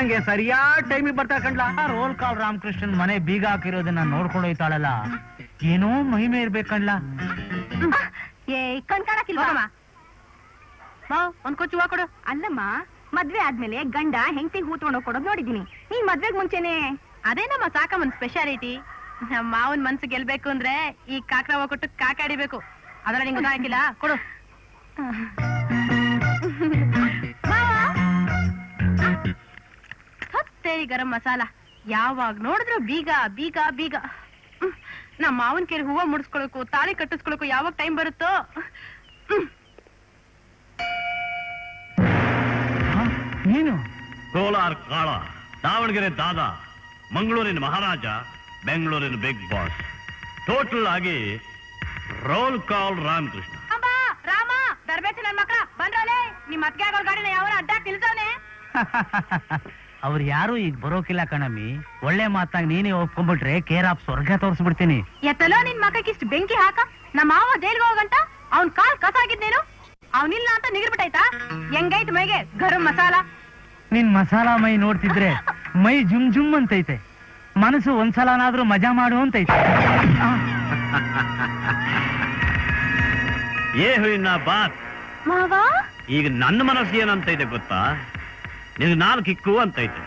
ಕೂಗ್ದಂಗೆ ಸರಿಯಾದ ಟೈಮಿಗೆ ಬರ್ತಾ ಕಂಡ್ಲ? ರೋಲ್ ಕಾಲ್ ರಾಮಕೃಷ್ಣನ್ ಮನೆ ಬೀಗ ಹಾಕಿರೋದನ್ನ ನೋಡ್ಕೊಂಡು ಹೋಯ್ತಾಳಲ್ಲ. ಏನೋ ಮಹಿಮೆ ಇರ್ಬೇಕಂಡ್ಲ? ಏ ಕಣ್ ಕಾಣಕ್ಕಿಲ್ವಾ ಒಂದ್ ಕೊಚ್ಚು ಹೂವ ಕೊಡು. ಅಲ್ಲಮ್ಮ ಮದ್ವೆ ಆದ್ಮೇಲೆ ಗಂಡ ಹೆಂಡತಿ ಹೂ ತಗೊಂಡೋಗ್ ಕೊಡೋದ್ ನೋಡಿದೀನಿ ನೀನ್ ಮದ್ವೆಗ್ ಮುಂಚೆನೆ? ಅದೇನಮ್ಮ ಸಾಕಮ್ಮನ್ ಸ್ಪೆಷಾಲಿಟಿ ನಮ್ಮ ಮಾವನ್ ಮನ್ಸು ಗೆಲ್ಬೇಕು ಅಂದ್ರೆ ಈ ಕಾಕಡ ಹೂವ ಕೊಟ್ಟು ಕಾಕಾಡಿಬೇಕು. ಅದ್ರ ನಿಂಗೆ ಗೊತ್ತಾಗಿಲ್ಲ ಕೊಡು. ಗರಂ ಮಸಾಲ. ಯಾವಾಗ ನೋಡಿದ್ರು ಬೀಗ ಬೀಗ ಬೀಗ. ನಮ್ಮ ಮಾವನ್ ಕೇರಿ ಹೂವ ಮುಡಿಸ್ಕೊಳಕು ತಾಳಿ ಕಟ್ಟಿಸ್ಕೊಳಕು ಯಾವಾಗ ಟೈಮ್ ಬರುತ್ತೋ. ನೀನು? ಕೋಲಾರ್ ಕಾಳ ದಾವಣಗೆರೆ ದಾದಾ ಮಂಗಳೂರಿನ ಮಹಾರಾಜ ಬೆಂಗಳೂರಿನ ಬಿಗ್ ಬಾಸ್ ಟೋಟಲ್ ಆಗಿ ರೋಲ್ ಕಾಲ್ ರಾಮಕೃಷ್ಣ. ರಾಮ ತರಬೇತಿ ನನ್ನ ಮಕ್ಕಳ ಬಂದ್ರಲೇ? ನಿಮ್ಮ ಅತ್ತಿಗೆ ಆಗೋರ್ ಗಾಡಿನ ಯಾವ ಅಡ್ಡ ನಿಲ್ಸವ್ನೆ. ಅವ್ರು ಯಾರು ಈಗ ಬರೋಕಿಲ್ಲ ಕಣಮ್ಮಿ. ಒಳ್ಳೆ ಮಾತಾಗ ನೀನೇ ಒಪ್ಕೊಂಡ್ಬಿಟ್ರೆ ಆಫ್ ಸ್ವರ್ಗ ತೋರಿಸ್ಬಿಡ್ತೀನಿ. ಎತ್ತಲೋ ನಿನ್ ಮಕ್ಕಕ್ಕೆ ಇಷ್ಟು ಬೆಂಕಿ ಹಾಕ? ನಮ್ಮ ಮಾವ ಜೈಲ್ಗೆ ಹೋಗಂಟ ಅವ್ನ್ ಕಾಲ್ ಕಸಾಗಿದ್ದೇನು ಅವನಿಲ್ಲ ಅಂತ ನಿಗಿರ್ಬಿಟ್ಟೈತಾ ಹೆಂಗೈತ್ ಮೈಗೆ? ಗರಂ ಮಸಾಲ. ನಿನ್ ಮಸಾಲ ಮೈ ನೋಡ್ತಿದ್ರೆ ಮೈ ಜುಮ್ ಜುಮ್ ಅಂತೈತೆ. ಮನಸ್ಸು ಒಂದ್ಸಲನಾದ್ರೂ ಮಜಾ ಮಾಡು ಅಂತೈತೆ. ಏ ಹುಯಿನ ಬಾತ್. ಮಾವ? ಈಗ ನನ್ನ ಮನಸ್ಸು ಏನಂತ ಇದೆ ಗೊತ್ತಾ? ನಿನಗೆ ನಾಲ್ಕು ಇಕ್ಕು ಅಂತೈತೆ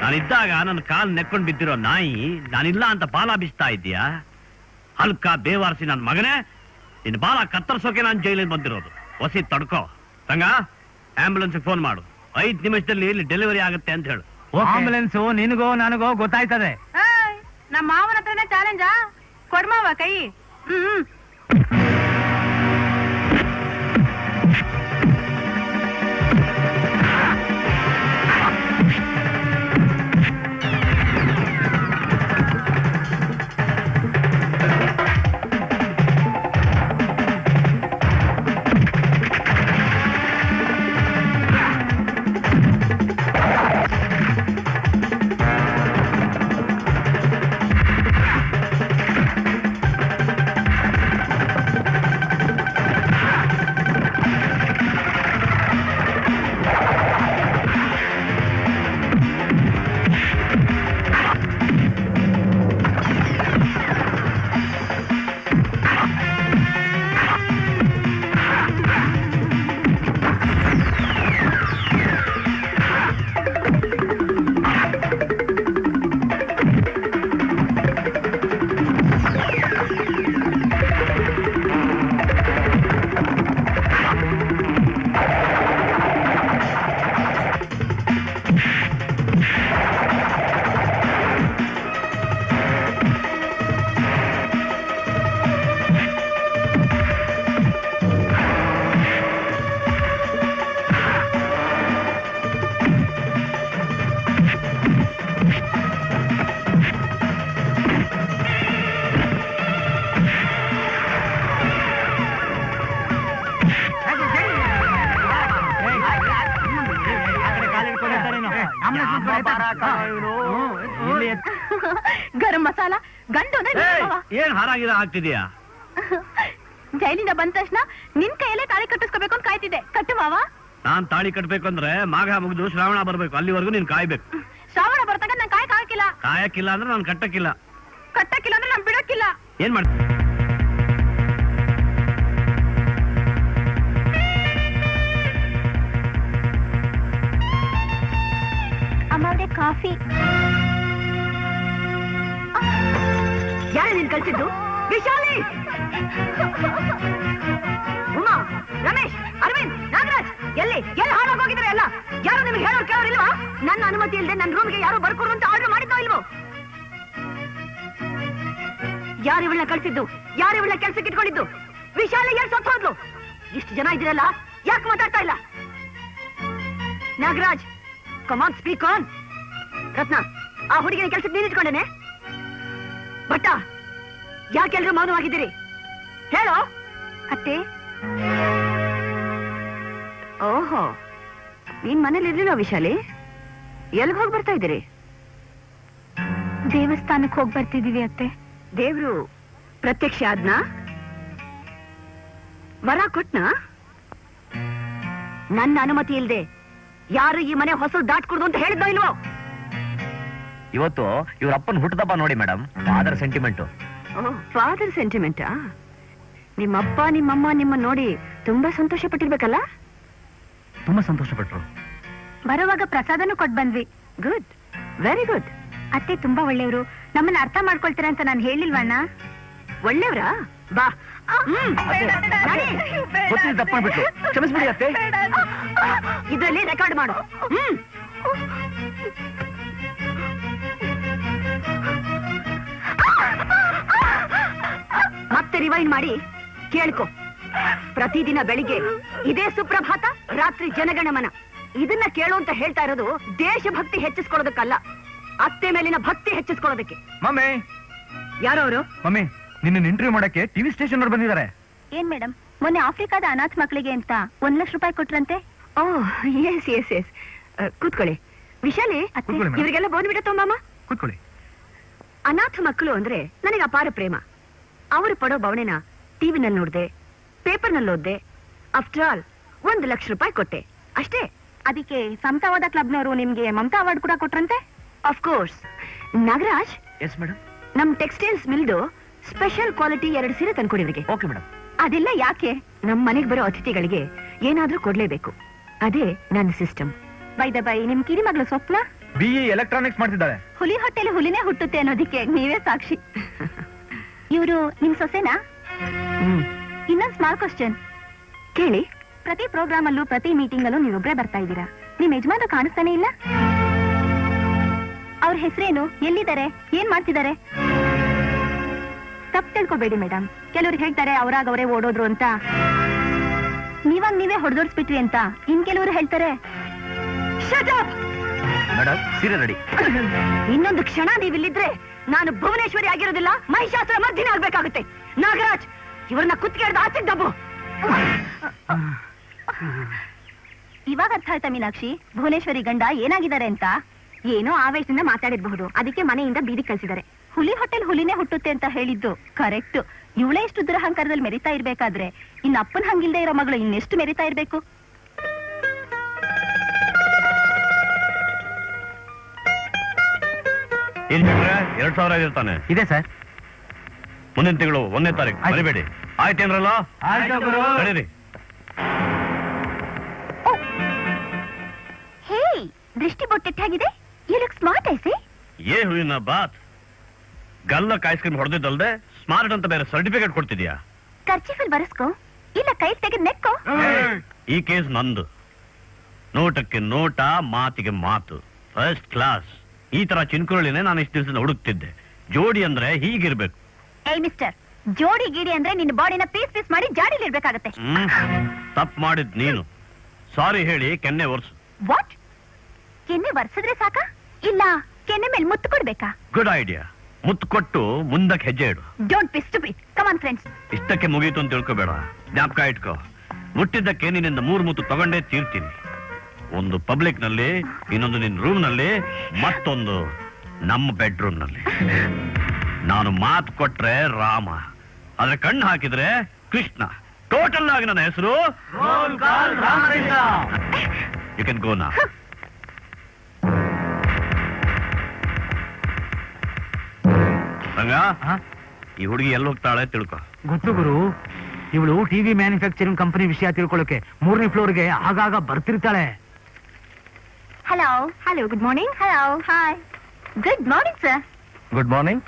ನಾನಿದ್ದಾಗ ನನ್ನ ಕಾಲ್ ನೆಕ್ಕೊಂಡು ಬಿದ್ದಿರೋ ನಾಯಿ ನಾನಿಲ್ಲ ಅಂತ ಬಾಲ ಬಿಸ್ತಾ ಇದ್ದೀಯಾ? ಅಲ್ಕ ಬೇವಾರಿಸಿ ನನ್ನ ಮಗನೇ ನಿನ್ನ ಬಾಲ ಕತ್ತರಿಸೋಕೆ ನಾನು ಜೈಲಿಗೆ ಬಂದಿರೋದು. ಹೊಸಿ ತಡ್ಕೋ. ತಂಗ ಆಂಬುಲೆನ್ಸ್ ಫೋನ್ ಮಾಡು. ಐದ್ ನಿಮಿಷದಲ್ಲಿ ಇಲ್ಲಿ ಡೆಲಿವರಿ ಆಗುತ್ತೆ ಅಂತ ಹೇಳು. ಆಂಬುಲೆನ್ಸ್ ನಿನಗೋ ನನಗೋ ಗೊತ್ತಾಯ್ತದೆ. ನಮ್ಮ ಮಾವನ ಹತ್ರನೇ ಚಾಲೆಂಜಾ? ಕೊಡ್ಮಾವ ಕೈ. ಹ್ಮ್. ಆಗ್ತಿದ್ಯಾ? ಜೈಲಿಂದ ಬಂದ ತಕ್ಷಣ ನಿನ್ ಕೈಯಲ್ಲೇ ತಾಳಿ ಕಟ್ಟಿಸ್ಕೋಬೇಕು ಅಂತ ಕಾಯ್ತಿದ್ದೆ. ಕಟ್ಟು ಮಾವ. ನಾನ್ ತಾಳಿ ಕಟ್ಬೇಕು ಅಂದ್ರೆ ಮಾಘ ಮುಗಿದು ಶ್ರಾವಣ ಬರ್ಬೇಕು. ಅಲ್ಲಿವರೆಗೂ ನೀನ್ ಕಾಯ್ಬೇಕು. ಶ್ರಾವಣ ಬರ್ತಾಗ ನನ್ ಕಾಯಕ್ ಹಾಕಿಲ್ಲ ಕಾಯಕ್ಕಿಲ್ಲ ಅಂದ್ರೆ ನಾನು ಕಟ್ಟಕ್ಕಿಲ್ಲ. ಕಟ್ಟಕ್ಕಿಲ್ಲ ಅಂದ್ರೆ ನಾನ್ ಬಿಡಕ್ಕಿಲ್ಲ. ಏನ್ ಮಾಡ್ತೀನಿ ಅಮ್ಮವ್ರೆ ಕಾಫಿ. ಯಾರು ನೀನ್ ಕಳ್ಸಿದ್ದು? ವಿಶಾಲಿ! ಉಮಾ ರಮೇಶ್, ಅರವಿಂದ್, ನಾಗರಾಜ್, ಎಲ್ಲಿ ಎಲ್ಲಿ ಹಾಳಾಗೋಗಿದ್ರೆ ಎಲ್ಲ? ಯಾರು ನಿಮ್ಗೆ ಹೇಳೋರು ಕೇಳೋರಿಲ್ವಾ ನನ್ನ ಅನುಮತಿ ಇಲ್ಲದೆ ನನ್ನ ರೂಮ್ಗೆ ಯಾರು ಬರ್ಕೊಡು ಅಂತ ಆರ್ಡರ್ ಮಾಡಿದ್ದೋ ಇಲ್ವೋ? ಯಾರು ಇವಳನ್ನ ಕಳಿಸಿದ್ದು? ಯಾರು ಇವಳನ್ನ ಕೆಲ್ಸಕ್ಕೆ ಇಟ್ಕೊಂಡಿದ್ದು? ವಿಶಾಲಿ ಎಲ್ಲಿ ಸತ್ತು ಹೋದ್ಲು? ಇಷ್ಟು ಜನ ಇದ್ದೀರಲ್ಲ, ಯಾಕೆ ಮಾತಾಡ್ತಾ ಇಲ್ಲ? Nagaraj come on speak on Ratna, ಆ ಹುಡುಗಿನ ಕೆಲ್ಸಕ್ಕೆ ನೀನ್ ಇಟ್ಕೊಂಡೇನೆ? ಭಟ್ಟ ಯಾಕೆಲ್ರೂ ಮೌನವಾಗಿದ್ದೀರಿ? ಹೇಳೋ? ಅತ್ತೆ? ಓಹೋ ನೀನ್ ಮನೇಲಿ ಇರ್ಲಿಲ್ಲ ವಿಶಾಲಿ? ಎಲ್ಗ್ ಹೋಗಿ ಬರ್ತಾ ಇದ್ದೀರಿ? ದೇವಸ್ಥಾನಕ್ಕೆ ಹೋಗಿ ಬರ್ತಿದೀವಿ ಅತ್ತೆ. ದೇವ್ರು ಪ್ರತ್ಯಕ್ಷ ಆದ್ನಾ? ವರ ಕೊಟ್ನಾ? ನನ್ನ ಅನುಮತಿ ಇಲ್ದೆ ಯಾರು ಈ ಮನೆ ಹೊಸ ದಾಟ್ಕೊಡ್ದು ಅಂತ ಹೇಳಿದ್ನೋ ಇಲ್ವೋ? ಇವತ್ತು ಇವ್ರ ಅಪ್ಪನ ಹುಟ್ಟದಪ್ಪ ನೋಡಿ ಮೇಡಮ್ ಫಾದರ್ ಸೆಂಟಿಮೆಂಟ್ ಫಾದರ್ ಸೆಂಟಿಮೆಂಟಾ ನಿಮ್ಮಪ್ಪ ನಿಮ್ಮಮ್ಮ ನಿಮ್ಮ ನೋಡಿ ತುಂಬಾ ಸಂತೋಷ ಪಟ್ಟಿರ್ಬೇಕಲ್ಲ ತುಂಬಾ ಸಂತೋಷ ಪಟ್ರು ಬರುವಾಗ ಪ್ರಸಾದನು ಕೊಟ್ ಬಂದ್ವಿ. ಗುಡ್ ವೆರಿ ಗುಡ್ ಅತ್ತೆ ತುಂಬಾ ಒಳ್ಳೆಯವರು. ನಮ್ಮನ್ನ ಅರ್ಥ ಮಾಡ್ಕೊಳ್ತೀರ ಅಂತ ನಾನು ಹೇಳಿಲ್ವಣ್ಣ? ಒಳ್ಳೆಯವ್ರಾ? ಬಾ. ಕ್ಷಮಿಸ್ಬಿಡಿ ಅತ್ತೆ. ಇದ್ರಲ್ಲಿ ರೆಕಾರ್ಡ್ ಮಾಡು. ಹ್ಮ್. ಮತ್ತೆ ರಿವೈಂಡ್ ಮಾಡಿ ಕೇಳ್ಕೊ. ಪ್ರತಿದಿನ ಬೆಳಿಗ್ಗೆ ಇದೇ ಸುಪ್ರಭಾತ ರಾತ್ರಿ ಜನಗಣಮನ. ಇದನ್ನ ಕೇಳು ಅಂತ ಹೇಳ್ತಾ ಇರೋದು ದೇಶಭಕ್ತಿ ಹೆಚ್ಚಿಸ್ಕೊಳ್ಳೋದಕ್ಕಲ್ಲ ಅತ್ತೆ ಮೇಲಿನ ಭಕ್ತಿ ಹೆಚ್ಚಿಸ್ಕೊಳ್ಳೋದಕ್ಕೆ. ಮಮ್ಮಿ! ಯಾರೋ ಅವರು ಮಮ್ಮಿ ನಿನ್ನ ಇಂಟರ್ವ್ಯೂ ಮಾಡಕ್ಕೆ ಟಿವಿ ಸ್ಟೇಷನ್ ಅವ್ರು ಬಂದಿದ್ದಾರೆ. ಏನ್ ಮೇಡಮ್ ಮೊನ್ನೆ ಆಫ್ರಿಕಾದ ಅನಾಥ ಮಕ್ಕಳಿಗೆ ಅಂತ ಒಂದ್ ಲಕ್ಷ ರೂಪಾಯಿ ಕೊಟ್ರಂತೆ? ಓ ಎಸ್ ಎಸ್ ಎಸ್ ಕೂತ್ಕೊಳ್ಳಿ. ವಿಶಾಲಿ. ಇವರಿಗೆಲ್ಲ ಬೋನ್ಬಿಡ ತೊಂಬಮ್ಮ ಕೂತ್ಕೊಳ್ಳಿ. ಅನಾಥ ಮಕ್ಕಳು ಅಂದ್ರೆ ನನಗೆ ಅಪಾರ ಪ್ರೇಮ. ಅವರು ಪಡೋ ಭವನೆನ ಟಿವಿನಲ್ಲಿ ನೋಡ್ದೆ ಪೇಪರ್ನಲ್ಲಿ ಓದ್ದೆ. ಆಫ್ಟರ್ ಆಲ್ ಒಂದು ಲಕ್ಷ ರೂಪಾಯಿ ಕೊಟ್ಟೆ. ಅಷ್ಟೇ. ಅದಕ್ಕೆ ಸಮತಾವಾದ ಕ್ಲಬ್ನವರು ನಿಮ್ಗೆ ಮಮತಾ ಅವಾರ್ಡ್ ಕೂಡ ಕೊಟ್ರಂತೆ? Of course Nagaraj? Yes madam ನಮ್ ಟೆಕ್ಸ್ಟೈಲ್ಸ್ ಮಿಲ್ದು ಸ್ಪೆಷಲ್ ಕ್ವಾಲಿಟಿ ಎರಡು ಸೀರೆ ತಂದ್ಕೊಡಿ ಓಕೆ ಮೇಡಮ್ ಅದೆಲ್ಲ ಯಾಕೆ? ನಮ್ ಮನೆಗೆ ಬರೋ ಅತಿಥಿಗಳಿಗೆ ಏನಾದ್ರೂ ಕೊಡ್ಲೇಬೇಕು. ಅದೇ ನನ್ನ ಸಿಸ್ಟಮ್ ಬೈ ದ ಬೈ ನಿಮ್ ಕಿರಿ ಮಗಳು ಸ್ವಪ್ನ? ಬಿ ಎಲೆಕ್ಟ್ರಾನಿಕ್ಸ್ ಮಾಡ್ತಿದ್ದಾಳೆ. ಹುಲಿ ಹೊಟ್ಟೆಲಿ ಹುಲಿನೇ ಹುಟ್ಟುತ್ತೆ ಅನ್ನೋದಕ್ಕೆ ನೀವೇ ಸಾಕ್ಷಿ. ಇವರು ನಿಮ್ ಸೊಸೆನಾ? ಇನ್ನೊಂದ್ ಸ್ಮಾಲ್ ಕ್ವಶನ್ ಕೇಳಿ ಪ್ರತಿ ಪ್ರೋಗ್ರಾಮ್ ಅಲ್ಲೂ ಪ್ರತಿ ಮೀಟಿಂಗ್ ಅಲ್ಲೂ ನೀವೊಬ್ರೇ ಬರ್ತಾ ಇದ್ದೀರಾ? ನಿಮ್ ಯಜಮಾನ ಕಾಣಿಸ್ತಾನೆ ಇಲ್ಲ? ಅವ್ರ ಹೆಸರೇನು? ಎಲ್ಲಿದ್ದಾರೆ? ಏನ್ ಮಾಡ್ತಿದ್ದಾರೆ? ತಪ್ಪು ತಿಳ್ಕೊಬೇಡಿ ಮೇಡಮ್ ಕೆಲವ್ರು ಹೇಳ್ತಾರೆ ಅವ್ರಾಗ ಅವರೇ ಓಡೋದ್ರು ಅಂತ. ನೀವಾಗ ನೀವೇ ಹೊಡೆದೋರ್ಸ್ಬಿಟ್ರಿ ಅಂತ. ಇನ್ ಕೆಲವರು ಹೇಳ್ತಾರೆ ಇನ್ನೊಂದು ಕ್ಷಣ ನೀವಿಲ್ಲಿದ್ರೆ ನಾನು ಭುವನೇಶ್ವರಿ ಆಗಿರೋದಿಲ್ಲ ಮಹಿಷಾಸುರ ಮರ್ದಿನ ಆಗ್ಬೇಕಾಗುತ್ತೆ. ನಾಗರಾಜ್ ಇವ್ರನ್ನ ಕುತ್ತಿಗೆ ಆಚೆ ದಬ್ಬು. ಇವಾಗ ಅರ್ಥ ಆಯ್ತಾ ಮೀನಾಕ್ಷಿ? ಭುವನೇಶ್ವರಿ ಗಂಡ ಏನಾಗಿದ್ದಾರೆ ಅಂತ? ಏನೋ ಆವೇಶದಿಂದ ಮಾತಾಡಿರ್ಬಹುದು ಅದಕ್ಕೆ ಮನೆಯಿಂದ ಬೀದಿ ಕಳಿಸಿದ್ದಾರೆ. ಹುಲಿ ಹೋಟೆಲ್ ಹುಲಿನೇ ಹುಟ್ಟುತ್ತೆ ಅಂತ ಹೇಳಿದ್ದು ಕರೆಕ್ಟ್. ಇವಳೇ ಎಷ್ಟು ದುರಹಂಕಾರದಲ್ಲಿ ಮೆರಿತಾ ಇರ್ಬೇಕಾದ್ರೆ ಇನ್ನ ಅಪ್ಪನ ಹಂಗಿಲ್ದೇ ಇರೋ ಮಗಳು ಇನ್ನೆಷ್ಟು ಮೆರಿತಾ ಇರ್ಬೇಕು? ಇಲ್ಲಿ ಹೇಳ್ರೆ ಎರಡ್ ಸಾವಿರ ತಾನೆ. ಇದೆ ಸರ್. ಮುಂದಿನ ತಿಂಗಳು ಒಂದನೇ ತಾರೀಕು. ಬರಬೇಡಿ ಮರಿಬೇಡಿ. ಆಯ್ತೇನ್ರಲ್ಲ ಆಯ್ತು ಗುರು. ನಡೀರಿ. ಹೇ ದೃಷ್ಟಿ ಬೊಟ್ಟೆಟ್ಟಾಗಿದೆ you look smart I see ಏ ಹೂವಿನ ಬಾತ್. ಗಲ್ಲಕ್ ಐಸ್ ಕ್ರೀಮ್ ಹೊಡೆದಿದ್ದಲ್ದೆ ಸ್ಮಾರ್ಟ್ ಅಂತ ಬೇರೆ ಸರ್ಟಿಫಿಕೇಟ್ ಕೊಡ್ತಿದ್ಯಾ? ಖರ್ಚಿಫಲ್ ಬರೆಸ್ಕೋ. ಇಲ್ಲ ಕೈ ತೆಗೆದ್ ನೆಕ್ಕೋ. ಈ ಕೇಸ್ ನಂದು. ನೋಟಕ್ಕೆ ನೋಟ ಮಾತಿಗೆ ಮಾತು. ಫಸ್ಟ್ ಕ್ಲಾಸ್ ಈ ತರ ಚಿನ್ಕುರಳಿನೇ ನಾನು ಇಷ್ಟು ದಿವಸ ಹುಡುಕ್ತಿದ್ದೆ. ಜೋಡಿ ಅಂದ್ರೆ ಹೀಗಿರ್ಬೇಕು. ಏಯ್ ಮಿಸ್ಟರ್ ಜೋಡಿ ಗೀಡಿ ಅಂದ್ರೆ ನಿನ್ನ ಬಾಡಿನ ಪೀಸ್ ಪೀಸ್ ಮಾಡಿ ಜಾಡಿಲಿ ಇರ್ಬೇಕಾಗತ್ತೆ ತಪ್ಪು ಮಾಡಿದ್ ನೀನು. ಸಾರಿ ಹೇಳಿ ಕೆನ್ನೆ ಒರ್ಸು. ವಾಟ್ ಕೆನ್ನೆ ಒರ್ಸಿದ್ರೆ ಸಾಕ? ಇಲ್ಲ ಕೆನ್ನೆ ಮೇಲೆ ಮುತ್ತು ಕೊಡ್ಬೇಕಾ? ಗುಡ್ ಐಡಿಯಾ ಮುತ್ತು ಕೊಟ್ಟು ಮುಂದಕ್ಕೆ ಹೆಜ್ಜೆ ಇಡು. Don't be stupid come on friends ಇಷ್ಟಕ್ಕೆ ಮುಗೀತು ಅಂತ ತಿಳ್ಕೊಬೇಡ. ಜ್ಞಾಪಕ ಇಟ್ಕೋ. ಮುಟ್ಟಿದ್ದಕ್ಕೆ ನಿನ್ನಿಂದ ಮೂರು ಮುತ್ತು ತಗೊಂಡೇ ತೀರ್ತೀನಿ. ಒಂದು ಪಬ್ಲಿಕ್ನಲ್ಲಿ ಇನ್ನೊಂದು ನಿನ್ ರೂಮ್ನಲ್ಲಿ ಮತ್ತೊಂದು ನಮ್ಮ ಬೆಡ್ರೂಮ್ನಲ್ಲಿ. ನಾನು ಮಾತು ಕೊಟ್ರೆ ರಾಮ ಆದ್ರೆ ಕಣ್ಣು ಹಾಕಿದ್ರೆ ಕೃಷ್ಣ. ಟೋಟಲ್ ಆಗಿ ನನ್ನ ಹೆಸರು ಯು ಕ್ಯಾನ್ ಗೋ ನಾ ರಂಗ ಈ ಹುಡುಗಿ ಎಲ್ಲಿ ಹೋಗ್ತಾಳೆ ತಿಳ್ಕೊ. ಗೊತ್ತು ಗುರು ಇವಳು ಟಿವಿ ಮ್ಯಾನುಫ್ಯಾಕ್ಚರಿಂಗ್ ಕಂಪನಿ ವಿಷಯ ತಿಳ್ಕೊಳ್ಳೋಕೆ ಮೂರನೇ ಫ್ಲೋರ್ಗೆ ಆಗಾಗ ಬರ್ತಿರ್ತಾಳೆ. Hello hello good morning hello hi good morning sir good morning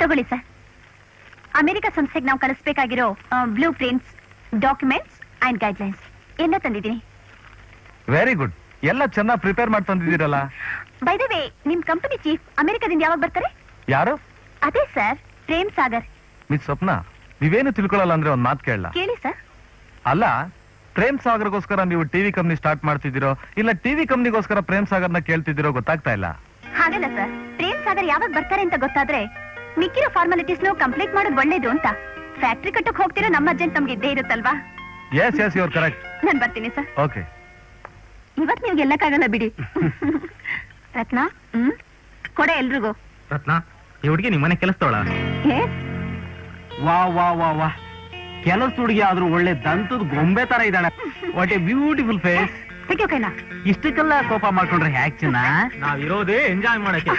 ತಗೊಳ್ಳಿ ಸರ್ ಅಮೆರಿಕ ಸಂಸ್ಥೆಗೆ ನಾವು ಕಳಿಸ್ಬೇಕಾಗಿರೋ blueprints documents and guidelines ಎಲ್ಲ ತಂದಿದ್ದೀನಿ. ವೆರಿ ಗುಡ್ ಎಲ್ಲ ಚೆನ್ನಾಗಿ ಪ್ರಿಪೇರ್ ಮಾಡಿ ತಂದಿದ್ದೀರಲ್ಲ? ಬೈ ದ ವೇ ನಿಮ್ ಕಂಪನಿ ಚೀಫ್ ಅಮೆರಿಕದಿಂದ ಯಾವಾಗ ಬರ್ತಾರೆ? ಯಾರು? ಅದೇ ಸರ್ ಪ್ರೇಮ್ ಸಾಗರ್. ಮಿಸ್ ಸ್ವಪ್ನ? ನೀವೇನು ತಿಳ್ಕೊಳ್ಳಲ್ಲ ಅಂದ್ರೆ ಒಂದ್ ಮಾತು ಕೇಳಲ್ಲ ಕೇಳಿ ಸರ್ ಅಲ್ಲ ಪ್ರೇಮ್ ಸಾಗರ್ಗೋಸ್ಕರ ನೀವು ಟಿವಿ ಕಂಪ್ನಿ ಸ್ಟಾರ್ಟ್ ಮಾಡ್ತಿದ್ದೀರೋ ಇಲ್ಲ ಟಿವಿ ಕಂಪ್ನಿಗೋಸ್ಕರ ಪ್ರೇಮ್ ಸಾಗರ್ನ ಕೇಳ್ತಿದ್ದೀರೋ ಗೊತ್ತಾಗ್ತಾ ಇಲ್ಲ? ಹಾಗಲ್ಲ ಸರ್. ಪ್ರೇಮ್ ಸಾಗರ್ ಯಾವಾಗ ಬರ್ತಾರೆ ಅಂತ ಗೊತ್ತಾದ್ರೆ ಮಿಕ್ಕಿರೋ ಫಾರ್ಮಾಲಿಟೀಸ್ ಕಂಪ್ಲೀಟ್ ಮಾಡೋದು ಒಳ್ಳೇದು ಅಂತ. ಫ್ಯಾಕ್ಟ್ರಿ ಕಟ್ಟಕ್ ಹೋಗ್ತಿರೋ ನಮ್ಮ ಅರ್ಜೆಂಟ್ ನಮ್ಗೆ ಇದ್ದೇ ಇರುತ್ತಲ್ವಾ? ಎಸ್ ಎಸ್ ಯುವರ್ ಕರೆಕ್ಟ್ ನಾನ್ ಬರ್ತೀನಿ ಸರ್. ಓಕೆ ಇವತ್ ನೀವು ಗೆಲ್ಲಕ್ಕಾಗಲ್ಲ ಬಿಡಿ. ರತ್ನ ಹ್ಮ್? ಕೊಡೆ ಎಲ್ರಿಗೂ. ರತ್ನ ಈ ಹುಡುಗಿ ನಿಮ್ಮನೆ ಕೆಲಸ ತೊಳ ವಾ ವಾ ವಾ ವಾ. ಕೆಲಸ ಹುಡುಗಿ ಆದ್ರೂ ಒಳ್ಳೆ ದಂತದ ಗೊಂಬೆ ತರ ಇದ್ದಾಳೆ. ವಾಟ್ ಎ ಬ್ಯೂಟಿಫುಲ್ ಫೇಸ್ ತೆಗಿಯೋ ಕೈನ. ಇಷ್ಟಕ್ಕೆಲ್ಲ ಕೋಪ ಮಾಡ್ಕೊಂಡ್ರೆ ಹ್ಯಾಕ್ ಚಿನ್ನ ನಾವಿರೋದೇ ಎಂಜಾಯ್ ಮಾಡಕ್ಕೆ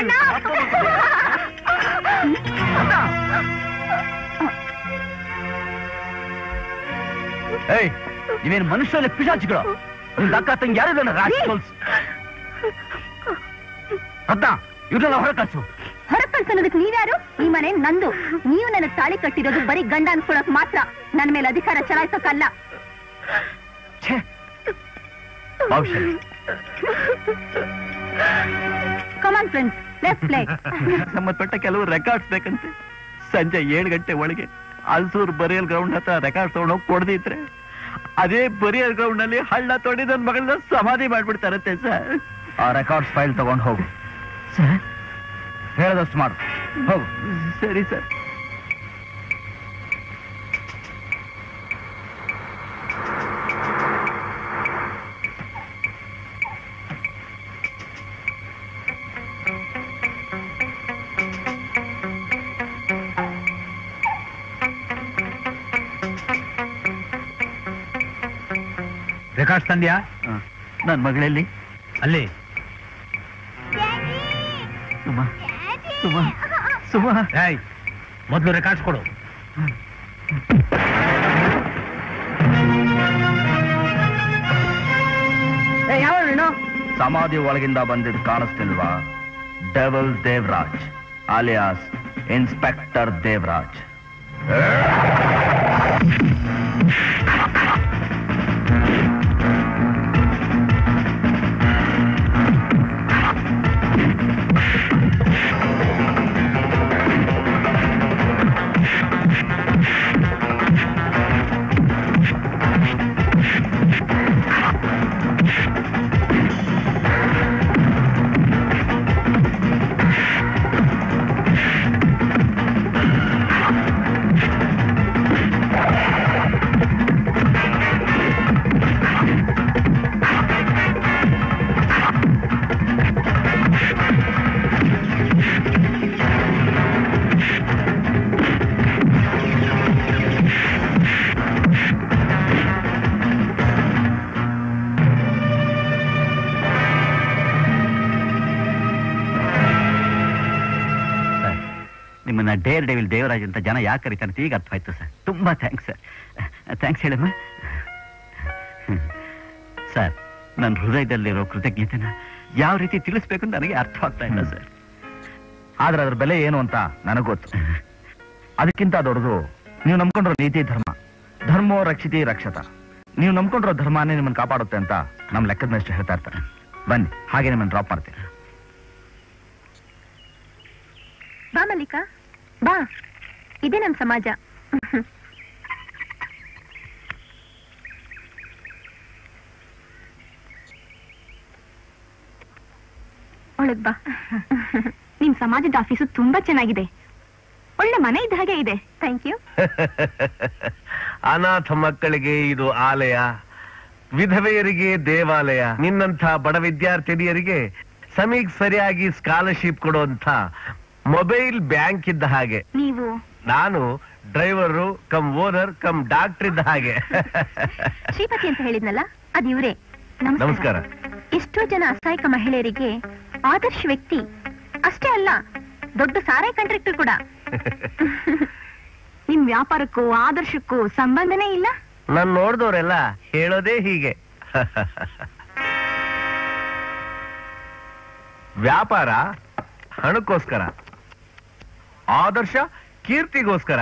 ಅಣ್ಣ! ಏಯ್ ನೀವೇನು ಮನುಷ್ಯರಲ್ಲೇ ಪಿಶಾಚಿಗಳು? ನಿಮ್ ಅಕ್ಕ ತಂಗಿ ಯಾರಿದ್ದಾನೆ ರಾಸ್ಕಲ್ಸ್ ಅದ್ದ ಇವ್ರನ್ನ ಹೊರ ಕಳ್ಸು. ಹೊರಗ್ ಕಳ್ಸೋದಕ್ಕೆ ನೀವ್ಯಾರು? ಈ ಮನೆ ನಂದು. ನೀವು ನನ್ನ ತಾಳಿ ಕಟ್ಟಿರೋದು ಬರೀ ಗಂಡ ಅನ್ಸ್ಕೊಳಕ್ ಮಾತ್ರ. ನನ್ನ ಮೇಲೆ ಅಧಿಕಾರ ಚಲಾಯಿಸೋಕಲ್ಲ. ಕಮಾನ್ ಫ್ರೆಂಡ್ಸ್ ಪ್ಲೇ ಸಂಬಂಧಪಟ್ಟ ಕೆಲವು ರೆಕಾರ್ಡ್ಸ್ ಬೇಕಂತೆ. ಸಂಜೆ ಏಳು ಗಂಟೆ ಒಳಗೆ ಅಲ್ಸೂರ್ ಬರಿಯಲ್ ಗ್ರೌಂಡ್ ಹತ್ರ ರೆಕಾರ್ಡ್ ತಗೊಂಡೋಗಿ ಕೊಡ್ದಿದ್ರೆ ಅದೇ ಬರಿಯಲ್ ಗ್ರೌಂಡ್ನಲ್ಲಿ ಹಳ್ಳ ತೊಡಿ ನನ್ನ ಮಗಳನ್ನ ಸಮಾಧಿ ಮಾಡ್ಬಿಡ್ತಾರಂತೆ ಸರ್ ಆ ರೆಕಾರ್ಡ್ಸ್ ಫೈಲ್ ತಗೊಂಡು ಹೋಗು. ಸರ್ ಹೇಳದಷ್ಟು ಮಾಡು ಹೋಗು. ಸರಿ ಸರ್. ರೆಕಾರ್ಡ್ಸ್ ತಂದ್ಯಾ? ನನ್ನ ಮಗಳಲ್ಲಿ ಅಲ್ಲಿ. ಸುಮಾ ಸುಮಾ ಸುಮಾ ಏಯ್ ಮೊದ್ಲು ರೆಕಾರ್ಡ್ಸ್ ಕೊಡು ಸಮಾಧಿ ಒಳಗಿಂದ ಬಂದಿದ್ದು ಕಾಣಿಸ್ತಿಲ್ವಾ devil Devaraj alias inspector Devaraj daredevil Devaraj ಅಂತ ಜನ ಯಾಕೆ ಕರೀತಾರೆ ಈಗ ಅರ್ಥ ಆಯ್ತು ಸರ್. ತುಂಬಾ ಥ್ಯಾಂಕ್ಸ್ ಸರ್. ಥ್ಯಾಂಕ್ಸ್ ಹೇಳಮ್ಮ. ಸರ್ ನನ್ನ ಹೃದಯದಲ್ಲಿರೋ ಕೃತಜ್ಞತೆನ ಯಾವ ರೀತಿ ತಿಳಿಸ್ಬೇಕು ಅಂತ ನನಗೆ ಅರ್ಥ ಆಗ್ತಾ ಇಲ್ಲ ಸರ್. ಆದ್ರೆ ಅದ್ರ ಬೆಲೆ ಏನು ಅಂತ ನನಗೆ ಗೊತ್ತು. ಅದಕ್ಕಿಂತ ದೊಡ್ಡದು ನೀವು ನಂಬ್ಕೊಂಡಿರೋ ನೀತಿ ಧರ್ಮ. ಧರ್ಮೋ ರಕ್ಷಿತಿ ರಕ್ಷತ. ನೀವು ನಂಬ್ಕೊಂಡಿರೋ ಧರ್ಮನೇ ನಿಮ್ಮನ್ನು ಕಾಪಾಡುತ್ತೆ ಅಂತ ನಮ್ಮ ಲೆಕ್ಕದ ಮೇಷ್ಟು ಹೇಳ್ತಾ ಇರ್ತಾರೆ. ಬನ್ನಿ ಹಾಗೆ ನಿಮ್ಮನ್ನು ಡ್ರಾಪ್ ಮಾಡ್ತೀನಿ. ಬಾ ಮಲ್ಲಿಕಾ. ಬಾ. ಇದೆ ನಮ್ಮ ಸಮಾಜ. ಒಳಗ್ ಬಾ. ನಿಮ್ ಸಮಾಜದ ಆಫೀಸು ತುಂಬಾ ಚೆನ್ನಾಗಿದೆ. ಒಳ್ಳೆ ಮನೆ ಇದ್ದ ಹಾಗೆ ಇದೆ. ಥ್ಯಾಂಕ್ ಯು ಅನಾಥ ಮಕ್ಕಳಿಗೆ ಇದು ಆಲಯ, ವಿಧವೆಯರಿಗೆ ದೇವಾಲಯ, ನಿನ್ನಂಥ ಬಡ ವಿದ್ಯಾರ್ಥಿನಿಯರಿಗೆ ಸಮೀಕ್ ಸರಿಯಾಗಿ ಸ್ಕಾಲರ್ಶಿಪ್ ಕೊಡುವಂತ ಮೊಬೈಲ್ ಬ್ಯಾಂಕ್ ಇದ್ದ ಹಾಗೆ. ನೀವು? ನಾನು driver cum owner cum doctor ಇದ್ದ ಹಾಗೆ. ಶ್ರೀಪತಿ ಅಂತ ಹೇಳಿದ್ನಲ್ಲ ಅದು ಇವರೇ. ನಮಸ್ಕಾರ. ಎಷ್ಟೋ ಜನ ಅಸಹಾಯಕ ಮಹಿಳೆಯರಿಗೆ ಆದರ್ಶ ವ್ಯಕ್ತಿ. ಅಷ್ಟೇ ಅಲ್ಲ ದೊಡ್ಡ ಸಾರಾಯಿ ಕಾಂಟ್ರಾಕ್ಟರ್ ಕೂಡ. ನಿಮ್ ವ್ಯಾಪಾರಕ್ಕೂ ಆದರ್ಶಕ್ಕೂ ಸಂಬಂಧನೇ ಇಲ್ಲ? ನಾನ್ ನೋಡ್ದವ್ರೆಲ್ಲ ಹೇಳೋದೇ ಹೀಗೆ. ವ್ಯಾಪಾರ ಹಣಕ್ಕೋಸ್ಕರ. ಆದರ್ಶ ಕೀರ್ತಿಗೋಸ್ಕರ.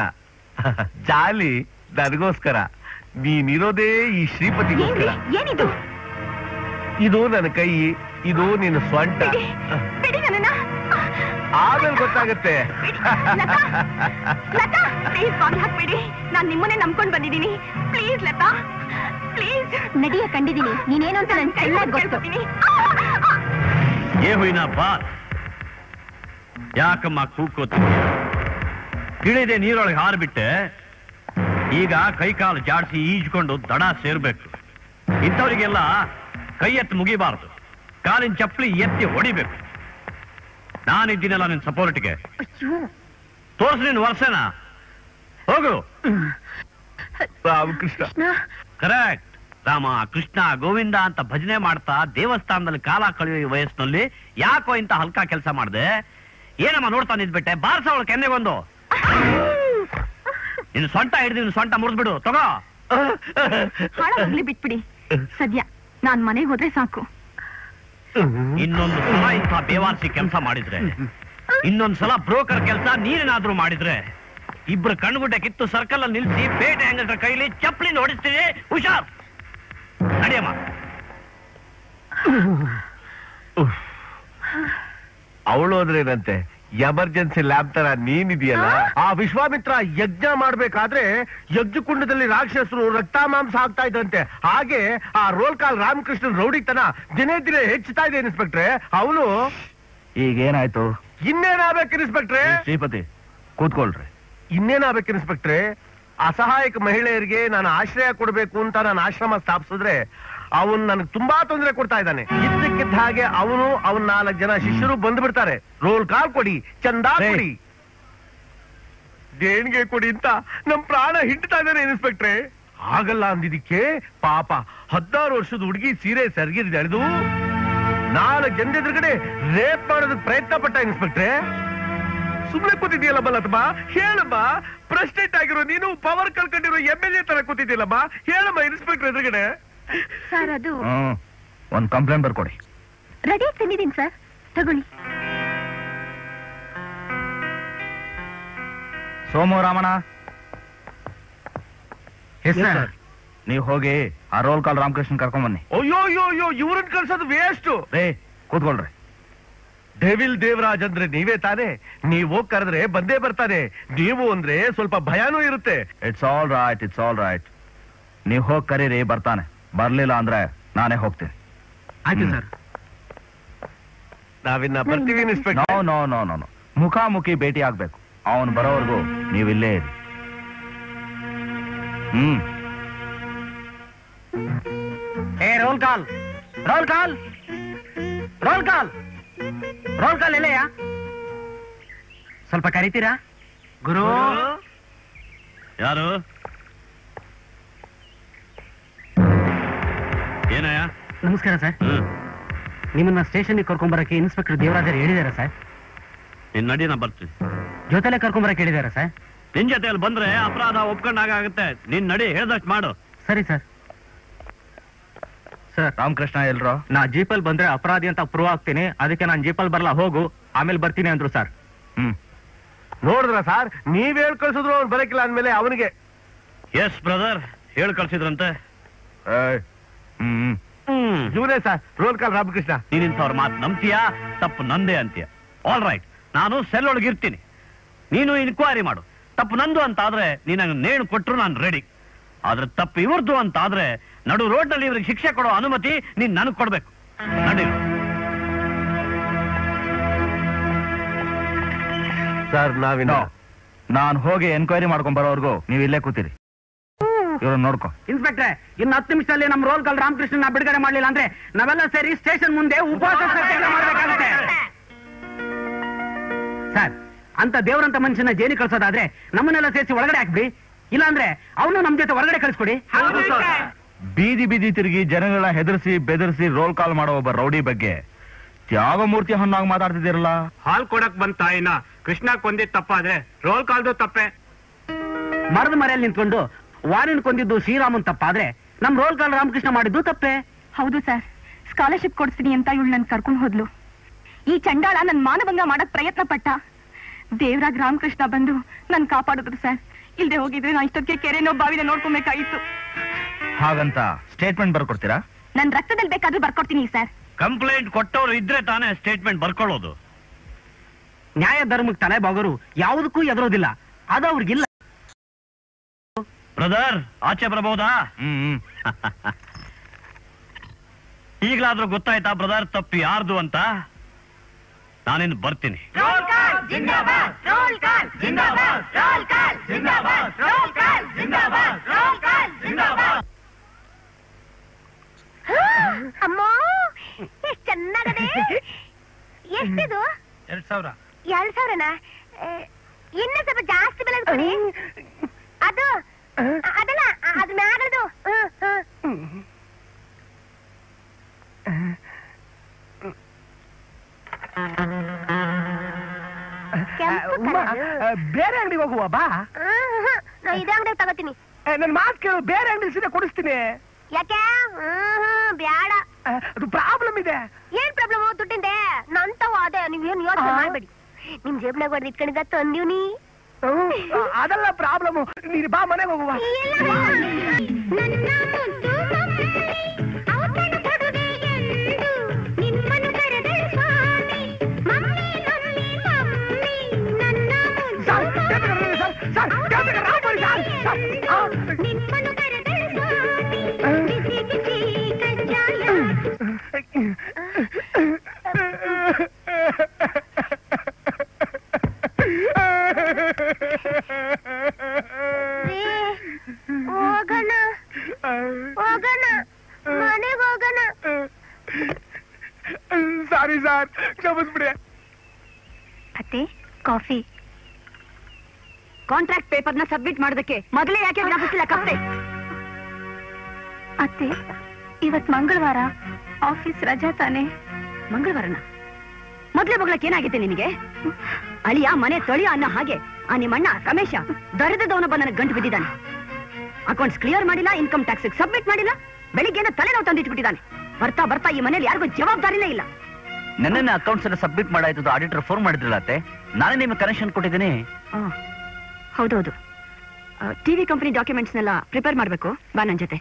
ಜಾಲಿ ನನಗೋಸ್ಕರ. ನೀನಿರೋದೇ ಈ ಶ್ರೀಪತಿಗೋಸ್ಕರ. ಏನಿದು? ಇದು ನನ್ನ ಕೈ ಇದು ನಿನ್ನ ಸ್ವಂಟ. ಆಮೇಲೆ ಗೊತ್ತಾಗತ್ತೆ. ನಾನ್ ನಿಮ್ಮನ್ನೇ ನಂಬ್ಕೊಂಡ್ ಬಂದಿದ್ದೀನಿ. ಪ್ಲೀಸ್ ಲತಾ ಪ್ಲೀಸ್ ನಡಿಯ ಕಂಡಿದ್ದೀನಿ. ನೀನೇನು ಅಂತ ನನ್ನ ಚೆನ್ನಾಗಿ ಗೊತ್ತು. ಏ ಹುಯ್ನಪ್ಪ ಯಾಕಮ್ಮ ಕೂಕೋತ? ಇಳಿದೆ ನೀರೊಳಗೆ ಹಾರ್ಬಿಟ್ಟೆ. ಈಗ ಕೈ ಕಾಲು ಜಾಡಿಸಿ ಈಜ್ಕೊಂಡು ದಡ ಸೇರ್ಬೇಕು. ಇಂಥವರಿಗೆಲ್ಲ ಕೈ ಎತ್ತಿ ಮುಗಿಬಾರದು. ಕಾಲಿನ ಚಪ್ಪಲಿ ಎತ್ತಿ ಹೊಡಿಬೇಕು. ನಾನಿದ್ದೀನಲ್ಲ ನಿನ್ ಸಪೋರ್ಟ್ಗೆ. ತೋರ್ಸು ನಿನ್ ವರ್ಷನ. ಹೋಗು. ಕೃಷ್ಣ ಕರೆಕ್ಟ್. ರಾಮ ಕೃಷ್ಣ ಗೋವಿಂದ ಅಂತ ಭಜನೆ ಮಾಡ್ತಾ ದೇವಸ್ಥಾನದಲ್ಲಿ ಕಾಲ ಕಳೆಯುವ ವಯಸ್ಸಿನಲ್ಲಿ ಯಾಕೋ ಇಂತ ಹಲ್ಕಾ ಕೆಲಸ ಮಾಡ್ದೆ? ಏನಮ್ಮ ನೋಡ್ತಾ ನಿಂತ್ಬಿಟ್ಟೆ? ಬಾರ್ಸ ಅವಳು ಕೆನ್ನೆಗೊಂದು ಇನ್ನು ಸೊಂಟ ಹಿಡಿದು ಇನ್ನು ಸೊಂಟ ಮುರಿದ್ಬಿಡು. ತಗೋ. ಹಾಳಾಗ್ಲಿ ಬಿಟ್ಬಿಡಿ. ಸದ್ಯ ನಾನ್ ಮನೆಗೆ ಹೋದ್ರೆ ಸಾಕು. ಇನ್ನೊಂದು ಸಲ ಇಂಥ ಬೇವಾರ್ಸಿ ಕೆಲಸ ಮಾಡಿದ್ರೆ ಇನ್ನೊಂದು ಸಲ ಬ್ರೋಕರ್ ಕೆಲಸ ನೀನೇನಾದ್ರೂ ಮಾಡಿದ್ರೆ ಇಬ್ರು ಕಣ್ಗುಡ್ಡೆ ಕಿತ್ತು ಸರ್ಕಲ್ ಅಲ್ಲಿ ನಿಲ್ಸಿ ಪೇಟೆ ಹೆಂಗಸ್ರ ಕೈಲಿ ಚಪ್ಪಲಿ ನೋಡಿಸ್ತೀವಿ ಹುಷಾರ್. ನಡಿಯಮ್ಮ. ಅವಳು ಏನಂತೆ? ಎಮರ್ಜೆನ್ಸಿ ಲ್ಯಾಬ್ ತರ ನೀನಿದೆಯಲ್ಲ? ಆ? ವಿಶ್ವಾಮಿತ್ರ ಯಜ್ಞ ಮಾಡ್ಬೇಕಾದ್ರೆ ಯಜ್ಞಕುಂಡದಲ್ಲಿ ರಾಕ್ಷಸರು ರಕ್ತ ಮಾಂಸ ಆಗ್ತಾ ಇದ್ದಂತೆ ಹಾಗೆ ಆ ರೋಲ್ ಕಾಲ್ ರಾಮಕೃಷ್ಣನ್ ರೌಡಿತನ ದಿನೇ ದಿನೇ ಹೆಚ್ಚುತ್ತಾ ಇದೆ ಇನ್ಸ್ಪೆಕ್ಟ್ರೆ. ಅವನು? ಈಗ ಏನಾಯ್ತು ಇನ್ನೇನಾಗ್ಬೇಕು ಇನ್ಸ್ಪೆಕ್ಟ್ರೆ? ಶ್ರೀಪತಿ ಕೂತ್ಕೊಳ್ರಿ. ಇನ್ನೇನಾಗ್ಬೇಕು ಇನ್ಸ್ಪೆಕ್ಟ್ರೆ? ಅಸಹಾಯಕ ಮಹಿಳೆಯರಿಗೆ ನಾನು ಆಶ್ರಯ ಕೊಡಬೇಕು ಅಂತ ನಾನು ಆಶ್ರಮ ಸ್ಥಾಪಿಸಿದ್ರೆ ಅವನ್ ನನಗೆ ತುಂಬಾ ತೊಂದರೆ ಕೊಡ್ತಾ ಇದ್ದಾನೆ. ಇದ್ದಕ್ಕಿದ್ದ ಹಾಗೆ ಅವನು ಅವನ್ ನಾಲ್ಕು ಜನ ಶಿಷ್ಯರು ಬಂದು ಬಿಡ್ತಾರೆ. ರೋಲ್ ಕಾಲ್ ಕೊಡಿ ಚಂದ ಕೊಡಿ. ದೇಣಿಗೆ ಕೊಡಿ ಅಂತ ನಮ್ ಪ್ರಾಣ ಹಿಂಡ್ತಾ ಇದ್ದಾನೆ ಇನ್ಸ್ಪೆಕ್ಟ್ರೆ. ಆಗಲ್ಲ ಅಂದಿದ್ದಕ್ಕೆ ಪಾಪ ಹದಿನಾರು ವರ್ಷದ ಹುಡುಗಿ ಸೀರೆ ಸರಿಗಿದ್ ಎಳೆದು ನಾಲ್ಕು ಜನದ ಎದುರುಗಡೆ ರೇಪ್ ಮಾಡೋದಕ್ಕೆ ಪ್ರಯತ್ನ ಪಟ್ಟ ಇನ್ಸ್ಪೆಕ್ಟ್ರೆ. ಸುಮ್ನೆ ಕೂತಿದ್ಯಲ್ಲ ಬಲ್ಲತ್ತಮ್ಮ ಹೇಳಮ್ಮ ಪ್ರೆಸಿಡೆಂಟ್ ಆಗಿರೋ ನೀನು ಪವರ್ ಕಳ್ಕೊಂಡಿರೋ ಎಂ ಎಲ್ ಎ ತರ ಕೂತಿದ್ಯಲ್ಲಮ್ಮ ಹೇಳಮ್ಮ ಇನ್ಸ್ಪೆಕ್ಟರ್ ಎದುರುಗಡೆ. ಸರ್ ಅದು ಒಂದು ಕಂಪ್ಲೇಂಟ್ ಬರ್ಕೊಡಿ. ರೆಡಿ ತಂದಿದ್ದೀನಿ ಸರ್ ತಗೊಳ್ಳಿ. ಸೋಮು ರಾಮಣ್ಣ. Sir. ನೀವು ಹೋಗಿ ಆ ರೋಲ್ ಕಾಲ್ ರಾಮಕೃಷ್ಣ ಕರ್ಕೊಂಡ್ ಬನ್ನಿ. ಅಯ್ಯೋ ಅಯ್ಯೋ ಅಯ್ಯೋ ಇವ್ರನ್ನ ಕಳ್ಸೋದು ವೇಸ್ಟ್ ರೇ ಕೂತ್ಕೊಳ್ರಿ. ಡೆವಿಲ್ ದೇವರಾಜ್ ಅಂದ್ರೆ ನೀವೇ ತಾನೇ? ನೀವು ಹೋಗ್ ಕರೆದ್ರೆ ಬಂದೇ ಬರ್ತಾನೆ. ನೀವು ಅಂದ್ರೆ ಸ್ವಲ್ಪ ಭಯಾನೂ ಇರುತ್ತೆ. It's all right it's all right ನೀವು ಹೋಗಿ ಕರೀರಿ ಬರ್ತಾನೆ. ಬರ್ಲಿಲ್ಲ ಅಂದ್ರೆ ನಾನೇ ಹೋಗ್ತೀನಿ. ಆಯ್ತು. ಸರ್. ನಾವಿನ್ನ ಬರ್ತೀವಿ no inspector. No no no no ಮುಖಾಮುಖಿ ಭೇಟಿ ಆಗ್ಬೇಕು. ಅವನು ಬರೋವರೆಗೂ ನೀವು ಇಲ್ಲೇ ಇರಿ. ಹ್ಮ್. ಏ roll call roll call roll call roll call ಎಲ್ಲೆಯಾ? ಸ್ವಲ್ಪ ಕರಿತೀರಾ? ಗುರು? ಯಾರು? ಏನಯ್ಯ? ನಮಸ್ಕಾರ ಸರ್. ಹ್ಮ್. ನಿಮ್ಮನ್ನ ಸ್ಟೇಷನ್ಗೆ ಕರ್ಕೊಂಬರಕ್ಕೆ ಇನ್ಸ್ಪೆಕ್ಟರ್ ದೇವರಾಜ್ ಹೇಳಿದಾರ ಸರ್. ನಿನ್ ನಡಿ ನಾ ಬರ್ತೀನಿ. ಜೊತೆಲೆ ಕರ್ಕೊಂಬರಕ್ಕೆ ಹೇಳಿದಾರ ಸರ್. ನಿನ್ ಜೊತೆಯಲ್ಲಿ ಬಂದ್ರೆ ಅಪರಾಧ ಒಪ್ಕೊಂಡಾಗ ಆಗುತ್ತೆ. ನಿನ್ ನಡಿ ಹೇಳ್ದಷ್ಟು ಮಾಡು. ಸರಿ ಸರ್. ಸರ್ ರಾಮಕೃಷ್ಣ ಎಲ್ರು? ನಾ ಜೀಪಲ್ ಬಂದ್ರೆ ಅಪರಾಧಿ ಅಂತ ಪ್ರೂವ್ ಆಗ್ತೀನಿ. ಅದಕ್ಕೆ ನಾನು ಜೀಪಲ್ ಬರಲ್ಲ ಹೋಗು. ಆಮೇಲೆ ಬರ್ತೀನಿ ಅಂದ್ರು ಸರ್. ಹ್ಮ್. ನೋಡಿದ್ರ ಸರ್? ನೀವ್ ಹೇಳ್ ಕಳ್ಸಿದ್ರು ಅವ್ರು ಬರಕಿಲ್ಲ ಅಂದ್ಮೇಲೆ ಅವನಿಗೆ. ಎಸ್ ಬ್ರದರ್ ಹೇಳ್ ಕಳ್ಸಿದ್ರಂತೆ ಏಯ್. ಹ್ಮ್ ಹ್ಮ್. ಹ್ಮ್. ಇವನೇ ಸರ್ ರೋಲ್ ಕಾಲ್ ರಾಮಕೃಷ್ಣ. ನೀನಿಂಥವ್ರ ಮಾತು ನಂಬ್ತೀಯಾ? ತಪ್ಪು ನಂದೇ ಅಂತೀಯ. ಆಲ್ ರೈಟ್ ನಾನು ಸೆಲ್ ಒಳಗೆ ಇರ್ತೀನಿ. ನೀನು ಇನ್ಕ್ವೈರಿ ಮಾಡು. ತಪ್ಪು ನಂದು ಅಂತ ಆದ್ರೆ ನೀನು ನೇಣು ಕೊಟ್ರು ನಾನು ರೆಡಿ ಆದ್ರೆ ತಪ್ಪು ಇವ್ರದ್ದು ಅಂತ ಆದ್ರೆ ನಡು ರೋಡ್ನಲ್ಲಿ ಇವ್ರಿಗೆ ಶಿಕ್ಷೆ ಕೊಡೋ ಅನುಮತಿ ನೀನ್ ನನಗ್ ಕೊಡ್ಬೇಕು. ನಡೀರು. ಸರ್ ನಾವಿನ ನಾನು ನಾನ್ ಹೋಗಿ ಎನ್ಕ್ವೈರಿ ಮಾಡ್ಕೊಂಡ್ ಬರೋವರೆಗೂ ನೀವು ಇಲ್ಲೇ ಕೂತಿರಿ. ಇವ್ರನ್ನ ನೋಡ್ಕೊ. ಇನ್ಸ್ಪೆಕ್ಟ್ರೆ ಇನ್ನು ಹತ್ತು ನಿಮಿಷದಲ್ಲಿ ನಮ್ಮ ರೋಲ್ ಕಾಲ್ ರಾಮಕೃಷ್ಣನ ಬಿಡುಗಡೆ ಮಾಡಲಿಲ್ಲ ಅಂದ್ರೆ ನಾವೆಲ್ಲ ಸೇರಿ ಸ್ಟೇಷನ್ ಮುಂದೆ ಉಪವಾಸ ಸತ್ಯಾಗ್ರಹ ಮಾಡ್ಬೇಕಾಗುತ್ತೆ. ಸರ್ ಅಂತ ದೇವರಂತ ಮನುಷ್ಯನ ಜೇನಿ ಕಳ್ಸೋದಾದ್ರೆ ನಮ್ಮನ್ನೆಲ್ಲ ಸೇರಿಸಿ ಒಳಗಡೆ ಹಾಕ್ಬಿಡಿ. ಇಲ್ಲಾಂದ್ರೆ ಅವನು ನಮ್ ಜೊತೆ ಹೊರಗಡೆ ಕಳಿಸ್ಕೊಡಿ. ಬೀದಿ ಬೀದಿ ತಿರುಗಿ ಜನಗಳ ಹೆದರಿಸಿ ಬೆದರಿಸಿ ರೋಲ್ ಕಾಲ್ ಮಾಡೋ ಒಬ್ಬ ರೌಡಿ ಬಗ್ಗೆ ತ್ಯಾಗಮೂರ್ತಿ ಹಣ್ಣಾಗಿ ಮಾತಾಡ್ತಿದ್ದೀರಲ್ಲ? ಹಾಲ್ ಕೊಡಕ್ ಬಂದ ತಾಯಿನ ಕೃಷ್ಣ ಕೊಂದಿದ್ ತಪ್ಪಾದ್ರೆ ರೋಲ್ ಕಾಲ್ದು ತಪ್ಪೆ. ಮರದ ಮರೆಯಲ್ಲಿ ನಿಂತ್ಕೊಂಡು ವಾರಿನ್ ಕೊಂದಿದ್ದು ಶ್ರೀರಾಮನ್ ತಪ್ಪಾದ್ರೆ ನಮ್ ರೋಲ್ ಕಾಲ್ ರಾಮಕೃಷ್ಣ ಮಾಡಿದ್ದು ತಪ್ಪೆ. ಹೌದು ಸರ್. ಸ್ಕಾಲರ್ಶಿಪ್ ಕೊಡ್ತೀನಿ ಅಂತ ಇವಳು ನನ್ ಕರ್ಕೊಂಡು ಹೋದ್ಲು. ಈ ಚಂಡಾಳ ನನ್ ಮಾನಭಂಗ ಮಾಡಕ್ ಪ್ರಯತ್ನ ಪಟ್ಟ. ದೇವರಾಜ್ ರಾಮಕೃಷ್ಣ ಬಂದು ನನ್ ಕಾಪಾಡಿದ್ರು ಸರ್. ಇಲ್ದೆ ಹೋಗಿದ್ರೆ ನಾ ಇಷ್ಟೊತ್ತಿಗೆ ಕೆರೆನೋ ಬಾವಿನ ನೋಡ್ಕೊಬೇಕಾಯ್ತು ಹಾಗಂತ ಸ್ಟೇಟ್ಮೆಂಟ್ ಬರ್ಕೊಡ್ತೀರಾ? ನನ್ ರಕ್ತದಲ್ಲಿ ಬೇಕಾದ್ರೂ ಬರ್ಕೊಡ್ತೀನಿ ಸರ್. ಕಂಪ್ಲೇಂಟ್ ಕೊಟ್ಟವರು ಇದ್ರೆ ತಾನೇ ಸ್ಟೇಟ್ಮೆಂಟ್ ಬರ್ಕೊಳ್ಳೋದು. ನ್ಯಾಯ ಧರ್ಮಕ್ಕೆ ತಲೆ ಬಾಗೋರು ಯಾವುದಕ್ಕೂ ಎದುರೋದಿಲ್ಲ ಅದು ಅವ್ರಿಗಿಲ್ಲ. ಬ್ರದರ್ ಆಚೆ ಬರಬಹುದಾ? ಹ್ಮ್ ಈಗಲಾದ್ರೂ ಗೊತ್ತಾಯ್ತಾ ಬ್ರದರ್ ತಪ್ಪು ಯಾರ್ದು ಅಂತ? ನಾನಿನ್ನು ಬರ್ತೀನಿ. ಅಮ್ಮ ಎಷ್ಟು ಚೆನ್ನಾಗದೆ? ಎಷ್ಟಿದು? ಎರಡ್ ಸಾವಿರ. ಎರಡ್ ಸಾವಿರನಾ? ಇನ್ನು ಸ್ವಲ್ಪ ಜಾಸ್ತಿ ಬೆಲೆ ಕೊಡಿ. ಅದಲ್ಲ ಅದು ಮ್ಯಾಗದು ಬೇರೆ ಅಂಗಡಿ ಹೋಗುವ ಬಾ. ನಾ ಇದೇ ಅಂಗಡಿ ತಗೋತೀನಿ. ನನ್ ಮಾತು ಕೇಳು ಬೇರೆ ಅಂಗಡಿ ಸೀದಾ ಕೊಡಿಸ್ತೀನಿ. ಯಾಕೆ? ಹ್ಮ್ ಬ್ಯಾಡ. ಅದು ಪ್ರಾಬ್ಲಮ್ ಇದೆ. ಏನ್ ಪ್ರಾಬ್ಲಮ್ ದುಡ್ಡಿಂದೆ? ನಂತವ ಅದೇ ಏನ್ ಯೋಚನೆ. ಮಾಡ್ಬೇಡಿ. ನಿಮ್ ಜೇಬ್ನಾಗ ಹೊಡೆದು ಇಟ್ಕೊಂಡಿದ್ದ ತಂದೀವ್ ನೀ. ಅದಲ್ಲ ಪ್ರಾಬ್ಲಮ್ ನೀನು ಬಾ ಮನೆಗೆ ಹೋಗುವ. ಕಾಫಿ. ಕಾಂಟ್ರಾಕ್ಟ್ ಪೇಪರ್ನ ಸಬ್ಮಿಟ್ ಮಾಡೋದಕ್ಕೆ ಮೊದಲೇ ಯಾಕೆ ಜ್ಞಾಪಿಸಿಲ್ಲ ಕಪ್ಪೆ? ಅತ್ತೆ ಇವತ್ ಮಂಗಳವಾರ. ಆಫೀಸ್ ರಜಾ ತಾನೆ. ಮಂಗಳವಾರನ? ಮೊದಲೇ ಬಗ್ಲಕ್ಕೆ ಏನಾಗಿದೆ ನಿನಗೆ? ಅಳಿಯ ಮನೆ ತೊಳಿಯ ಅನ್ನೋ ಹಾಗೆ ಆ ನಿಮ್ಮಣ್ಣ ರಮೇಶ ದರಿದ್ರದವನೊಬ್ಬ ಬಂದನ ಗಂಟು ಬಿದ್ದಿದ್ದಾನೆ. ಅಕೌಂಟ್ಸ್ ಕ್ಲಿಯರ್ ಮಾಡಿಲ್ಲ ಇನ್ಕಮ್ ಟ್ಯಾಕ್ಸ್ ಸಬ್ಮಿಟ್ ಮಾಡಿಲ್ಲ ಬೆಳಿಗ್ಗೆನ ತಲೆನೋವು ತಂದಿಟ್ಬಿಟ್ಟಿದ್ದಾನೆ. ಬರ್ತಾ ಬರ್ತಾ ಈ ಮನೇಲಿ ಯಾರಿಗೂ ಜವಾಬ್ದಾರಿನೇ ಇಲ್ಲ. ನನ್ನ ಅಕೌಂಟ್ಸ್ನ ಸಬ್ಮಿಟ್ ಮಾಡಾಯ್ತದ ಆಡಿಟರ್ ಫೋನ್ ಮಾಡಿದ್ರಲ್ಲ ಅತ್ತೆ. ನಾನೇ ನಿಮ್ಗೆ ಕನೆಕ್ಷನ್ ಕೊಟ್ಟಿದ್ದೀನಿ. ಆ, ಹೌದೌದು. ಟಿವಿ ಕಂಪನಿ ಡಾಕ್ಯುಮೆಂಟ್ಸ್ನೆಲ್ಲ ಪ್ರಿಪೇರ್ ಮಾಡಬೇಕು. ಬಾ ನನ್ನ ಜೊತೆ.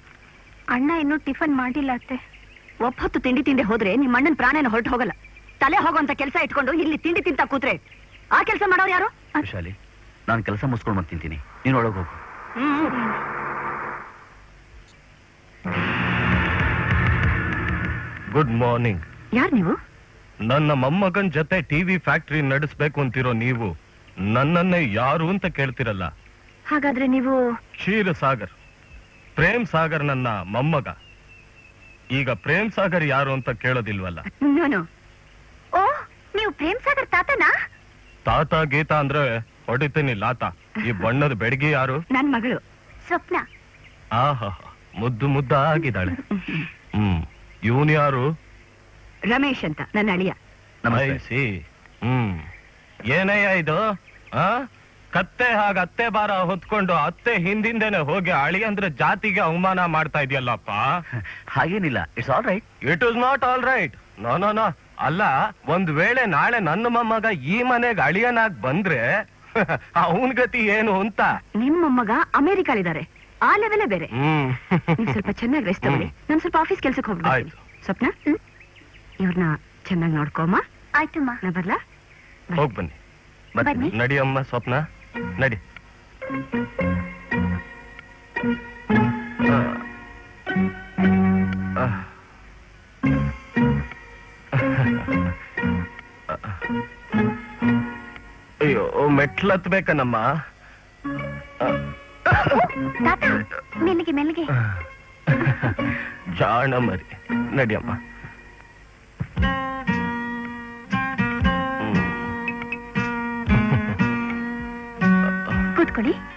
ಅಣ್ಣ ಇನ್ನೂ ಟಿಫನ್ ಮಾಡಿಲ್ಲ ಅತ್ತೆ. ಒಪ್ಪತ್ತು ತಿಂಡಿ ತಿಂಡಿ ಹೋದ್ರೆ ನಿಮ್ಮ ಅಣ್ಣನ ಪ್ರಾಣನ ಹೊರಟು ಹೋಗಲ್ಲ. ತಲೆ ಹೋಗುವಂತ ಕೆಲಸ ಇಟ್ಕೊಂಡು ಇಲ್ಲಿ ತಿಂಡಿ ತಿಂತ ಕೂತ್ರೆ ಆ ಕೆಲಸ ಮಾಡೋರು ಯಾರು? ವಿಶಾಲಿ ನಾನು ಕೆಲಸ ಮುಸ್ಕೊಂಡು ಬಂದು ತಿಂತೀನಿ. ನೀನು ಒಳಗೆ ಹೋಗು. ಗುಡ್ ಮಾರ್ನಿಂಗ್ ಯಾರು ನೀವು? ನನ್ನ ಮೊಮ್ಮಗನ್ ಜೊತೆ ಟಿವಿ ಫ್ಯಾಕ್ಟರಿ ನಡೆಸ್ಬೇಕು ಅಂತಿರೋ ನೀವು ನನ್ನನ್ನೇ ಯಾರು ಅಂತ ಕೇಳ್ತಿರಲ್ಲ. ಹಾಗಾದ್ರೆ ನೀವು ಕ್ಷೀರ ಸಾಗರ್. ಪ್ರೇಮ್ ಸಾಗರ್ ನನ್ನ ಮೊಮ್ಮಗ. ಈಗ ಪ್ರೇಮ್ ಸಾಗರ್ ಯಾರು ಅಂತ ಕೇಳೋದಿಲ್ವಲ್ಲ? ಓ ನೀವು ಪ್ರೇಮ್ ಸಾಗರ್ ತಾತನಾ? ತಾತ ಗೀತಾ ಅಂದ್ರೆ ಹೊಡಿತೀನಿ ಲಾತ. ಈ ಬಣ್ಣದ ಬೆಡಗಿ ಯಾರು? ನನ್ ಮಗಳು ಸ್ವಪ್ನ. ಆಹಾ ಮುದ್ದು ಮುದ್ದ ಆಗಿದ್ದಾಳೆ ಹ್ಮ್ ಇವನ್ ಯಾರು? ರಮೇಶ್ ಅಂತ ನನ್ನ ಅಳಿಯ. ನಮಸ್ತೆ. ಹ್ಮ್. ಏನಯ್ಯ ಇದು? ಆ? ಕತ್ತೆ ಹಾಗ ಅತ್ತೆ ಬಾರ ಹೊತ್ಕೊಂಡು ಅತ್ತೆ ಹಿಂದಿಂದೇನೆ ಹೋಗಿ ಅಳಿ ಅಂದ್ರೆ ಜಾತಿಗೆ ಅವಮಾನ ಮಾಡ್ತಾ ಇದೆಯಲ್ಲಪ್ಪ? ಹಾಗೇನಿಲ್ಲ it's all right it is not all right no no no ಅಲ್ಲ ಒಂದ್ ವೇಳೆ ನಾಳೆ ನನ್ನ ಮೊಮ್ಮಗ ಈ ಮನೆಗೆ ಅಳಿಯನಾಗ್ ಬಂದ್ರೆ ಅವನ್ ಗತಿ ಏನು ಅಂತ? ನಿಮ್ ಮೊಮ್ಮಗ ಇದಾರೆ ಆ ಲೆವೆಲೇ ಬೇರೆ. ಸ್ವಲ್ಪ ಚೆನ್ನಾಗಿ ರೆಸ್ಟ್ ತಗೊಳ್ಳಿ. ನಾನು ಸ್ವಲ್ಪ ಆಫೀಸ್ ಕೆಲ್ಸಕ್ಕೆ ಹೋಗ್ಬೇಕು. ಸ್ವಪ್ನ? ಇವ್ರನ್ನ ಚೆನ್ನಾಗಿ ನೋಡ್ಕೊಮ್ಮ. ಆಯ್ತಮ್ಮ. ನಾ ಬರ್ಲಾ? ಹೋಗ್ ಬನ್ನಿ. ಬನ್ನಿ. ನಡಿ ಅಮ್ಮ ಸ್ವಪ್ನ? ನಡಿ. ಅಯ್ಯೋ ಮೆಟ್ಲು ಹತ್ಬೇಕನಮ್ಮ. ತಾತ ಮೆಲ್ಲಿಗೆ ಮೆಲ್ಲಿಗೆ. ಜಾಣ ಮರಿ. ನಡಿಯಮ್ಮ. ಕೂತ್ಕೊಳ್ಳಿ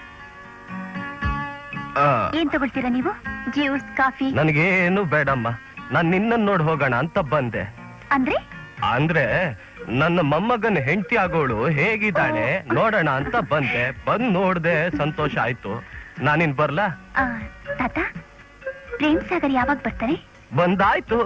ಆ, ಏನ್ ತಗೊಳ್ತೀರಾ ನೀವು? Juice coffee? ನನಗೇನು ಬೇಡಮ್ಮ. ನಾನ್ ನಿನ್ನನ್ ನೋಡ್ ಹೋಗೋಣ ಅಂತ ಬಂದೆ. ಅಂದ್ರೆ? ಅಂದ್ರೆ ನನ್ನ ಮೊಮ್ಮಗನ ಹೆಂಡತಿ ಆಗೋಳು ಹೇಗಿದ್ದಾಳೆ ನೋಡೋಣ ಅಂತ ಬಂದೆ. ಬಂದ್ ನೋಡ್ದೆ ಸಂತೋಷ ಆಯ್ತು. ನಾನಿನ್ ಬರ್ಲಾ? ತಾತ ಪ್ರೇಮ್ ಸಾಗರ್ ಯಾವಾಗ ಬರ್ತಾರೆ? ಬಂದಾಯ್ತು.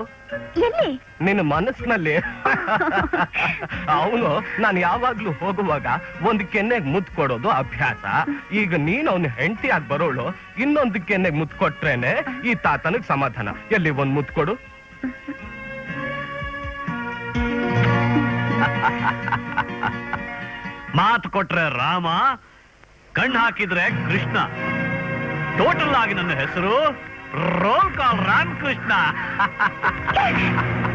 ಎಲ್ಲಿ? ನಿನ್ನ ಮನಸ್ಸಿನಲ್ಲಿ ಅವನು ನಾನು ಯಾವಾಗ್ಲೂ ಹೋಗುವಾಗ ಒಂದ್ ಕೆನ್ನೆಗ್ ಮುದ್ ಕೊಡೋದು ಅಭ್ಯಾಸ. ಈಗ ನೀನ್ ಅವನು ಹೆಂಡತಿ ಬರೋಳು, ಇನ್ನೊಂದು ಕೆನ್ನೆಗ್ ಮುದ್ ಕೊಟ್ರೇನೆ ಈ ತಾತನಿಗೆ ಸಮಾಧಾನ. ಎಲ್ಲಿ ಒಂದ್ ಮುದ್ ಕೊಡು. ಮಾತು ಕೊಟ್ರೆ ರಾಮ, ಕಣ್ಣು ಹಾಕಿದ್ರೆ ಕೃಷ್ಣ. ಟೋಟಲ್ ಆಗಿ ನನ್ನ ಹೆಸರು ರೋಲ್ ಕಾಲ್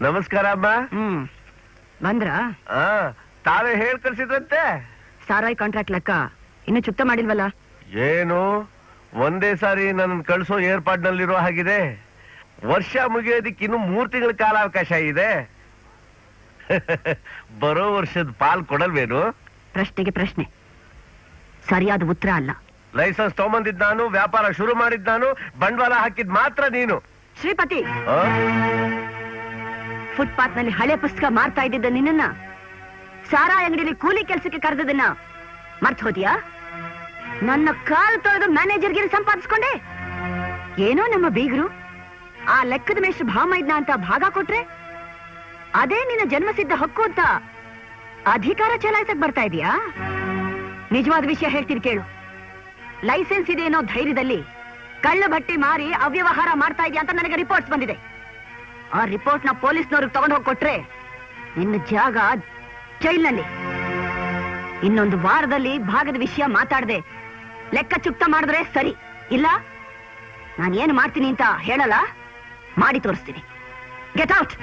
ನಮಸ್ಕಾರ ಅಮ್ಮ. ಹ್ಮ್. ಬಂದ್ರ? ಆ, ತಾವೇ ಹೇಳ್ ಕಳ್ಸಿದ್ರಂತೆ. ಸಾರಾಯಿ ಕಾಂಟ್ರಾಕ್ಟ್ ಲೆಕ್ಕ. ಇನ್ನು ಚುಕ್ತ ಮಾಡಿಲ್ವಲ್ಲ? ಏನು? ಒಂದೇ ಸಾರಿ ನನ್ನ ಕಳ್ಸೋ ಏರ್ಪಾಡ್ನಲ್ಲಿರೋ ಹಾಗಿದೆ. ವರ್ಷ ಮುಗಿಯೋದಿಕ್ಕೆ ಇನ್ನು ಮೂರ್ ತಿಂಗಳ ಕಾಲಾವಕಾಶ ಇದೆ. ಬರೋ ವರ್ಷದ ಪಾಲ್ ಕೊಡಲ್ವೇನು? ಪ್ರಶ್ನೆಗೆ ಪ್ರಶ್ನೆ. ಸರಿಯಾದ ಉತ್ತರ ಅಲ್ಲ. ಲೈಸೆನ್ಸ್ ತಗೊಂಬಂದಿದ್ ನಾನು ವ್ಯಾಪಾರ ಶುರು ಮಾಡಿದ್ ನಾನು ಬಂಡವಾಳ ಹಾಕಿದ್ ಮಾತ್ರ ನೀನು. ಶ್ರೀಪತಿ! ಆ? ಫುಟ್ಪಾತ್ನಲ್ಲಿ ಹಳೆ ಪುಸ್ತಕ ಮಾರ್ತಾ ಇದ್ದಿದ್ದ ನಿನ್ನನ್ನ? ಸಾರಾ ಅಂಗಡಿಯಲ್ಲಿ ಕೂಲಿ ಕೆಲಸಕ್ಕೆ ಕರೆದದನ್ನ ಮರ್ತ್ ಹೋದ್ಯಾ? ನನ್ನ ಕಾಲು ತೊಳೆದು ಮ್ಯಾನೇಜರ್ಗೆ ಸಂಪಾದಿಸ್ಕೊಂಡೆ? ಏನೋ ನಮ್ಮ ಬೀಗರು? ಆ ಲೆಕ್ಕದ ಮೇಷ್ಟ್ರು ಭಾಮ ಇದ್ನ ಅಂತ ಭಾಗ ಕೊಟ್ರೆ? ಅದೇ ನಿನ್ನ ಜನ್ಮಸಿದ್ಧ ಹಕ್ಕು ಅಂತ ಅಧಿಕಾರ ಚಲಾಯಿಸಕ್ ಬರ್ತಾ ಇದೀಯಾ? ನಿಜವಾದ ವಿಷಯ ಹೇಳ್ತೀನಿ ಕೇಳು. ಲೈಸೆನ್ಸ್ ಇದೆ ಧೈರ್ಯದಲ್ಲಿ ಕಳ್ಳ ಬಟ್ಟೆ ಮಾರಿ ಅವ್ಯವಹಾರ ಮಾಡ್ತಾ ಇದೆಯಾ ಅಂತ ನನಗೆ ರಿಪೋರ್ಟ್ಸ್ ಬಂದಿದೆ. ಆ ರಿಪೋರ್ಟ್ನ ಪೊಲೀಸ್ನವ್ರಿಗೆ ತಗೊಂಡು ಹೋಗಿ ಕೊಟ್ರೆ ನಿನ್ನ ಜಾಗ ಜೈಲ್ನಲ್ಲಿ. ಇನ್ನೊಂದು ವಾರದಲ್ಲಿ ಭಾಗದ ವಿಷಯ ಮಾತಾಡದೆ ಲೆಕ್ಕ ಚುಕ್ತ ಮಾಡಿದ್ರೆ ಸರಿ. ಇಲ್ಲ, ನಾನು ಏನು ಮಾಡ್ತೀನಿ ಅಂತ ಹೇಳಲ್ಲ? ಮಾಡಿ ತೋರಿಸ್ತೀನಿ. ಗೆಟ್ ಔಟ್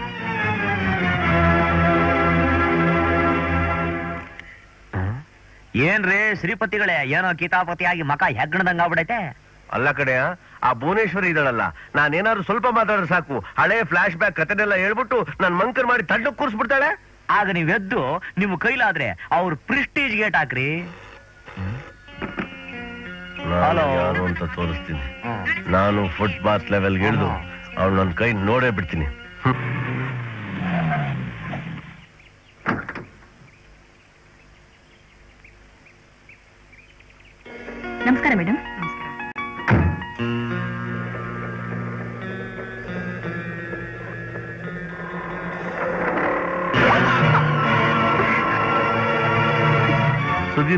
ಏನ್ರಿ ಶ್ರೀಪತಿಗಳೇ ಏನೋ ಕಿತಾಪತಿಯಾಗಿ ಮಕ ಹೆಗ್ಗಣದಂಗ ಆಗ್ಬಿಡೈತೆ? ಅಲ್ಲ ಕಡೆ ಆ ಭುವನೇಶ್ವರಿ ಇದಳಲ್ಲ ನಾನೇನಾದ್ರು ಸ್ವಲ್ಪ ಮಾತಾಡ್ರೆ ಸಾಕು. ಹಳೆ ಫ್ಲಾಶ್ ಬ್ಯಾಕ್ ಕಥೆನೆಲ್ಲ ಹೇಳ್ಬಿಟ್ಟು ನನ್ ಮಂಕರ್ ಮಾಡಿ ತಡ್ಡಕ್ ಕೂರ್ಸ್ಬಿಡ್ತಾಳೆ? ಆಗ ನೀವ್ ಎದ್ದು ನಿಮ್ ಕೈಲಾದ್ರೆ ಅವ್ರ ಪ್ರಿಸ್ಟೀಜ್ ಗೇಟ್ ಹಾಕ್ರಿ. ನಾನು ಯಾರು ಅಂತ ತೋರಿಸ್ತೀನಿ. ನಾನು ಫುಟ್ ಬಾತ್ ಲೆವೆಲ್ ಇಳಿದು ಅವ್ಳು ನನ್ನ ಕೈ ನೋಡೇ ಬಿಡ್ತೀನಿ.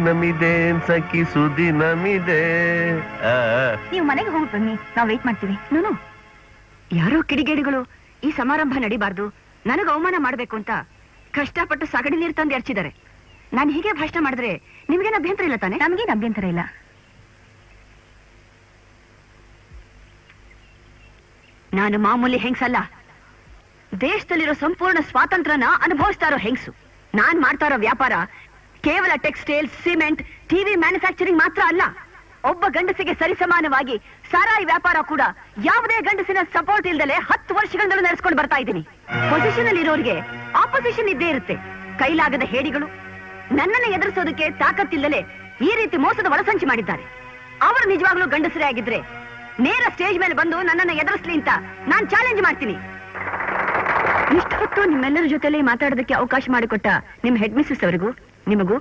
ನಮಿದೆ ಸಖಿ ಸುದಿ ನಮಿದೆ. ನೀವು ಮನೆಗೆ ಹೋಗಿ ಬನ್ನಿ ನಾವು ವೇಟ್ ಮಾಡ್ತೀವಿ. ನಾನು? ಯಾರೋ ಕಿಡಿಗೇಡಿಗಳು ಈ ಸಮಾರಂಭ ನಡಿಬಾರ್ದು. ನನಗೆ ಅವಮಾನ ಮಾಡ್ಬೇಕು ಅಂತ ಕಷ್ಟಪಟ್ಟು ಸಗಡಿ ನೀರು ತಂದು ಎರಚಿದ್ದಾರೆ. ನಾನು ಹೀಗೆ ಭಾಷಣ ಮಾಡಿದ್ರೆ ನಿಮ್ಗೇನು ಅಭ್ಯಂತರ ಇಲ್ಲ ತಾನೆ? ನಮಗೇನು ಅಭ್ಯಂತರ ಇಲ್ಲ. ನಾನು ಮಾಮೂಲಿ ಹೆಂಗ್ಸಲ್ಲ. ದೇಶದಲ್ಲಿರೋ ಸಂಪೂರ್ಣ ಸ್ವಾತಂತ್ರ್ಯನ ಅನುಭವಿಸ್ತಾರೋ ಹೆಂಗ್ಸು. ನಾನ್ ಮಾಡ್ತಾರೋ ವ್ಯಾಪಾರ ಕೇವಲ ಟೆಕ್ಸ್ಟೈಲ್, ಸಿಮೆಂಟ್, ಟಿವಿ ಮ್ಯಾನುಫ್ಯಾಕ್ಚರಿಂಗ್ ಮಾತ್ರ ಅಲ್ಲ, ಒಬ್ಬ ಗಂಡಸಿಗೆ ಸರಿಸಮಾನವಾಗಿ ಸಾರಾಯಿ ವ್ಯಾಪಾರ ಕೂಡ ಯಾವುದೇ ಗಂಡಸಿನ ಸಪೋರ್ಟ್ ಇಲ್ದಲೆ ಹತ್ತು ವರ್ಷಗಳಿಂದಲೂ ನಡೆಸ್ಕೊಂಡು ಬರ್ತಾ ಇದ್ದೀನಿ. ಪೊಸಿಷನ್ ಅಲ್ಲಿ ಇರೋರಿಗೆ ಆಪೋಸಿಷನ್ ಇದ್ದೇ ಇರುತ್ತೆ. ಕೈಲಾಗದ ಹೇಡಿಗಳು, ನನ್ನನ್ನು ಎದುರಿಸೋದಕ್ಕೆ ತಾಕತ್ತಿಲ್ಲದೆ ಈ ರೀತಿ ಮೋಸದ ಒಳಸಂಚಿ ಮಾಡಿದ್ದಾರೆ. ಅವರು ನಿಜವಾಗ್ಲೂ ಗಂಡಸರೇ ಆಗಿದ್ರೆ ನೇರ ಸ್ಟೇಜ್ ಮೇಲೆ ಬಂದು ನನ್ನನ್ನು ಎದುರಿಸ್ಲಿ ಅಂತ ನಾನು ಚಾಲೆಂಜ್ ಮಾಡ್ತೀನಿ. ಇಷ್ಟೊತ್ತು ನಿಮ್ಮೆಲ್ಲರ ಜೊತೆಲಿ ಮಾತಾಡೋದಕ್ಕೆ ಅವಕಾಶ ಮಾಡಿಕೊಟ್ಟ ನಿಮ್ ಹೆಡ್ ಮಿಸ್ಸಸ್ ಅವರಿಗೂ ನಿಮಗೂ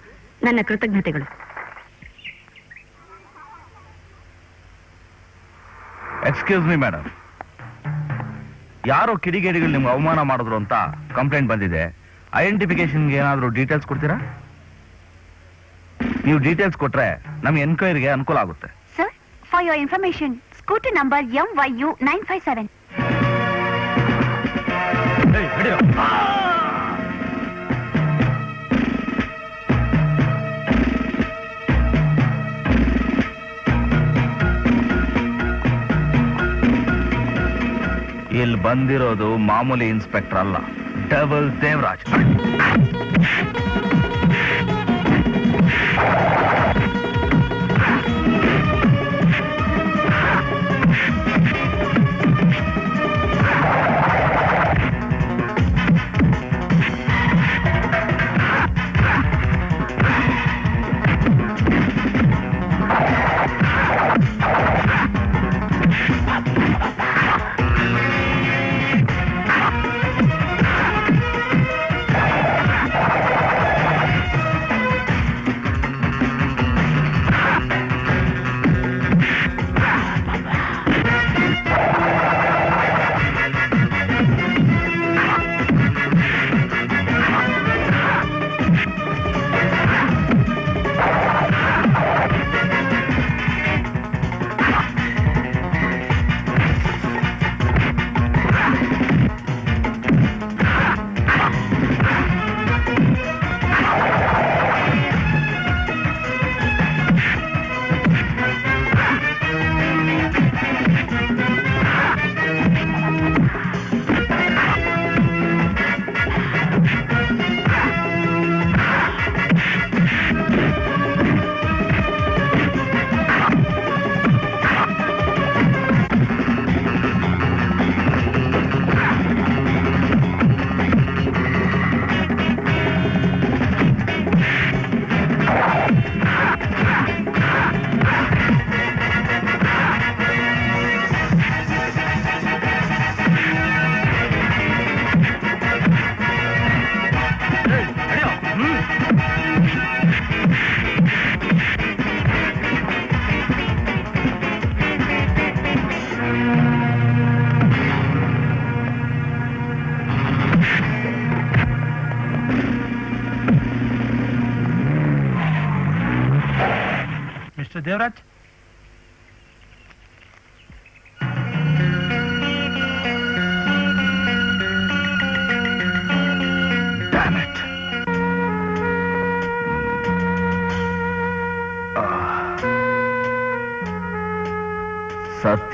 ನನ್ನ ಕೃತಜ್ಞತೆಗಳು. ಎಕ್ಸ್ಕ್ಯೂಸ್ ಮಿ ಮೇಡಮ್ ಯಾರೋ ಕಿಡಿಗೇಡಿಗಳು ನಿಮ್ಗೆ ಅವಮಾನ ಮಾಡಿದ್ರು ಅಂತ ಕಂಪ್ಲೇಂಟ್ ಬಂದಿದೆ. ಐಡೆಂಟಿಫಿಕೇಶನ್ಗೆ ಏನಾದರೂ ಡೀಟೇಲ್ಸ್ ಕೊಡ್ತೀರಾ? ನೀವು ಡೀಟೇಲ್ಸ್ ಕೊಟ್ರೆ ನಮ್ಗೆ ಎನ್ಕ್ವೈರಿಗೆ ಅನುಕೂಲ ಆಗುತ್ತೆ. Sir for your information scooty number M Y U nine five seven ಇಲ್ಲಿ ಬಂದಿರೋದು ಮಾಮೂಲಿ ಇನ್ಸ್ಪೆಕ್ಟರ್ ಅಲ್ಲ. ಡಬಲ್ ದೇವರಾಜ್.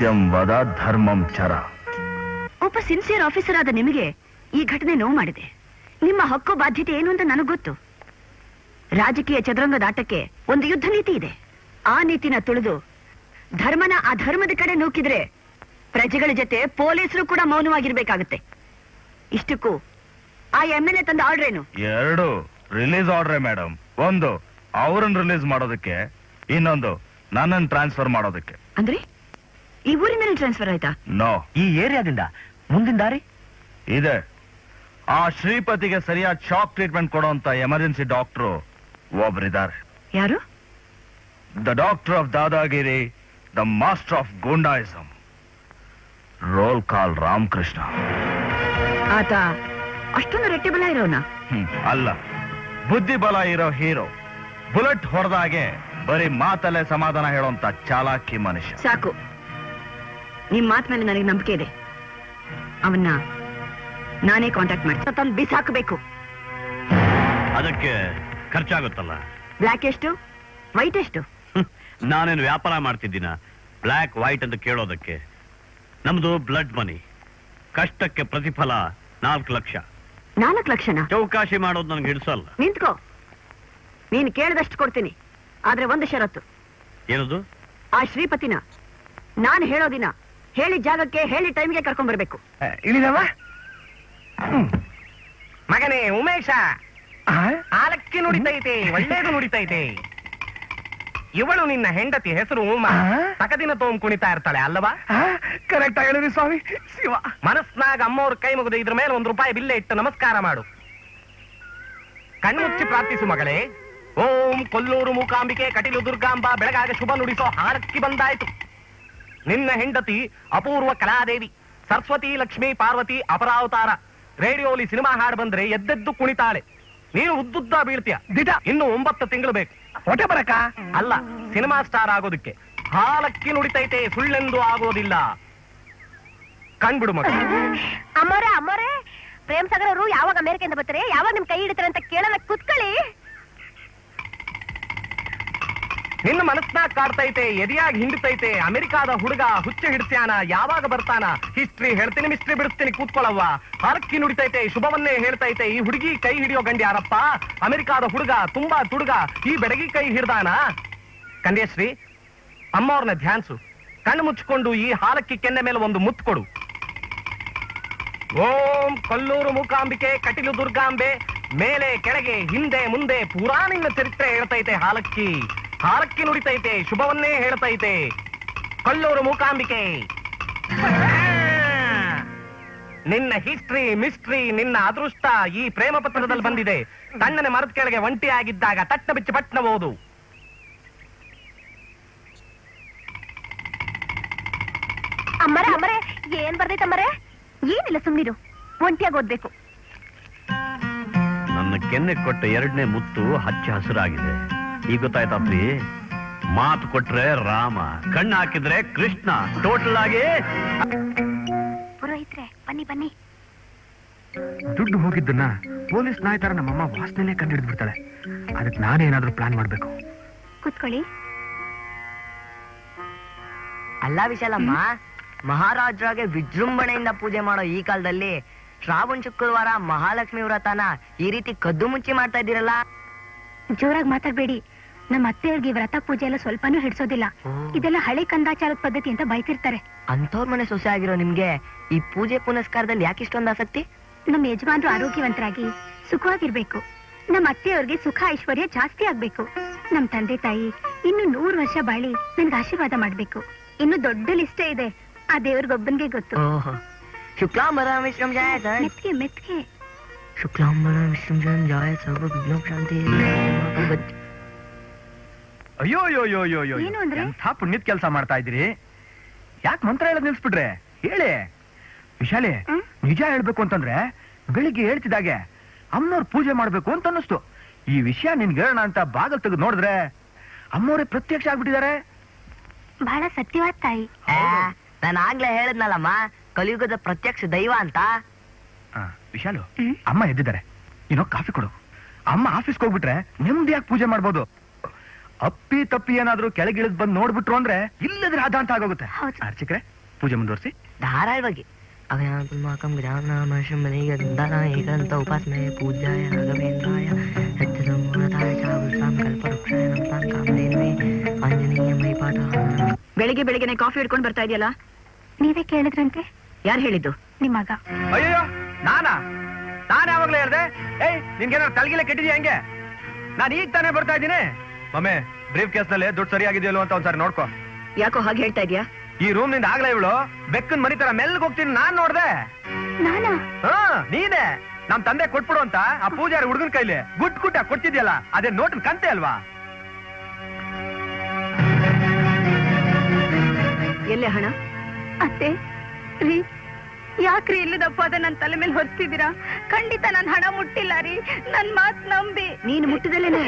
ಸತ್ಯಂ ವದ ಧರ್ಮಂ ಚರ. ಒಬ್ಬ ಸಿನ್ಸಿಯರ್ ಆಫೀಸರ್ ಆದ ನಿಮಗೆ ಈ ಘಟನೆ ನೋವು ಮಾಡಿದೆ. ನಿಮ್ಮ ಹಕ್ಕು ಬಾಧ್ಯತೆ ಏನು ಅಂತ ನನಗೆ ಗೊತ್ತು. ರಾಜಕೀಯ ಚದುರಂಗದ ಆಟಕ್ಕೆ ಒಂದು ಯುದ್ಧ ನೀತಿ ಇದೆ. ಆ ನೀತಿನ ತುಳಿದು ಧರ್ಮನ ಅಧರ್ಮದ ಕಡೆ ನೂಕಿದ್ರೆ ಪ್ರಜೆಗಳ ಜೊತೆ ಪೊಲೀಸರು ಕೂಡ ಮೌನವಾಗಿರ್ಬೇಕಾಗುತ್ತೆ. ಇಷ್ಟಕ್ಕೂ ಆ ಎಂ ಎಲ್ ಎ ತಂದ ಆರ್ಡರ್ ಏನು? ಎರಡು ರಿಲೀಸ್ ಆರ್ಡರ್ ಮೇಡಮ್. ಒಂದು ಅವರನ್ನು ರಿಲೀಸ್ ಮಾಡೋದಕ್ಕೆ ಇನ್ನೊಂದು ನನ್ನನ್ನು ಟ್ರಾನ್ಸ್ಫರ್ ಮಾಡೋದಕ್ಕೆ. ಅಂದ್ರೆ? ಈ ಊರಿನಲ್ಲಿ ಟ್ರಾನ್ಸ್ಫರ್ ಆಯ್ತಾ? ನೋ ಈ ಏರಿಯಾದಿಂದ? ಮುಂದಿನ ದಾರಿ? ಇದೆ. ಆ ಶ್ರೀಪತಿಗೆ ಸರಿಯಾದ ಶಾಕ್ ಟ್ರೀಟ್ಮೆಂಟ್ ಕೊಡುವಂತ ಎಮರ್ಜೆನ್ಸಿ ಡಾಕ್ಟರ್ ಒಬ್ಬರಿದ್ದಾರೆ ಯಾರು? The doctor of ದಾದಾಗಿರಿ the master of goondaism roll call Ramakrishna ಆತ ಅಷ್ಟೊಂದು ರೆಟ್ಟೆ ಬಲ ಇರೋನ ಅಲ್ಲ. ಬುದ್ಧಿ ಬಲ ಇರೋ ಹೀರೋ ಬುಲೆಟ್ ಹೊಡೆದಾಗೆ ಬರೀ ಮಾತಲ್ಲೇ ಸಮಾಧಾನ ಹೇಳೋಂತ ಚಾಲಾಕಿ ಮನುಷ್ಯ. ಸಾಕು. ನಿಮ್ ಮಾತ್ ಮೇಲೆ ನನಗೆ ನಂಬಿಕೆ ಇದೆ. ಅವನ್ನ ನಾನೇ ಕಾಂಟ್ಯಾಕ್ಟ್ ಮಾಡಿ ತಂದು ಬಿಸಾಕಬೇಕು. ಅದಕ್ಕೆ ಖರ್ಚಾಗುತ್ತಲ್ಲ? ಬ್ಲ್ಯಾಕ್ ಎಷ್ಟು? ವೈಟ್ ಎಷ್ಟು. ನಾನೇನು ವ್ಯಾಪಾರ ಮಾಡ್ತಿದ್ದೀನ? ಬ್ಲ್ಯಾಕ್ ವೈಟ್ ಅಂತ ಕೇಳೋದಕ್ಕೆ. ನಮ್ದು ಬ್ಲಡ್ ಮನಿ ಕಷ್ಟಕ್ಕೆ ಪ್ರತಿಫಲ ನಾಲ್ಕು ಲಕ್ಷ. ನಾಲ್ಕು ಲಕ್ಷ ಚೌಕಾಶಿ ಮಾಡೋದು ನನಗೆ ಹಿಡಿಸಲ್ಲ. ನಿಂತ್ಕೋ. ನೀನ್ ಕೇಳಿದಷ್ಟು ಕೊಡ್ತೀನಿ. ಆದ್ರೆ ಒಂದು ಷರತ್ತು. ಏನದು? ಆ ಶ್ರೀಪತಿನ ನಾನು ಹೇಳೋ ದಿನ ಹೇಳಿ ಜಾಗಕ್ಕೆ ಹೇಳಿ ಟೈಮ್ಗೆ ಕರ್ಕೊಂಡ್ ಬರ್ಬೇಕು. ಇಳಿದವ? ಮಗನೇ ಉಮೇಶ. ಆಲಕ್ಕಿ ನುಡಿತೈತೆ ಒಳ್ಳೇದು ನುಡಿತೈತೆ. ಇವಳು ನಿನ್ನ ಹೆಂಡತಿ ಹೆಸರು ಉಮಾ. ಸಕದಿನ ತಕದಿನ ತೋಮ್ ಕುಣಿತಾ ಇರ್ತಾಳೆ ಅಲ್ಲವಾ? ಕರೆಕ್ಟ್ ಹೇಳಿದ್ರಿ ಸ್ವಾಮಿ. ಶಿವ. ಮನಸ್ನಾಗ ಅಮ್ಮವ್ರ ಕೈ ಮುಗಿದು ಇದ್ರ ಮೇಲೆ ಒಂದು ರೂಪಾಯಿ ಬಿಲ್ಲೆ ಇಟ್ಟು ನಮಸ್ಕಾರ ಮಾಡು. ಕಣ್ಮುಚ್ಚಿ ಪ್ರಾರ್ಥಿಸು ಮಗಳೇ. ಓಂ ಕೊಲ್ಲೂರು ಮೂಕಾಂಬಿಕೆ ಕಟೀಲು ದುರ್ಗಾಂಬ ಬೆಳಗಾಗ ಶುಭ ನುಡಿಸೋ ಹಾರಕ್ಕಿ ಬಂದಾಯ್ತು. ನಿನ್ನ ಹೆಂಡತಿ ಅಪೂರ್ವ ಕಲಾದೇವಿ. ಸರಸ್ವತಿ ಲಕ್ಷ್ಮಿ ಪಾರ್ವತಿ ಅಪರಾವತಾರ. ರೇಡಿಯೋಲಿ ಸಿನಿಮಾ ಹಾಡು ಬಂದ್ರೆ ಎದ್ದೆದ್ದು ಕುಣಿತಾಳೆ. ನೀನು ಉದ್ದುದ್ದ ಬೀಳ್ತೀಯ. ದಿಟ. ಇನ್ನು ಒಂಬತ್ತು ತಿಂಗಳು ಬೇಕು. ಹೊಟ್ಟೆ ಬರಕ? ಅಲ್ಲ ಸಿನಿಮಾ ಸ್ಟಾರ್ ಆಗೋದಕ್ಕೆ. ಹಾಲಕ್ಕಿ ನುಡಿತೈತೆ ಸುಳ್ಳೆಂದು ಆಗೋದಿಲ್ಲ. ಕಣ್ಬಿಡು ಮಗ. ಅಮ್ಮರೇ ಅಮ್ಮರೇ. ಪ್ರೇಮ್ ಸಾಗರ್ ಅವರು ಯಾವಾಗ ಅಮೆರಿಕೆಯಿಂದ ಬರ್ತಾರೆ? ಯಾವಾಗ ನಿಮ್ ಕೈ ಹಿಡಿತಾರೆ ಅಂತ ಕೇಳಲ್ಲ ಕುತ್ಕೊಳ್ಳಿ. ನಿನ್ನ ಮನಸ್ನಾಗ ಕಾಡ್ತೈತೆ, ಎದೆಯಾಗಿ ಹಿಂಡ್ತೈತೆ, ಅಮೆರಿಕಾದ ಹುಡುಗ ಹುಚ್ಚ ಹಿಡ್ಸ್ಯಾನ, ಯಾವಾಗ ಬರ್ತಾನ? ಹಿಸ್ಟ್ರಿ ಹೇಳ್ತೀನಿ ಮಿಸ್ಟ್ರಿ ಬಿಡಿಸ್ತೀನಿ ಕೂತ್ಕೊಳ್ಳವ್ವ ಹರಕ್ಕಿ ನುಡಿತೈತೆ, ಶುಭವನ್ನೇ ಹೇಳ್ತೈತೆ, ಈ ಹುಡುಗಿ ಕೈ ಹಿಡಿಯೋ ಗಂಡಿ ಯಾರಪ್ಪ ಅಮೆರಿಕಾದ ಹುಡುಗ, ತುಂಬಾ ತುಡುಗ, ಈ ಬೆಡಗಿ ಕೈ ಹಿಡ್ದಾನ? ಕಂದೇಶ್ರೀ ಅಮ್ಮವ್ರನ್ನ ಧ್ಯಾನ್ಸು. ಕಣ್ಣು ಮುಚ್ಚಿಕೊಂಡು ಈ ಹಾಲಕ್ಕಿ ಕೆನ್ನೆ ಮೇಲೆ ಒಂದು ಮುತ್ತು ಕೊಡು. ಓಂ ಕಲ್ಲೂರು ಮೂಕಾಂಬಿಕೆ, ಕಟಿಲು ದುರ್ಗಾಂಬೆ, ಮೇಲೆ, ಕೆಳಗೆ, ಹಿಂದೆ, ಮುಂದೆ, ಪುರಾಣಿನ ಚರಿತ್ರೆ ಹೇಳ್ತೈತೆ ಹಾಲಕ್ಕಿ. ಹಾಲಕ್ಕಿ ನುಡಿತೈತೆ ಶುಭವನ್ನೇ ಹೇಳ್ತೈತೆ. ಕಳ್ಳೂರು ಮೂಕಾಂಬಿಕೆ. ನಿನ್ನ ಹಿಸ್ಟ್ರಿ ಮಿಸ್ಟ್ರಿ ನಿನ್ನ ಅದೃಷ್ಟ ಈ ಪ್ರೇಮ ಪತ್ರದಲ್ಲಿ ಬಂದಿದೆ. ತಣ್ಣನೆ ಮರದ ಕೆಳಗೆ ಒಂಟಿ ಆಗಿದ್ದಾಗ ತಟ್ಟ ಬಿಚ್ಚಿ ಪಟ್ನ ಓದು. ಅಮ್ಮರೆ ಅಮ್ಮರೆ ಏನ್ ಬರ್ದೈತೆ ಅಮ್ಮರೆ? ಏನಿಲ್ಲ ಸುಮ್ಮನಿರು ಒಂಟಿಯಾಗಿ ಓದ್ಬೇಕು. ನನ್ನ ಕೆನ್ನೆ ಕೊಟ್ಟ ಎರಡನೇ ಮುತ್ತು ಹಚ್ಚ ಹಸಿರಾಗಿದೆ. ಈಗ ಗೊತ್ತಾಯ್ತಪ್ರಿ ಮಾತು ಕೊಟ್ರೆ ರಾಮ ಕಣ್ಣು ಹಾಕಿದ್ರೆ ಕೃಷ್ಣ ಟೋಟಲ್ ಆಗಿ ಪುರೋಹಿತ್ರೆ ಬನ್ನಿ ಬನ್ನಿ. ದುಡ್ಡು ಹೋಗಿದ್ದನ್ನ ಪೊಲೀಸ್ ನಾಯ್ತಾರ ನಮ್ಮಮ್ಮ ವಾಸನೆ ಕಂಡು ಬಿಡ್ತಾಳೆ ಅದಕ್ಕೆ ನಾನೇನಾದ್ರೂ ಪ್ಲಾನ್ ಮಾಡ್ಬೇಕು. ಕೂತ್ಕೊಳ್ಳಿ. ಅಲ್ಲ ವಿಶಾಲಮ್ಮ ಮಹಾರಾಜರಾಗೆ ವಿಜೃಂಭಣೆಯಿಂದ ಪೂಜೆ ಮಾಡೋ ಈ ಕಾಲದಲ್ಲಿ ಶ್ರಾವಣ್ ಶುಕ್ರವಾರ ಮಹಾಲಕ್ಷ್ಮಿ ವ್ರತನ ಈ ರೀತಿ ಕದ್ದು ಮುಚ್ಚಿ ಮಾಡ್ತಾ ಇದ್ದೀರಲ್ಲ? ಜೋರಾಗಿ ಮಾತಾಡ್ಬೇಡಿ. ನಮ್ಮ ಅತ್ತೆಯವ್ರಿಗೆ ವ್ರತ ಪೂಜೆ ಎಲ್ಲ ಸ್ವಲ್ಪನೂ ಹಿಡ್ಸೋದಿಲ್ಲ. ಇದೆಲ್ಲ ಹಳೆ ಕಂದಾಚಾರದ ಪದ್ಧತಿ ಅಂತ ಬೈತಿರ್ತಾರೆ. ಅಂತವ್ರ ಮನೆ ಸೊಸೆ ಆಗಿರೋ ನಿಮ್ಗೆ ಈ ಪೂಜೆ ಪುನಸ್ಕಾರದಲ್ಲಿ ಯಾಕೆ ಇಷ್ಟೊಂದು ಆಸಕ್ತಿ? ನಮ್ಮ ಯಜಮಾನ್ರು ಆರೋಗ್ಯವಂತರಾಗಿ ಸುಖವಾಗಿರ್ಬೇಕು. ನಮ್ಮ ಅತ್ತೆಯವ್ರಿಗೆ ಸುಖ ಐಶ್ವರ್ಯ ಜಾಸ್ತಿ ಆಗ್ಬೇಕು. ನಮ್ ತಂದೆ ತಾಯಿ ಇನ್ನು ನೂರು ವರ್ಷ ಬಾಳಿ ನನ್ಗೆ ಆಶೀರ್ವಾದ ಮಾಡ್ಬೇಕು. ಇನ್ನು ದೊಡ್ಡ ಲಿಸ್ಟೇ ಇದೆ. ಆ ದೇವ್ರಿಗೊಬ್ಬನ್ಗೆ ಗೊತ್ತು. ಶುಕ್ಲಾಂಬರ ಮಿಶ್ರಂ ಜಾಯತ ಮೆತ್ಗೆ ಮೆತ್ಗೆ. ಶುಕ್ಲಾಂಬರ ವಿಷ್ಣು ಜಾಯ ಸರ್ವ ಶಾಂತಿ ಅಯ್ಯೋ ಅಯ್ಯೋ ಅಯ್ಯೋ ಅಯ್ಯೋ ಅಯ್ಯೋ ಏನು ಅಂದ್ರೆ? ಎಂಥ ಪುಣ್ಯದ ಕೆಲಸ ಮಾಡ್ತಾ ಇದ್ದೀರಿ? ಯಾಕೆ ಮಂತ್ರ ಹೇಳೋದ್ ನಿಲ್ಸ್ಬಿಟ್ರೆ? ಹೇಳಿ. ವಿಶಾಲಿ ಹ್ಮ್? ನಿಜ ಹೇಳ್ಬೇಕು ಅಂತಂದ್ರೆ ಬೆಳಿಗ್ಗೆ ಹೇಳ್ತಿದ್ದಾಗೆ ಅಮ್ಮನವ್ರ ಪೂಜೆ ಮಾಡ್ಬೇಕು ಅಂತ ಅನ್ನಿಸ್ತು. ಈ ವಿಷಯ ನಿನ್ಗೆ ಹೇಳೋಣ ಅಂತ ಬಾಗಲ್ ತೆಗೆದು ನೋಡಿದ್ರೆ ಅಮ್ಮವ್ರೆ ಪ್ರತ್ಯಕ್ಷ ಆಗ್ಬಿಟ್ಟಿದ್ದಾರೆ. ಬಹಳ ಸತ್ಯವಾದ ತಾಯಿ. ನಾನು ಆಗ್ಲೇ ಹೇಳದ್ನಲ್ಲಮ್ಮ ಕಲಿಯುಗದ ಪ್ರತ್ಯಕ್ಷ ದೈವ ಅಂತ. ಆ, ವಿಶಾಲು ಹ್ಮ್? ಅಮ್ಮ ಎದ್ದಿದ್ದಾರೆ. ಏನೋ ಕಾಫಿ ಕೊಡು. ಅಮ್ಮ ಆಫೀಸ್ಗೆ ಹೋಗ್ಬಿಟ್ರೆ ನೆಮ್ಮದಿಯಾಗಿ ಪೂಜೆ ಮಾಡ್ಬೋದು. ಅಪ್ಪಿ ತಪ್ಪಿ ಏನಾದ್ರೂ ಕೆಳಗಿಳಿದ್ ಬಂದು ನೋಡ್ಬಿಟ್ರು ಅಂದ್ರೆ ಇಲ್ಲದ್ರೆ ಅದ ಅಂತ ಆಗೋಗುತ್ತೆ. ಹೌದು. ಅರ್ಚಕ್ರೆ ಪೂಜೆ ಮುಂದುವರಿಸಿ. ಧಾರಾಳವಾಗಿ. ಅಗಯಾತ್ಮಾಕಂ ಗಜಾನಮಶಮನಿಗೆ ದಂಡನ ಏಕಂತ ಉಪಾಸನೆ ಪೂಜ್ಯಾಯ ರಾಘವೇಂದ್ರಾಯ ಸತ್ಯಸಮೂಲತಾಯ ಚಾವೃಷಾಂ ಕಲ್ಪವೃಕ್ಷಾಯ ನಮತಾಂ ಕಾಮಧೇನುವೆ ಆಂಜನೇಯ ಮೈಪಾಠ ಬೆಳಿಗ್ಗೆ ಬೆಳಿಗ್ಗೆನೆ ಕಾಫಿ ಹಿಡ್ಕೊಂಡು ಬರ್ತಾ ಇದೆಯಲ್ಲ? ನೀವೇ ಕೇಳಿದ್ರಂತೆ? ಯಾರು ಹೇಳಿದ್ದು? ನಿಮ್ ಮಗ. ಅಯ್ಯೋ ನಾನಾ? ನಾನು ಯಾವಾಗ್ಲೇ ಹೇಳ್ದೆ ಏಯ್ ನಿನ್ಗೇನಾದ್ರು ತಲೆಗೆಲ್ಲ ಕೆಟ್ಟಿದ್ಯಾ ಹಂಗೆ? ನಾನು ಈಗ ತಾನೇ ಬರ್ತಾ ಇದ್ದೀನಿ. ಮಮ್ಮೆ ಬ್ರೀಫ್ ಕೇಸ್ನಲ್ಲಿ ದುಡ್ಡು ಸರಿಯಾಗಿದೆಯಲ್ಲ ಅಂತ ಒಂದ್ಸಾರಿ ನೋಡ್ಕೋ. ಯಾಕೋ ಹಾಗೆ ಹೇಳ್ತಾ ಇದೀಯಾ? ಈ ರೂಮ್ನಿಂದ ಆಗ್ಲೇ ಇವಳು ಬೆಕ್ಕನ್ ಮರಿತರ ತರ ಮೆಲ್ಗ್ ಹೋಗ್ತೀನಿ ನಾನ್ ನೋಡ್ದೆ. ನಾನಾ? ಹಾ ನೀನೆ. ನಮ್ ತಂದೆ ಕೊಟ್ಬಿಡು ಅಂತ ಆ ಪೂಜಾರಿ ಹುಡುಗನ ಕೈಲಿ ಗುಟ್ ಗುಟ್ಟ ಕೊಡ್ತಿದ್ಯಲ್ಲ ಅದೇ ನೋಟಿನ ಕಂತೆ ಅಲ್ವಾ? ಎಲ್ಲೇ ಹಣ? ಅತ್ತೆ ರೀ ಯಾಕ್ರಿ ಇಲ್ಲದಪ್ಪ ಅದ ನನ್ ತಲೆ ಮೇಲೆ ಹೊತ್ತಿದ್ದೀರಾ? ಖಂಡಿತ ನನ್ ಹಣ ಮುಟ್ಟಿಲ್ಲ ರೀ ನನ್ ಮಾತ್ ನಂಬಿ. ನೀನು ಮುಟ್ಟಿದಲ್ಲೇನೆ?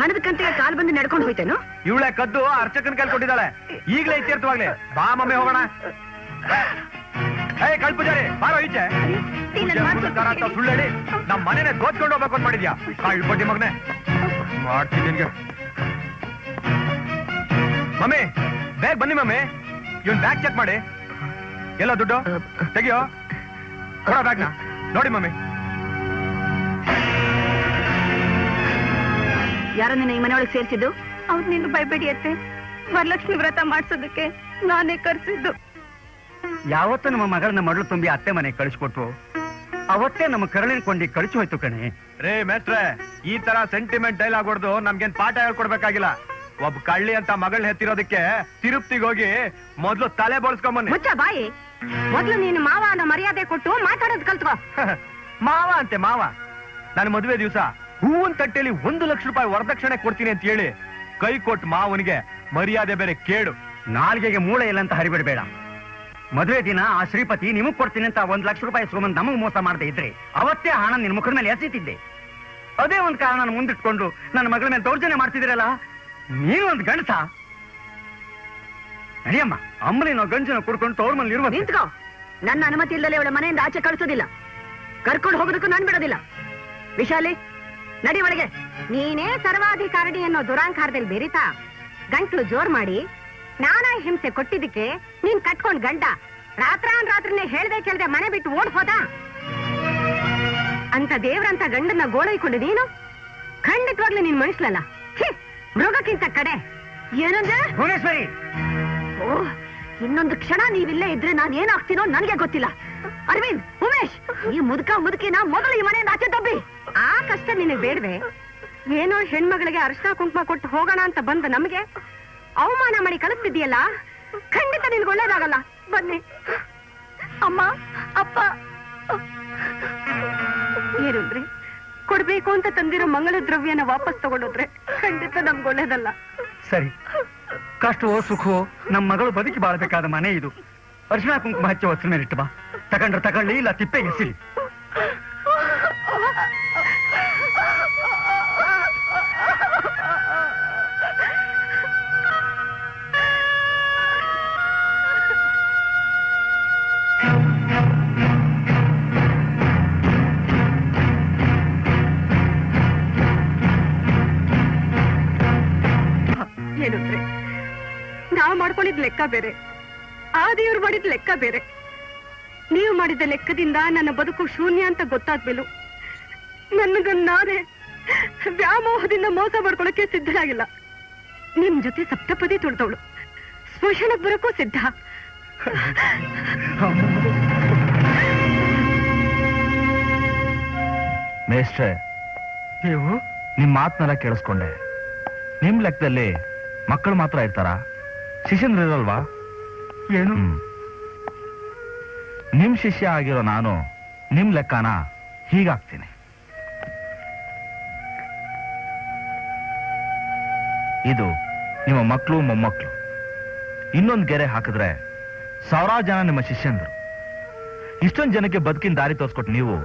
ಹಣದ ಕಂತಿಗೆ ಕಾಲ್ ಬಂದು ನಡ್ಕೊಂಡು ಹೋಯ್ತೇನು? ಇವಳೆ ಕದ್ದು ಅರ್ಚಕನ ಅರ್ಚಕನ್ ಕೈಲಿ ಕೊಟ್ಟಿದ್ದಾಳೆ. ಈಗಲೇ ಇತ್ಯರ್ಥವಾಗ್ಲಿ. ಬಾ ಮಮ್ಮಿ ಹೋಗೋಣ. ಏ ಕಳ್ ಪೂಜಾರಿ ಬಾರೋ ಈಚೆ. ಸುಳ್ಳು ಹೇಳಿ. ನಮ್ ಮನೆನೆ ದೋಚ್ಕೊಂಡು ಹೋಗ್ಬೇಕು ಅಂತ ಮಾಡಿದ್ಯಾ? ಕಳ್ ಕೊಟ್ಟಿ ಮಗನೆ. ಮಾಡ್ತೀನಿ ನಿನ್ಗೆ. ಮಮ್ಮಿ ಬೇಗ ಬನ್ನಿ ಮಮ್ಮಿ. ಇವನ್ ಬ್ಯಾಗ್ ಚೆಕ್ ಮಾಡಿ. ಎಲ್ಲ ದುಡ್ಡು? ತೆಗಿಯೋ? ಕೊಡೋ ಬ್ಯಾಗ್ನ? ನೋಡಿ ಮಮ್ಮಿ. ಯಾರನ್ನ ಈ ಮನೆಯೊಳಗೆ ಸೇರಿಸಿದ್ದು? ಅವ್ರು ನಿನ್ನ ಬೈಬೇಡಿ ಅತ್ತೆ ವರಲಕ್ಷ್ಮಿ ವ್ರತ ಮಾಡಿಸೋದಕ್ಕೆ ನಾನೇ ಕರೆಸಿದ್ದು. ಯಾವತ್ತೂ ನಮ್ಮ ಮಗಳನ್ನ ಮಡಲು ತುಂಬಿ ಅತ್ತೆ ಮನೆ ಕಳಿಸ್ಕೊಟ್ವು ಅವತ್ತೇ ನಮ್ಮ ಕರಳಿನ ಕೊಂಡಿ ಕಳಿಸಿ ಹೋಯ್ತು ಕಣೆ. ರೇ ಮೇಟ್ರೆ ಈ ತರ ಸೆಂಟಿಮೆಂಟ್ ಡೈಲಾಗ್ ಹೊಡೆದು ನಮ್ಗೇನ್ ಪಾಠ ಹೇಳ್ಕೊಡ್ಬೇಕಾಗಿಲ್ಲ. ಒಬ್ಬ ಕಳ್ಳಿ ಅಂತ ಮಗಳ ಹೆತ್ತಿರೋದಕ್ಕೆ ತಿರುಪ್ತಿಗೆ ಹೋಗಿ ಮೊದ್ಲು ತಲೆ ಬೋಳ್ಸ್ಕೊಂಬನ್ನಿ. ಮುಚ್ಚ ಬಾಯಿ. ಮೊದ್ಲು ನೀನು ಮಾವ ಅನ್ನ ಮರ್ಯಾದೆ ಕೊಟ್ಟು ಮಾತಾಡೋದು ಕಲ್ತ್ಕೋ. ಮಾವ ಅಂತೆ ಮಾವ. ನನ್ನ ಮದುವೆ ದಿವಸ ಹೂವನ್ ತಟ್ಟೆಯಲ್ಲಿ ಒಂದು ಲಕ್ಷ ರೂಪಾಯಿ ವರದಕ್ಷಿಣೆ ಕೊಡ್ತೀನಿ ಅಂತ ಹೇಳಿ ಕೈ ಕೊಟ್ಟು ಮಾವನಿಗೆ ಮರ್ಯಾದೆ ಬೇರೆ ಕೇಡು. ನಾಲ್ಗೆಗೆ ಮೂಳೆ ಇಲ್ಲ ಅಂತ ಹರಿಬಿಡ್ಬೇಡ. ಮದುವೆ ದಿನ ಆ ಶ್ರೀಪತಿ ನಿಮಗ್ ಕೊಡ್ತೀನಿ ಅಂತ ಒಂದ್ ಲಕ್ಷ ರೂಪಾಯಿ ಸುಮ್ಮನೆ ನಮಗ್ ಮೋಸ ಮಾಡದೆ ಇದ್ರೆ ಅವತ್ತೇ ಹಣ ನಿನ್ ಮುಖದ ಮೇಲೆ ಎಸೀತಿದ್ದೆ. ಅದೇ ಒಂದ್ ಕಾರಣ ಮುಂದಿಟ್ಕೊಂಡು ನನ್ನ ಮಗಳ ಮೇಲೆ ದೌರ್ಜನ್ಯ ಮಾಡ್ತಿದ್ದೀರಲ್ಲ? ನೀನು ಒಂದ್ ಗಂಡಸ? ನಡಿಯಮ್ಮ ನಾವು ಗಂಜನ ಕುಡ್ಕೊಂಡು ತವ್ರ ಮನೇಲಿ ಇರುವ ನಿಂತ್ಕೋ. ನನ್ನ ಅನುಮತಿ ಇಲ್ಲದೆ ಅವಳ ಮನೆಯಿಂದ ಆಚೆ ಕಳಿಸೋದಿಲ್ಲ. ಕರ್ಕೊಂಡು ಹೋಗೋದಕ್ಕೂ ನಾನು ಬಿಡೋದಿಲ್ಲ. ವಿಶಾಲಿ ನಡಿ ಒಳಗೆ. ನೀನೇ ಸರ್ವಾಧಿಕಾರಣಿ ಅನ್ನೋ ದುರಾಂಕಾರದಲ್ಲಿ ಬೆರಿತಾ ಗಂಟ್ಲು ಜೋರ್ ಮಾಡಿ ನಾನಾ ಹಿಂಸೆ ಕೊಟ್ಟಿದ್ದಕ್ಕೆ ನೀನ್ ಕಟ್ಕೊಂಡ್ ಗಂಡ. ರಾತ್ರಾನ್ ರಾತ್ರಿನೇ ಹೇಳ್ದೆ ಕೇಳ್ದೆ ಮನೆ ಬಿಟ್ಟು ಓಡ್ ಹೋದ. ಅಂತ ದೇವ್ರಂತ ಗಂಡನ್ನ ಗೋಳೈಕೊಂಡು ನೀನು? ಖಂಡಿತವಾಗ್ಲೂ ನೀನ್ ಮನುಷ್ಯಲಲ್ಲ ಛೀ, ಮೃಗಕ್ಕಿಂತ ಕಡೆ. ಏನಂದ್ರೆ ಇನ್ನೊಂದು ಕ್ಷಣ ನೀವಿಲ್ಲೇ ಇದ್ರೆ ನಾನು ಏನಾಗ್ತೀನೋ ನನಗೆ ಗೊತ್ತಿಲ್ಲ. ಅರವಿಂದ್, ಉಮೇಶ್, ಈ ಮುದುಕ ಮುದುಕಿನ ಮೊದಲು ಈ ಮನೆಯಿಂದ ಆಚೆ ತಬ್ಬಿ ಆ ಕಷ್ಟ ನಿನಗೆ ಬೇಡವೆ? ಏನೋ ಹೆಣ್ಮಗಳಿಗೆ ಅರ್ಶನ ಕುಂಕುಮ ಕೊಟ್ಟು ಹೋಗೋಣ ಅಂತ ಬಂದ ನಮಗೆ ಅವಮಾನ ಮಾಡಿ ಕಳಿಸ್ತಿದ್ಯಲ್ಲ ಖಂಡಿತ ನಿನ್ಗೆ ಒಳ್ಳೇದಾಗಲ್ಲ. ಬನ್ನಿ. ಅಮ್ಮ, ಅಪ್ಪ. ಏನಂದ್ರೆ, ಕೊಡ್ಬೇಕು ಅಂತ ತಂದಿರೋ ಮಂಗಳ ದ್ರವ್ಯನ ವಾಪಸ್ ತಗೊಂಡೋದ್ರೆ ಖಂಡಿತ ನಮ್ಗೆ ಒಳ್ಳೇದಲ್ಲ. ಸರಿ. ಕಷ್ಟವೋ ಸುಖವೋ ನಮ್ಮ ಮಗಳು ಬದುಕಿ ಬಾಳ್ಬೇಕಾದ ಮನೆ ಇದು. ಅರ್ಶಿಣ ಕುಂಕುಮ ಹಚ್ಚ ವಸ್ತ್ರ ಮೇಲೆ ಬಾ. ತಗೊಂಡ್ರೆ ತಗೊಳ್ಳಿ ಇಲ್ಲ ತಿಪ್ಪೆ ಎಸಿರಿ ಲೆಕ್ಕ ಬೇರೆ. ದೇವ್ರು ಮಾಡಿದ ಲೆಕ್ಕ ಬೇರೆ. ನೀವು ಮಾಡಿದ ಲೆಕ್ಕದಿಂದ ನನ್ನ ಬದುಕು ಶೂನ್ಯ ಅಂತ ಗೊತ್ತಾದ್ಮೇಲೂ ನನಗನ್ನ ನಾನೇ ವ್ಯಾಮೋಹದಿಂದ ಮೋಸ ಮಾಡ್ಕೊಳಕ್ಕೆ ಸಿದ್ಧರಾಗಿಲ್ಲ ನಿಮ್ ಜೊತೆ ಸಪ್ತಪದಿ ತುಳಿದವಳು. ಸ್ಮಶಾನಕ್ ಬರೋಕ್ಕೂ ಸಿದ್ಧ. ಮೇಷ್ಟ್ರೆ ನೀವು? ನಿಮ್ ಮಾತನ್ನೆಲ್ಲ ಕೇಳಿಸ್ಕೊಂಡೆ. ನಿಮ್ ಲೆಕ್ಕದಲ್ಲಿ ಮಕ್ಕಳು ಮಾತ್ರ ಇರ್ತಾರ? ಶಿಷ್ಯನ್ರು ಇರಲ್ವಾ ಏನು. ನಿಮ್ ಶಿಷ್ಯ ಆಗಿರೋ ನಾನು ನಿಮ್ ಲೆಕ್ಕನ ಹೀಗಾಗ್ತೀನಿ. ಇದು ನಿಮ್ಮ ಮಕ್ಕಳು ಮೊಮ್ಮಕ್ಕಳು ಇನ್ನೊಂದು ಗೆರೆ ಹಾಕಿದ್ರೆ ಸಾವಿರಾರು ಜನ ನಿಮ್ಮ ಶಿಷ್ಯಂದರು. ಇಷ್ಟೊಂದು ಜನಕ್ಕೆ ಬದುಕಿನ ದಾರಿ ತೋರಿಸ್ಕೊಟ್ಟು ನೀವು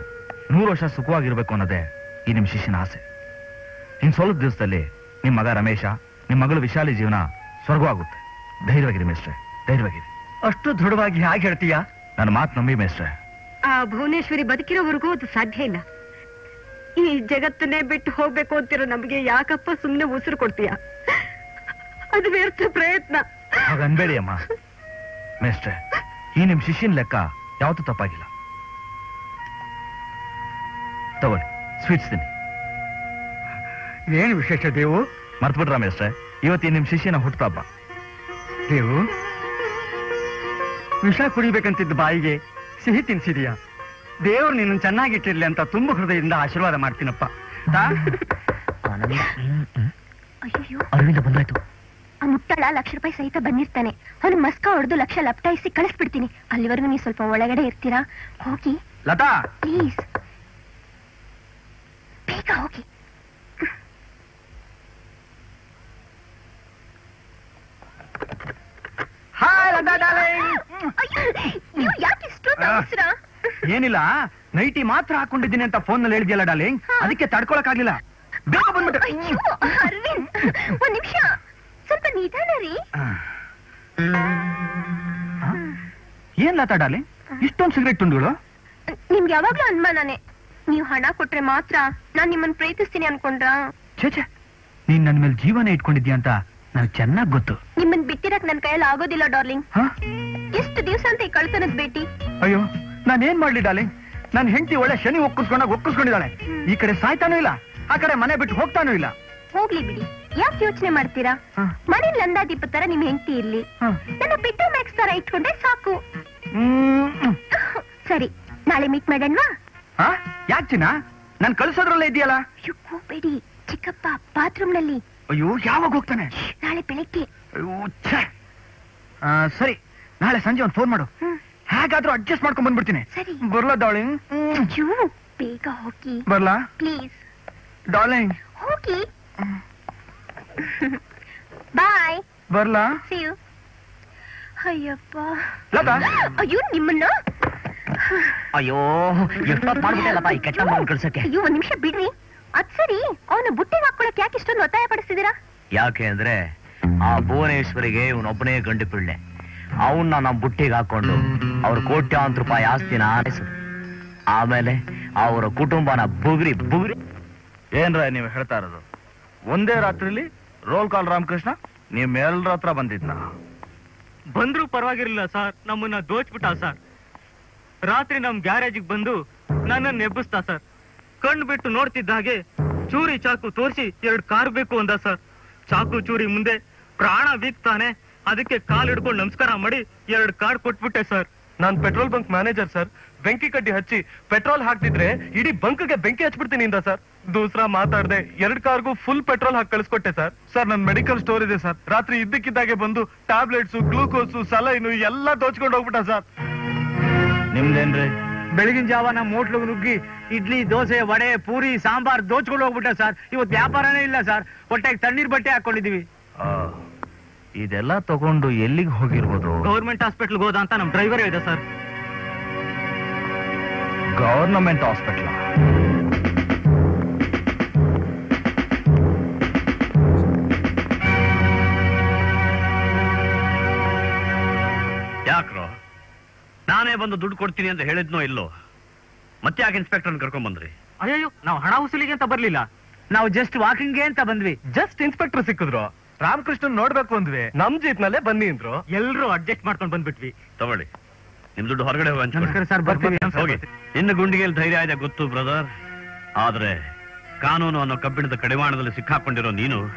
ನೂರು ವರ್ಷ ಸುಖವಾಗಿರ್ಬೇಕು ಅನ್ನೋದೇ ಈ ನಿಮ್ಮ ಶಿಷ್ಯನ ಆಸೆ. ಇನ್ ಸ್ವಲ್ಪ ದಿವಸದಲ್ಲಿ ನಿಮ್ಮ ಮಗ ರಮೇಶ ನಿಮ್ಮ ಮಗಳು ವಿಶಾಲಿ ಜೀವನ ಸ್ವರ್ಗವಾಗುತ್ತೆ. ಧೈರ್ಯವಾಗಿರಿ ಮಿಸ್ಟ್ರೆ ಧೈರ್ಯವಾಗಿರಿ ಅಷ್ಟು ದೃಢವಾಗಿ ಹೇಗೆ ಹೇಳ್ತೀಯಾ? ನನ್ನ ಮಾತು ನಂಬಿ ಮೇಸ್ಟ್ರೆ. ಆ ಭುವನೇಶ್ವರಿ ಬದುಕಿರೋವರೆಗೂ ಅದು ಸಾಧ್ಯ ಇಲ್ಲ. ಈ ಜಗತ್ತನ್ನೇ ಬಿಟ್ಟು ಹೋಗ್ಬೇಕು ಅಂತಿರೋ ನಮಗೆ ಯಾಕಪ್ಪ ಸುಮ್ನೆ ಉಸಿರು ಕೊಡ್ತೀಯ? ಅದು ವ್ಯರ್ಥ ಪ್ರಯತ್ನ. ಹಾಗನ್ಬೇಡಿ ಅಮ್ಮ. ಮೇಸ್ಟ್ರೆ ಈ ನಿಮ್ ಶಿಷ್ಯನ್ ಲೆಕ್ಕ ಯಾವತ್ತೂ ತಪ್ಪಾಗಿಲ್ಲ. ತಗೊಳ್ಳಿ ಸ್ವೀಟ್ಸ್ ತಿನ್ನಿ. ಏನು ವಿಶೇಷ ದೇವು? ಮರ್ತ್ಬಿಟ್ರ ಮೇಸ್ಟ್ರೆ ಇವತ್ತು ಈ ನಿಮ್ ಶಿಷ್ಯನ ಹುಟ್ಟುತ್ತಪ್ಪ ದೇವು? ವಿಷ ಕುಡಿಬೇಕಂತಿದ್ದ ಬಾಯಿಗೆ ಸಿಹಿ ತಿನ್ಸಿದೀಯಾ. ದೇವ್ರು ನಿನ್ನ ಚೆನ್ನಾಗಿಟ್ಟಿರ್ಲಿ ಅಂತ ತುಂಬ ಹೃದಯದಿಂದ ಆಶೀರ್ವಾದ ಮಾಡ್ತೀನಪ್ಪ. ಅರವಿಂದ ಬಂದಾಯ್ತು. ಆ ಮುಟ್ಟಳ ಲಕ್ಷ ರೂಪಾಯಿ ಸಹಿತ ಬಂದಿರ್ತಾನೆ. ಅವನು ಮಸ್ಕ ಹೊಡೆದು ಲಕ್ಷ ಲಪ್ಟಾಯಿಸಿ ಕಳಿಸ್ಬಿಡ್ತೀನಿ. ಅಲ್ಲಿವರೆಗೂ ನೀವು ಸ್ವಲ್ಪ ಒಳಗಡೆ ಇರ್ತೀರಾ? ಹೋಗಿ. ಲತಾ! ಪ್ಲೀಸ್. ಬೇಗ ಹೋಗಿ. ಏನಿಲ್ಲ ನೈಟಿ ಮಾತ್ರ ಹಾಕೊಂಡಿದ್ದೀನಿ ಅಂತ ಫೋನ್ನಲ್ಲಿ ಹೇಳಿದ್ಯಲ್ಲ ಡಾರ್ಲಿಂಗ್? ಅದಕ್ಕೆ ತಡ್ಕೊಳಕ್ಕಾಗ್ಲಿಲ್ಲ. ಬೇಗ ಬಂದ್ಬಿಟ್ಟು. ಒಂದ್ ನಿಮಿಷ. ಸ್ವಲ್ಪ ನಿಧಾನ ರೀ. ಏನ್ ಲತಾ ಡಾರ್ಲಿಂಗ್? ಇಷ್ಟೊಂದು ಸಿಗರೇಟ್ ತುಂಡುಗಳು? ನಿಮ್ಗೆ ಯಾವಾಗ್ಲೂ ಅನುಮಾನನೇ. ನೀವು ಹಣ ಕೊಟ್ರೆ ಮಾತ್ರ ನಾನ್ ನಿಮ್ಮನ್ನ ಪ್ರೀತಿಸ್ತೀನಿ ಅನ್ಕೊಂಡ್ರಾ? ಛೇ ಛೇ. ನೀನ್ ನನ್ ಮೇಲೆ ಜೀವನ ಇಟ್ಕೊಂಡಿದ್ಯಾ ಅಂತ ನನಗೆ ಚೆನ್ನಾಗ್ ಗೊತ್ತು. ನಿಮ್ಮನ್ ಬಿಟ್ಟಿರಕ್ ನನ್ ಕೈಯಲ್ಲಿ ಆಗೋದಿಲ್ಲ ಡಾರ್ಲಿಂಗ್? ಎಷ್ಟು ದಿವಸ ಅಂತ ಈ ಕಳ್ತನದ ಭೇಟಿ? ಅಯ್ಯೋ ನಾನ್ ಏನ್ ಮಾಡ್ಲಿ ಡಾರ್ಲಿಂಗ್? ನನ್ ಹೆಂಡತಿ ಒಳ್ಳೆ ಶನಿ ಒಕ್ಕಿಸ್ಕೊಂಡಾಗ ಒಕ್ಕಿಸ್ಕೊಂಡಿದ್ದಾಳೆ ಈ ಕಡೆ ಸಾಯ್ತಾನೂ ಇಲ್ಲ. ಆ ಕಡೆ ಮನೆ ಬಿಟ್ಟು ಹೋಗ್ತಾನೂ ಇಲ್ಲ. ಹೋಗ್ಲಿ ಬಿಡಿ. ಯಾಕೆ ಯೋಚನೆ ಮಾಡ್ತೀರಾ? ಮನೆ ಲಂದಾದೀಪ ತರ ನಿಮ್ ಹೆಂಡತಿ ಇರ್ಲಿ. ನನ್ನ ಪಿಟ್ಟು ಮ್ಯಾಕ್ಸ್ ತರ ಇಟ್ಕೊಂಡ್ರೆ ಸಾಕು. ಸರಿ ನಾಳೆ ಮೀಟ್ ಮಾಡೋಣವಾ? ಯಾಕೆ ಚಿನ್ನ? ನಾನ್ ಕಳ್ಸೋದ್ರಲ್ಲೇ ಇದೆಯಲ್ಲ ಅಯ್ಯೋ ಕೂಬೇಡಿ. ಚಿಕ್ಕಪ್ಪ ಬಾತ್ರೂಮ್ನಲ್ಲಿ. ಅಯ್ಯೋ ಯಾವಾಗ ಹೋಗ್ತಾನೆ? ಬೆಳಗ್ಗೆ. ಸರಿ ನಾಳೆ ಸಂಜೆ ಒಂದು ಫೋನ್ ಮಾಡು. ಹೇಗಾದ್ರೂ ಅಡ್ಜಸ್ಟ್ ಮಾಡ್ಕೊಂಡ್ ಬಂದ್ಬಿಡ್ತೀನಿ. ಸರಿ. ಬರ್ಲಾ ಡಾರ್ಲಿಂಗ್ ಬೇಗ ಹೋಗಿ. ಬರ್ಲಾ? ಪ್ಲೀಸ್ ಡಾರ್ಲಿಂಗ್ ಹೋಗಿ. ಬಾಯ್ ಬರ್ಲಾ? ಅಯ್ಯಪ್ಪ. ಅಯ್ಯೋ ನಿಮ್ಮನ್ನ. ಅಯ್ಯೋ ಎಷ್ಟೊತ್ತು ಮಾಡ್ಬಿಟ್ಟಲ್ಲಪ್ಪ ಈ ಕೆಟ್ಟ ಮಗನ್ ಕಳ್ಸಕ್ಕೆ ಅಯ್ಯೋ ಒಂದ್ ನಿಮಿಷ ಬಿಡ್ರಿ. ಅದ್ ಸರಿ. ಅವನ ಬುಟ್ಟಿಗೆ ಹಾಕೊಳಕ್ ಯಾಕೆ ಇಷ್ಟೊಂದು ಒತ್ತಾಯ ಪಡಿಸ್ತಿದ್ದೀರಾ? ಯಾಕೆ ಅಂದ್ರೆ ಆ ಭುವನೇಶ್ವರಿಗೆ ಇವನೊಬ್ಬನೇ ಗಂಡು ಪಿಳ್ಳೆ. ಅವನ್ನ ನಮ್ಮ ಬುಟ್ಟಿಗೆ ಹಾಕೊಂಡು ಅವ್ರ ಕೋಟ್ಯಾಂತರ ರೂಪಾಯಿ ಆಸ್ತಿನ ಆರಿಸು ಆಮೇಲೆ ಅವರ ಕುಟುಂಬನ ಬುಗ್ರಿ ಬುಗ್ರಿ. ಏನ್ರ ನೀವು ಹೇಳ್ತಾ ಇರೋದು? ಒಂದೇ ರಾತ್ರಿಲಿ ರೋಲ್ ಕಾಲ್ ರಾಮಕೃಷ್ಣ ನೀವ್ ಮೇಲ್ರ ಹತ್ರ ಬಂದಿದ್ನ? ಬಂದ್ರು ಪರವಾಗಿರ್ಲಿಲ್ಲ ಸರ್ ನಮ್ಮನ್ನ ದೋಚ್ಬಿಟ್ಟ ಸರ್ ರಾತ್ರಿ ನಮ್ ಗ್ಯಾರೇಜಿಗೆ ಬಂದು ನನ್ನನ್ನ ಎಬ್ಬಿಸ್ತಾ ಸರ್ ಕಣ್ಣು ಬಿಟ್ಟು ನೋಡ್ತಿದ್ದ ಹಾಗೆ ಚೂರಿ ಚಾಕು ತೋರಿಸಿ ಎರಡು ಕಾರ್ ಬೇಕು ಅಂದ ಸರ್ ಚಾಕು ಚೂರಿ ಮುಂದೆ ಪ್ರಾಣ ಬೀಗ್ತಾನೆ. ಅದಕ್ಕೆ ಕಾಲ್ ಹಿಡ್ಕೊಂಡು ನಮಸ್ಕಾರ ಮಾಡಿ ಎರಡು ಕಾರ್ ಕೊಟ್ಬಿಟ್ಟೆ ಸರ್. ನಾನ್ ಪೆಟ್ರೋಲ್ ಬಂಕ್ ಮ್ಯಾನೇಜರ್ ಸರ್. ಬೆಂಕಿ ಕಡ್ಡಿ ಹಚ್ಚಿ ಪೆಟ್ರೋಲ್ ಹಾಕ್ತಿದ್ರೆ ಇಡೀ ಬಂಕ್ಗೆ ಬೆಂಕಿ ಹಚ್ಬಿಡ್ತೀನಿ ಇಂದ ಸರ್. ದೂಸರಾ ಮಾತಾಡ್ದೆ ಎರಡ್ ಕಾರ್ಗೂ ಫುಲ್ ಪೆಟ್ರೋಲ್ ಹಾಕಿ ಕಳಿಸ್ಕೊಟ್ಟೆ ಸರ್. ಸರ್ ನನ್ ಮೆಡಿಕಲ್ ಸ್ಟೋರ್ ಇದೆ ಸರ್. ರಾತ್ರಿ ಇದ್ದಕ್ಕಿದ್ದಾಗೆ ಬಂದು ಟ್ಯಾಬ್ಲೆಟ್ಸ್ ಗ್ಲೂಕೋಸ್ ಸಲೈನು ಎಲ್ಲ ದೋಚ್ಕೊಂಡು ಹೋಗ್ಬಿಟ್ಟ ಸರ್. ನಿಮ್ದೇನ್ರಿ? ಬೆಳಗಿನ ಜಾವ ನಮ್ಮ ಹೋಟ್ಲಿಗೆ ನುಗ್ಗಿ ಇಡ್ಲಿ ದೋಸೆ ವಡೆ ಪೂರಿ ಸಾಂಬಾರ್ ದೋಚ್ಕೊಂಡು ಹೋಗ್ಬಿಟ್ಟ ಸರ್. ಇವತ್ತು ವ್ಯಾಪಾರನೇ ಇಲ್ಲ ಸರ್. ಹೊಟ್ಟೆಗೆ ತಣ್ಣೀರ್ ಬಟ್ಟೆ ಹಾಕೊಂಡಿದೀವಿ. ಇದೆಲ್ಲ ತಗೊಂಡು ಎಲ್ಲಿಗೆ ಹೋಗಿರ್ಬೋದು? ಗೌರ್ಮೆಂಟ್ ಹಾಸ್ಪಿಟ್ಲ್ಗೆ ಹೋದ ಅಂತ ನಮ್ ಡ್ರೈವರ್ ಇದೆ ಸರ್ ಗವರ್ನಮೆಂಟ್ ಹಾಸ್ಪಿಟ್ಲ್ ಯಾಕ್ರೋ? ನಾನೇ ಬಂದು ದುಡ್ಡು ಕೊಡ್ತೀನಿ ಅಂತ ಹೇಳಿದ್ನೋ ಇಲ್ಲೋ? ಮತ್ತೆ ಯಾಕೆ ಇನ್ಸ್ಪೆಕ್ಟರ್ ಕರ್ಕೊಂಡ್ ಬಂದ್ರಿ? ಅಯ್ಯೋ ನಾವು ಹಣ ವಸೂಲಿಗೆ ಅಂತ ಬರ್ಲಿಲ್ಲ. ನಾವು ಜಸ್ಟ್ ವಾಕಿಂಗ್ಗೆ ಅಂತ ಬಂದ್ವಿ. ಜಸ್ಟ್ ಇನ್ಸ್ಪೆಕ್ಟರ್ ಸಿಕ್ಕಿದ್ರು. ರಾಮಕೃಷ್ಣನ್ ನೋಡ್ಬೇಕು ಅಂದ್ವಿ. ನಮ್ ಜೀಪ್ ನಲ್ಲೇ ಬನ್ನಿ ಅಂದ್ರು. ಎಲ್ರು ಅಡ್ಜಸ್ಟ್ ಮಾಡ್ಕೊಂಡು ಬಂದ್ಬಿಟ್ವಿ. ತಗೊಳ್ಳಿ. ನಿಮ್ ದುಡ್ಡು ಹೊರಗಡೆ ಹೋಗಿ ಸರ್ ಹೋಗಿ. ನಿನ್ನ ಗುಂಡಿಗೆಯಲ್ಲಿ ಧೈರ್ಯ ಇದೆ ಗೊತ್ತು ಬ್ರದರ್. ಆದ್ರೆ ಕಾನೂನು ಅನ್ನೋ ಕಬ್ಬಿಣದ ಕಡಿವಾಣದಲ್ಲಿ ಸಿಕ್ಕಾಕೊಂಡಿರೋ ನೀನು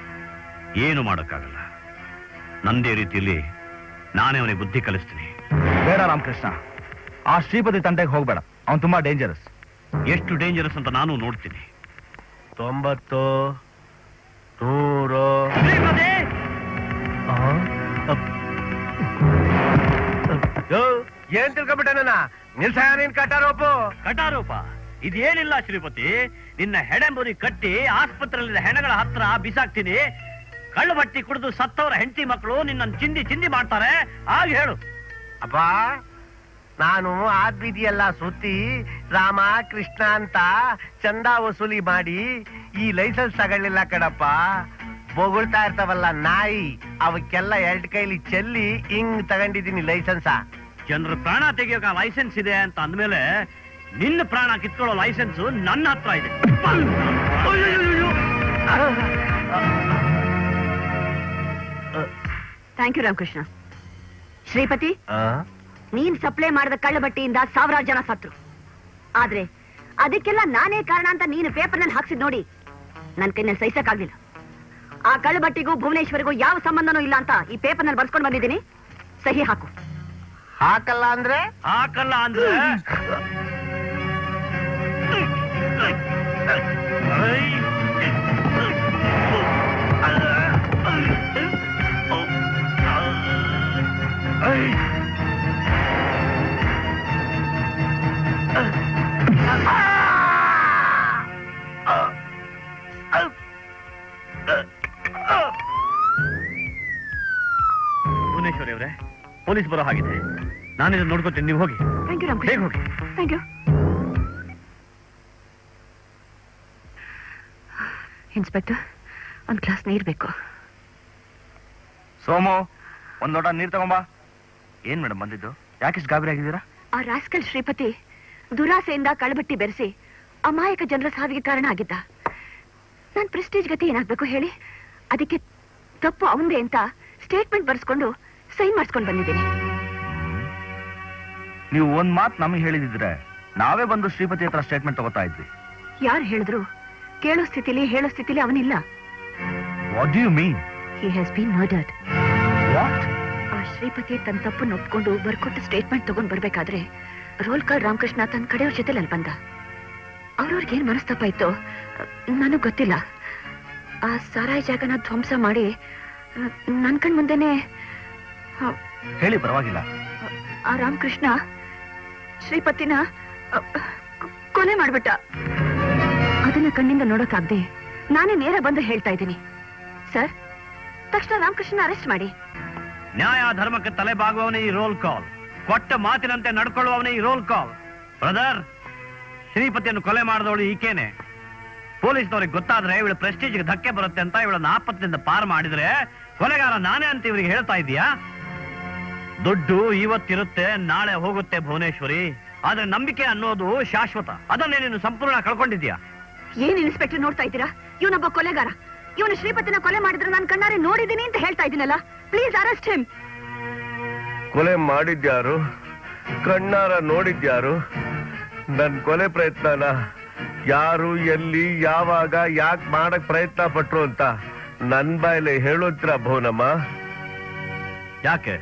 ಏನು ಮಾಡೋಕ್ಕಾಗಲ್ಲ. ನಂದೇ ರೀತಿಯಲ್ಲಿ ನಾನೇ ಅವನಿಗೆ ಬುದ್ಧಿ ಕಲಿಸ್ತೀನಿ. ಬೇಡ ರಾಮಕೃಷ್ಣ. ಆ ಶ್ರೀಪತಿ ತಂಟೆಗೆ ಹೋಗ್ಬೇಡ. ಅವನು ತುಂಬಾ ಡೇಂಜರಸ್ ಎಷ್ಟು ಡೇಂಜರಸ್ ಅಂತ ನಾನು ನೋಡ್ತೀನಿ. ತೊಂಬತ್ತು ಯೋ, ಏನ್ ತಿಳ್ಕೊಬಿಟ್ಟೆ ನನ್ನ? ನಿಲ್ಸ ನೀನ್ ಕಟಾರೋಪ ಕಟಾರೋಪ ಇದೇನಿಲ್ಲ ಶ್ರೀಪತಿ? ನಿನ್ನ ಹೆಡೆಂಬುರಿ ಕಟ್ಟಿ ಆಸ್ಪತ್ರೆಯಲ್ಲಿ ಹೆಣಗಳ ಹತ್ರ ಬಿಸಾಕ್ತೀನಿ. ಕಳ್ಳು ಬಟ್ಟಿ ಕುಡಿದು ಸತ್ತವರ ಹೆಂಡತಿ ಮಕ್ಕಳು ನಿನ್ನನ್ನು ಚಿಂದಿ ಚಿಂದಿ ಮಾಡ್ತಾರೆ. ಆಗ ಹೇಳು. ಅಪ್ಪ ನಾನು ಆ ಬೀದಿಯೆಲ್ಲ ಸುತ್ತಿ ರಾಮ ಕೃಷ್ಣ ಅಂತ ಚಂದ ವಸೂಲಿ ಮಾಡಿ ಈ ಲೈಸೆನ್ಸ್ ತಗೊಳ್ಳಿಲ್ಲ ಕಣಪ್ಪ. ಬೊಗಳ್ತಾ ಇರ್ತಾವಲ್ಲ ನಾಯಿ ಅವಕ್ಕೆಲ್ಲ ಎರಡ್ ಕೈಲಿ ಚೆಲ್ಲಿ ಹಿಂಗ್ ತಗೊಂಡಿದ್ದೀನಿ ಲೈಸೆನ್ಸ. ಜನರ ಪ್ರಾಣ ತೆಗಿಯೋಕ ಲೈಸೆನ್ಸ್ ಇದೆ ಅಂತ ಅಂದ್ಮೇಲೆ ನಿನ್ನ ಪ್ರಾಣ ಕಿತ್ಕೊಳ್ಳೋ ಲೈಸೆನ್ಸ್ ನನ್ನ ಹತ್ರ ಇದೆ. ಥ್ಯಾಂಕ್ ಯು ರಾಮಕೃಷ್ಣ ಶ್ರೀಪತಿ ನೀನ್ ಸಪ್ಲೈ ಮಾಡಿದ ಕಳ್ಳ ಬಟ್ಟಿಯಿಂದ ಸಾವಿರಾರು ಜನ ಸತ್ರು ಆದ್ರೆ ಅದಕ್ಕೆಲ್ಲ ನಾನೇ ಕಾರಣ ಅಂತ ನೀನು ಪೇಪರ್ನಲ್ಲಿ ಹಾಕ್ಸಿದ್ ನೋಡಿ ನನ್ ಕೈನಲ್ಲಿ ಸಹಿಸಕ್ಕಾಗ್ಲಿಲ್ಲ. ಆ ಕಳ್ಳಬಟ್ಟಿಗೂ ಭುವನೇಶ್ವರಿಗೂ ಯಾವ ಸಂಬಂಧನೂ ಇಲ್ಲ ಅಂತ ಈ ಪೇಪರ್ನಲ್ಲಿ ಬರ್ಸ್ಕೊಂಡು ಬಂದಿದ್ದೀನಿ. ಸಹಿ ಹಾಕು. ಹಾಕಲ್ಲ ಅಂದ್ರೆ? ಹಾಕಲ್ಲ ಅಂದ್ರೆ? ಭುವನೇಶ್ವರಿ ಅವರೇ ಪೊಲೀಸ್ ಬರೋ ಹಾಗಿದೆ ನಾನಿದನ್ನು ನೋಡ್ಕೊತೀನಿ ನೀವು ಹೋಗಿ. ಥ್ಯಾಂಕ್ ಯು ಬೇಗ ಹೋಗಿ. ಥ್ಯಾಂಕ್ ಯು ಇನ್ಸ್ಪೆಕ್ಟರ್ ಒಂದು ಗ್ಲಾಸ್ ನೀರ್ ಬೇಕು. ಸೋಮು ಒಂದ್ ಲೋಟ ನೀರ್ ತಗೊಂಬಾ. ಏನ್ ಮೇಡಮ್ ಬಂದಿದ್ದು? ಯಾಕಿಷ್ಟು ಗಾಬರಿ ಆಗಿದ್ದೀರಾ? ಆ ರಾಸ್ಕಲ್ ಶ್ರೀಪತಿ ದುರಾಸೆಯಿಂದ ಕಳಬಟ್ಟಿ ಬೆರೆಸಿ ಅಮಾಯಕ ಜನರ ಸಾವಿಗೆ ಕಾರಣ ಆಗಿದ್ದ. ನನ್ ಪ್ರೆಸ್ಟೀಜ್ ಗತಿ ಏನಾಗ್ಬೇಕು ಹೇಳಿ? ಅದಕ್ಕೆ ತಪ್ಪು ಅವಂದೆ ಅಂತ ಸ್ಟೇಟ್ಮೆಂಟ್ ಬರ್ಸ್ಕೊಂಡು ಸೈನ್ ಮಾಡಿಸ್ಕೊಂಡು ಬಂದಿದ್ದೀನಿ. ನೀವು ಒಂದ್ ಮಾತು ನಮಗೆ ಹೇಳಿದಿದ್ರೆ ನಾವೇ ಬಂದು ಶ್ರೀಪತಿ ಹತ್ರ ಸ್ಟೇಟ್ಮೆಂಟ್ ತಗೋತಾ ಇದ್ವಿ. ಯಾರು ಹೇಳಿದ್ರು? ಕೇಳೋ ಸ್ಥಿತಿಲಿ ಹೇಳೋ ಸ್ಥಿತಿಲಿ ಅವನಿಲ್ಲ. What do you mean he has been murdered what ಆ ಶ್ರೀಪತಿ ತನ್ನ ತಪ್ಪನ್ನು ಒಪ್ಕೊಂಡು ಬರ್ಕೊಟ್ಟ ಸ್ಟೇಟ್ಮೆಂಟ್ ತಗೊಂಡು ಬರ್ಬೇಕಾದ್ರೆ ರೋಲ್ ಕಾಲ್ ರಾಮಕೃಷ್ಣ ತನ್ನ ಕಡೆಯವ್ರ ಜೊತೆ ಅಲ್ಲಿ ಬಂದ. ಅವ್ರವ್ರಿಗೆ ಏನ್ ಮನಸ್ತಪ್ಪ ಇತ್ತು ನನಗ್ ಗೊತ್ತಿಲ್ಲ. ಆ ಸಾರಾಯಿ ಜಾಗನ ಧ್ವಂಸ ಮಾಡಿ ನನ್ ಕಣ್ ಮುಂದೆನೆ ಹೇಳಿ ಪರವಾಗಿಲ್ಲ. ಆ ರಾಮಕೃಷ್ಣ ಶ್ರೀಪತಿನ ಕೊಲೆ ಮಾಡ್ಬಿಟ್ಟ. ಅದನ್ನ ಕಣ್ಣಿಂದ ನೋಡೋಕಾಗ್ದೆ ನಾನೇ ನೇರ ಬಂದು ಹೇಳ್ತಾ ಇದ್ದೀನಿ. ಸರ್ ತಕ್ಷಣ ರಾಮಕೃಷ್ಣ ಅರೆಸ್ಟ್ ಮಾಡಿ. ನ್ಯಾಯ ಧರ್ಮಕ್ಕೆ ತಲೆ ಬಾಗುವವನೇ ಈ ರೋಲ್ ಕಾಲ್ ಕೊಟ್ಟ ಮಾತಿನಂತೆ ನಡ್ಕೊಳ್ಳುವವನೇ ಈ ರೋಲ್ ಕಾಲ್ ಬ್ರದರ್ ಶ್ರೀಪತಿಯನ್ನು ಕೊಲೆ ಮಾಡಿದವಳು ಈಕೇನೆ. ಪೊಲೀಸ್ನವ್ರಿಗೆ ಗೊತ್ತಾದ್ರೆ ಇವಳ ಪ್ರೆಸ್ಟೀಜ್ಗೆ ಧಕ್ಕೆ ಬರುತ್ತೆ ಅಂತ ಇವಳನ್ನ ಆಪತ್ತಿನಿಂದ ಪಾರ್ ಮಾಡಿದ್ರೆ ಕೊಲೆಗಾರ ನಾನೇ ಅಂತ ಇವರಿಗೆ ಹೇಳ್ತಾ ಇದೀಯಾ ದುಡ್ಡು ಇವತ್ತಿರುತ್ತೆ ನಾಳೆ ಹೋಗುತ್ತೆ ಭುವನೇಶ್ವರಿ. ಆದ್ರೆ ನಂಬಿಕೆ ಅನ್ನೋದು ಶಾಶ್ವತ. ಅದನ್ನೇ ನೀನು ಸಂಪೂರ್ಣ ಕಳ್ಕೊಂಡಿದ್ಯಾ ಏನ್ ಇನ್ಸ್ಪೆಕ್ಟರ್ ನೋಡ್ತಾ ಇದ್ದೀರಾ? ಇವನೊಬ್ಬ ಕೊಲೆಗಾರ. ಇವನು ಶ್ರೀಪತಿನ ಕೊಲೆ ಮಾಡಿದ್ರೆ ನಾನು ಕಣ್ಣಾರೆ ನೋಡಿದ್ದೀನಿ ಅಂತ ಹೇಳ್ತಾ ಇದ್ದೀನಲ್ಲ. ಪ್ಲೀಸ್ ಅರೆಸ್ಟ್ ಹಿಮ್ ಕೊಲೆ ಮಾಡಿದ್ಯಾರು? ಕಣ್ಣಾರ ನೋಡಿದ್ಯಾರು? ನನ್ ಕೊಲೆ ಪ್ರಯತ್ನನ ಯಾರು ಎಲ್ಲಿ ಯಾವಾಗ ಯಾಕೆ ಮಾಡಕ್ ಪ್ರಯತ್ನ ಪಟ್ರು ಅಂತ ನನ್ ಬಾಯಲ್ಲಿ ಹೇಳೋತ್ರ ಭೋನಮ್ಮ ಯಾಕೆ?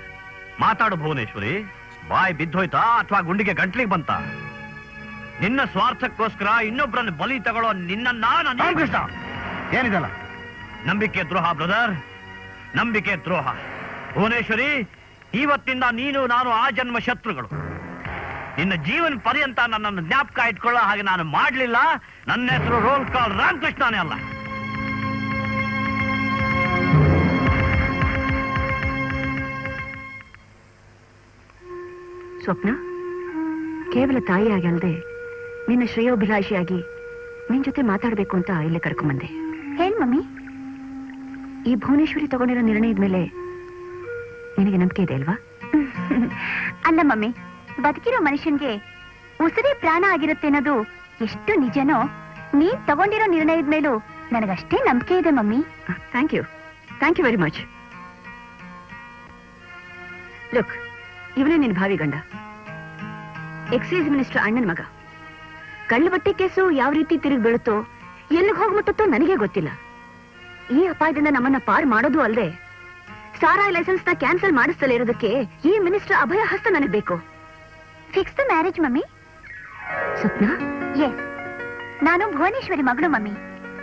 ಮಾತಾಡು ಭುವನೇಶ್ವರಿ. ಬಾಯಿ ಬಿದ್ದೋಯ್ತಾ ಅಥವಾ ಗುಂಡಿಗೆ ಗಂಟ್ಲಿಗೆ ಬಂತ? ನಿನ್ನ ಸ್ವಾರ್ಥಕ್ಕೋಸ್ಕರ ಇನ್ನೊಬ್ಬರನ್ನು ಬಲಿ ತಗೊಳ್ಳೋ ನಿನ್ನ ಕೃಷ್ಣ ಏನಿದಲ್ಲ? ನಂಬಿಕೆ ದ್ರೋಹ ಬ್ರದರ್. ನಂಬಿಕೆ ದ್ರೋಹ. ಭುವನೇಶ್ವರಿ ಇವತ್ತಿಂದ ನೀನು ನಾನು ಆ ಜನ್ಮ ಶತ್ರುಗಳು. ನಿನ್ನ ಜೀವನ ಪರ್ಯಂತ ನನ್ನನ್ನು ಜ್ಞಾಪಕ ಇಟ್ಕೊಳ್ಳೋ ಹಾಗೆ ನಾನು ಮಾಡಲಿಲ್ಲ. ನನ್ನ ಹೆಸರು ರೋಲ್ ಕಾಲ್ ರಾಮಕೃಷ್ಣನೇ ಅಲ್ಲ. ಸ್ವಪ್ನ? ಕೇವಲ ತಾಯಿಯಾಗಿ ಅಲ್ಲದೆ ನಿನ್ನ ಶ್ರೇಯೋಭಿಲಾಷಿಯಾಗಿ ನಿನ್ ಜೊತೆ ಮಾತಾಡಬೇಕು ಅಂತ ಇಲ್ಲಿ ಕರ್ಕೊಂಬಂದೆ. ಏನ್ ಮಮ್ಮಿ? ಈ ಭುವನೇಶ್ವರಿ ತಗೊಂಡಿರೋ ನಿರ್ಣಯದ ಮೇಲೆ ನಿನಗೆ ನಂಬಿಕೆ ಇದೆ ಅಲ್ವಾ? ಅಲ್ಲ ಮಮ್ಮಿ ಬದುಕಿರೋ ಮನುಷ್ಯನ್ಗೆ ಉಸಿರೇ ಪ್ರಾಣ ಆಗಿರುತ್ತೆ ಅನ್ನೋದು ಎಷ್ಟು ನಿಜನೋ ನೀನ್ ತಗೊಂಡಿರೋ ನಿರ್ಣಯದ ಮೇಲೂ ನನಗಷ್ಟೇ ನಂಬಿಕೆ ಇದೆ mummy. Thank you thank you very much look ಇವನೇ ನಿನ್ ಭಾವಿ ಗಂಡ. ಎಕ್ಸೈಸ್ ಮಿನಿಸ್ಟರ್ ಅಣ್ಣನ ಮಗ. ಕಳ್ಳ ಬಟ್ಟೆ ಕೇಸು ಯಾವ ರೀತಿ ತಿರುಗಿ ಬೀಳುತ್ತೋ ಎಲ್ಲಿಗೆ ಹೋಗ್ಬಿಟ್ಟತ್ತೋ ನನಗೆ ಗೊತ್ತಿಲ್ಲ. ಈ ಅಪಾಯದಿಂದ ನಮ್ಮನ್ನ ಪಾರ್ ಮಾಡೋದು ಅಲ್ಲದೆ ಸಾರಾ ಲೈಸೆನ್ಸ್ನ ಕ್ಯಾನ್ಸಲ್ ಮಾಡಿಸ್ತಲೇ ಇರೋದಕ್ಕೆ ಈ ಮಿನಿಸ್ಟರ್ ಅಭಯ ಹಸ್ತ ನನಗೆ ಬೇಕು. Fix the marriage mummy. Swapna? Yes ನಾನು ಭುವನೇಶ್ವರಿ ಮಗಳು ಮಮ್ಮಿ.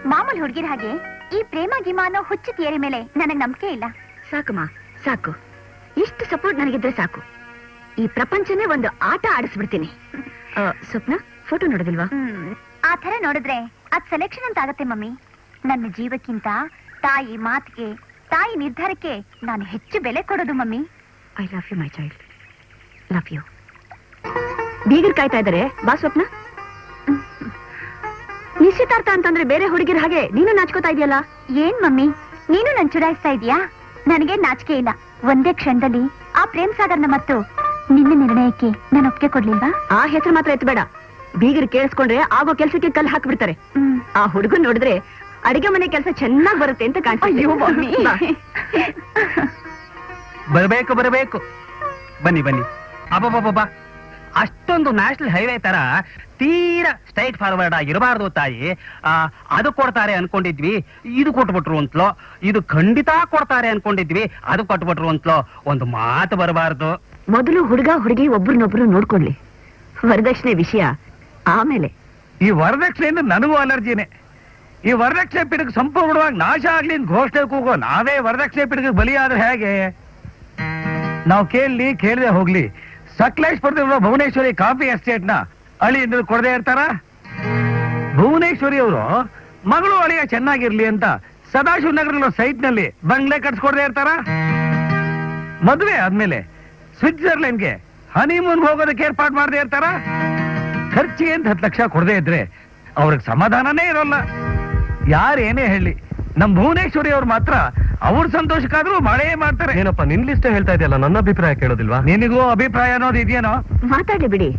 ಮಾಮೂಲಿ ಹುಡುಗಿರ ಹಾಗೆ ಈ ಪ್ರೇಮ ಗಿಮ ಅನ್ನೋ ಹುಚ್ಚು ತಿಯರಿ ಮೇಲೆ ನನಗೆ ನಂಬಿಕೆ ಇಲ್ಲ. ಸಾಕಮ್ಮ ಸಾಕು. ಇಷ್ಟು ಸಪೋರ್ಟ್ ನನಗಿದ್ರೆ ಸಾಕು. ಈ ಪ್ರಪಂಚನೇ ಒಂದು ಆಟ ಆಡಿಸ್ಬಿಡ್ತೀನಿ. ಆ, ಸ್ವಪ್ನ ಫೋಟೋ ನೋಡೋದಿಲ್ವಾ? ಆ ತರ ನೋಡಿದ್ರೆ ಅದ್ ಸೆಲೆಕ್ಷನ್ ಅಂತ ಆಗತ್ತೆ ಮಮ್ಮಿ. ನನ್ನ ಜೀವಕ್ಕಿಂತ ತಾಯಿ ಮಾತಿಗೆ ತಾಯಿ ನಿರ್ಧಾರಕ್ಕೆ ನಾನು ಹೆಚ್ಚು ಬೆಲೆ ಕೊಡೋದು mummy. I love you my child love you ಬೀಗರ್ ಕಾಯ್ತಾ ಇದ್ದಾರೆ. ಬಾ ಸ್ವಪ್ನ. ನಿಶ್ಚಿತಾರ್ಥ ಅಂತಂದ್ರೆ ಬೇರೆ ಹುಡುಗಿರ ಹಾಗೆ ನೀನು ನಾಚ್ಕೋತಾ ಇದೆಯಲ್ಲ? ಏನ್ ಮಮ್ಮಿ? ನೀನು ನನ್ ಚುಡಾಯಿಸ್ತಾ ಇದೀಯಾ? ನನಗೆ ನಾಚಿಕೆ ಇಲ್ಲ. ಒಂದೇ ಕ್ಷಣದಲ್ಲಿ ಆ ಪ್ರೇಮ್ ಸಾಗರ್ನ ಮತ್ತು ನಿನ್ನ ನಿರ್ಣಯಕ್ಕೆ ನಾನು ಒಪ್ಪಿಗೆ ಕೊಡ್ಲಿಲ್ವಾ? ಆ ಹೆಸರು ಮಾತ್ರ ಎತ್ತಬೇಡ ಬೀಗರು ಕೇಳಿಸ್ಕೊಂಡ್ರೆ ಆಗೋ ಕೆಲಸಕ್ಕೆ ಕಲ್ಲು ಹಾಕ್ಬಿಡ್ತಾರೆ. ಆ ಹುಡುಗನ್ ನೋಡಿದ್ರೆ ಅಡಿಗೆ ಮನೆ ಕೆಲಸ ಚೆನ್ನಾಗಿ ಬರುತ್ತೆ ಅಂತ ಅಯ್ಯೋ, ಮಮ್ಮಿ. ಕಾಣ್ತೀವಿ ಬರಬೇಕು ಬರಬೇಕು. ಬನ್ನಿ ಬನ್ನಿ. ಅಬ್ಬಬ್ಬಬ್ಬ ಅಷ್ಟೊಂದು ನ್ಯಾಷನಲ್ ಹೈವೇ ತರ ತೀರಾ ಸ್ಟ್ರೈಟ್ ಫಾರ್ವರ್ಡ್ ಆಗಿರಬಾರ್ದು ತಾಯಿ. ಆ, ಅದು ಕೊಡ್ತಾರೆ ಅನ್ಕೊಂಡಿದ್ವಿ ಇದು ಕೊಟ್ಬಿಟ್ರು ಅಂತಲೋ. ಇದು ಖಂಡಿತ ಕೊಡ್ತಾರೆ ಅನ್ಕೊಂಡಿದ್ವಿ ಅದು ಕೊಟ್ಬಿಟ್ರು ಅಂತಲೋ. ಒಂದು ಮಾತು ಬರಬಾರ್ದು. ಮೊದಲು ಹುಡುಗ ಹುಡುಗಿ ಒಬ್ರನ್ನೊಬ್ರು ನೋಡ್ಕೊಳ್ಳಿ. ವರದಕ್ಷಿಣೆ ವಿಷಯ. ಆಮೇಲೆ. ಈ ವರದಕ್ಷಿಣೆಯಿಂದ ನನಗೂ ಅಲರ್ಜಿನೇ. ಈ ವರದಕ್ಷಿಣೆ ಪಿಡುಗು ಸಂಪೂರ್ಣವಾಗಿ ನಾಶ ಆಗ್ಲಿ ಘೋಷಣೆ ಕೂಗೋ ನಾವೇ ವರದಕ್ಷಿಣೆ ಪಿಡುಗು ಬಲಿಯಾದ್ರೆ ಹೇಗೆ? ನಾವು ಕೇಳಲಿ ಕೇಳದೆ ಹೋಗ್ಲಿ. ಸಕಲೇಶ್ಪುರದಲ್ಲಿರೋ ಭುವನೇಶ್ವರಿ ಕಾಫಿ ಎಸ್ಟೇಟ್ನ ಅಳಿ ಎಂದ್ರೆ ಕೊಡದೆ ಇರ್ತಾರ? ಭುವನೇಶ್ವರಿ ಅವರು, ಮಗಳು ಅಳಿಯ ಚೆನ್ನಾಗಿರ್ಲಿ ಅಂತ ಸದಾಶಿವ ನಗರ ಸೈಟ್ನಲ್ಲಿ ಬಂಗ್ಲೆ ಕಟ್ಸ್ಕೊಡದೆ ಇರ್ತಾರ? ಮದುವೆ ಆದ್ಮೇಲೆ ಸ್ವಿಟ್ಜರ್ಲೆಂಡ್ಗೆ ಹನಿಮೂನ್ ಹೋಗೋದಕ್ಕೆ ಏರ್ಪಾಡು ಮಾಡದೆ ಇರ್ತಾರ? ಖರ್ಚಿಗೆ ಅಂತ ಹತ್ತು ಲಕ್ಷ ಕೊಡದೆ ಇದ್ರೆ ಅವ್ರಿಗೆ ಸಮಾಧಾನನೇ ಇರೋಲ್ಲ. ಯಾರೇನೇ ಹೇಳಿ ನಮ್ ಭುವನೇಶ್ವರಿ ಅವ್ರು ಮಾತ್ರ ಅವ್ರ ಸಂತೋಷಕ್ಕಾದ್ರೂ ಮಳೆ ಮಾಡ್ತಾರೆ. ಏನಪ್ಪ ನಿನ್ ಲಿಸ್ಟ್ ಹೇಳ್ತಾ ಇದೆಯಲ್ಲ ನನ್ನ ಅಭಿಪ್ರಾಯ ಕೇಳೋದಿಲ್ವಾ? ನಿನಗೂ ಅಭಿಪ್ರಾಯ ಅನ್ನೋದು ಇದೆಯೇನೋ? ಮಾತಾಡಿ ಬಿಡಿ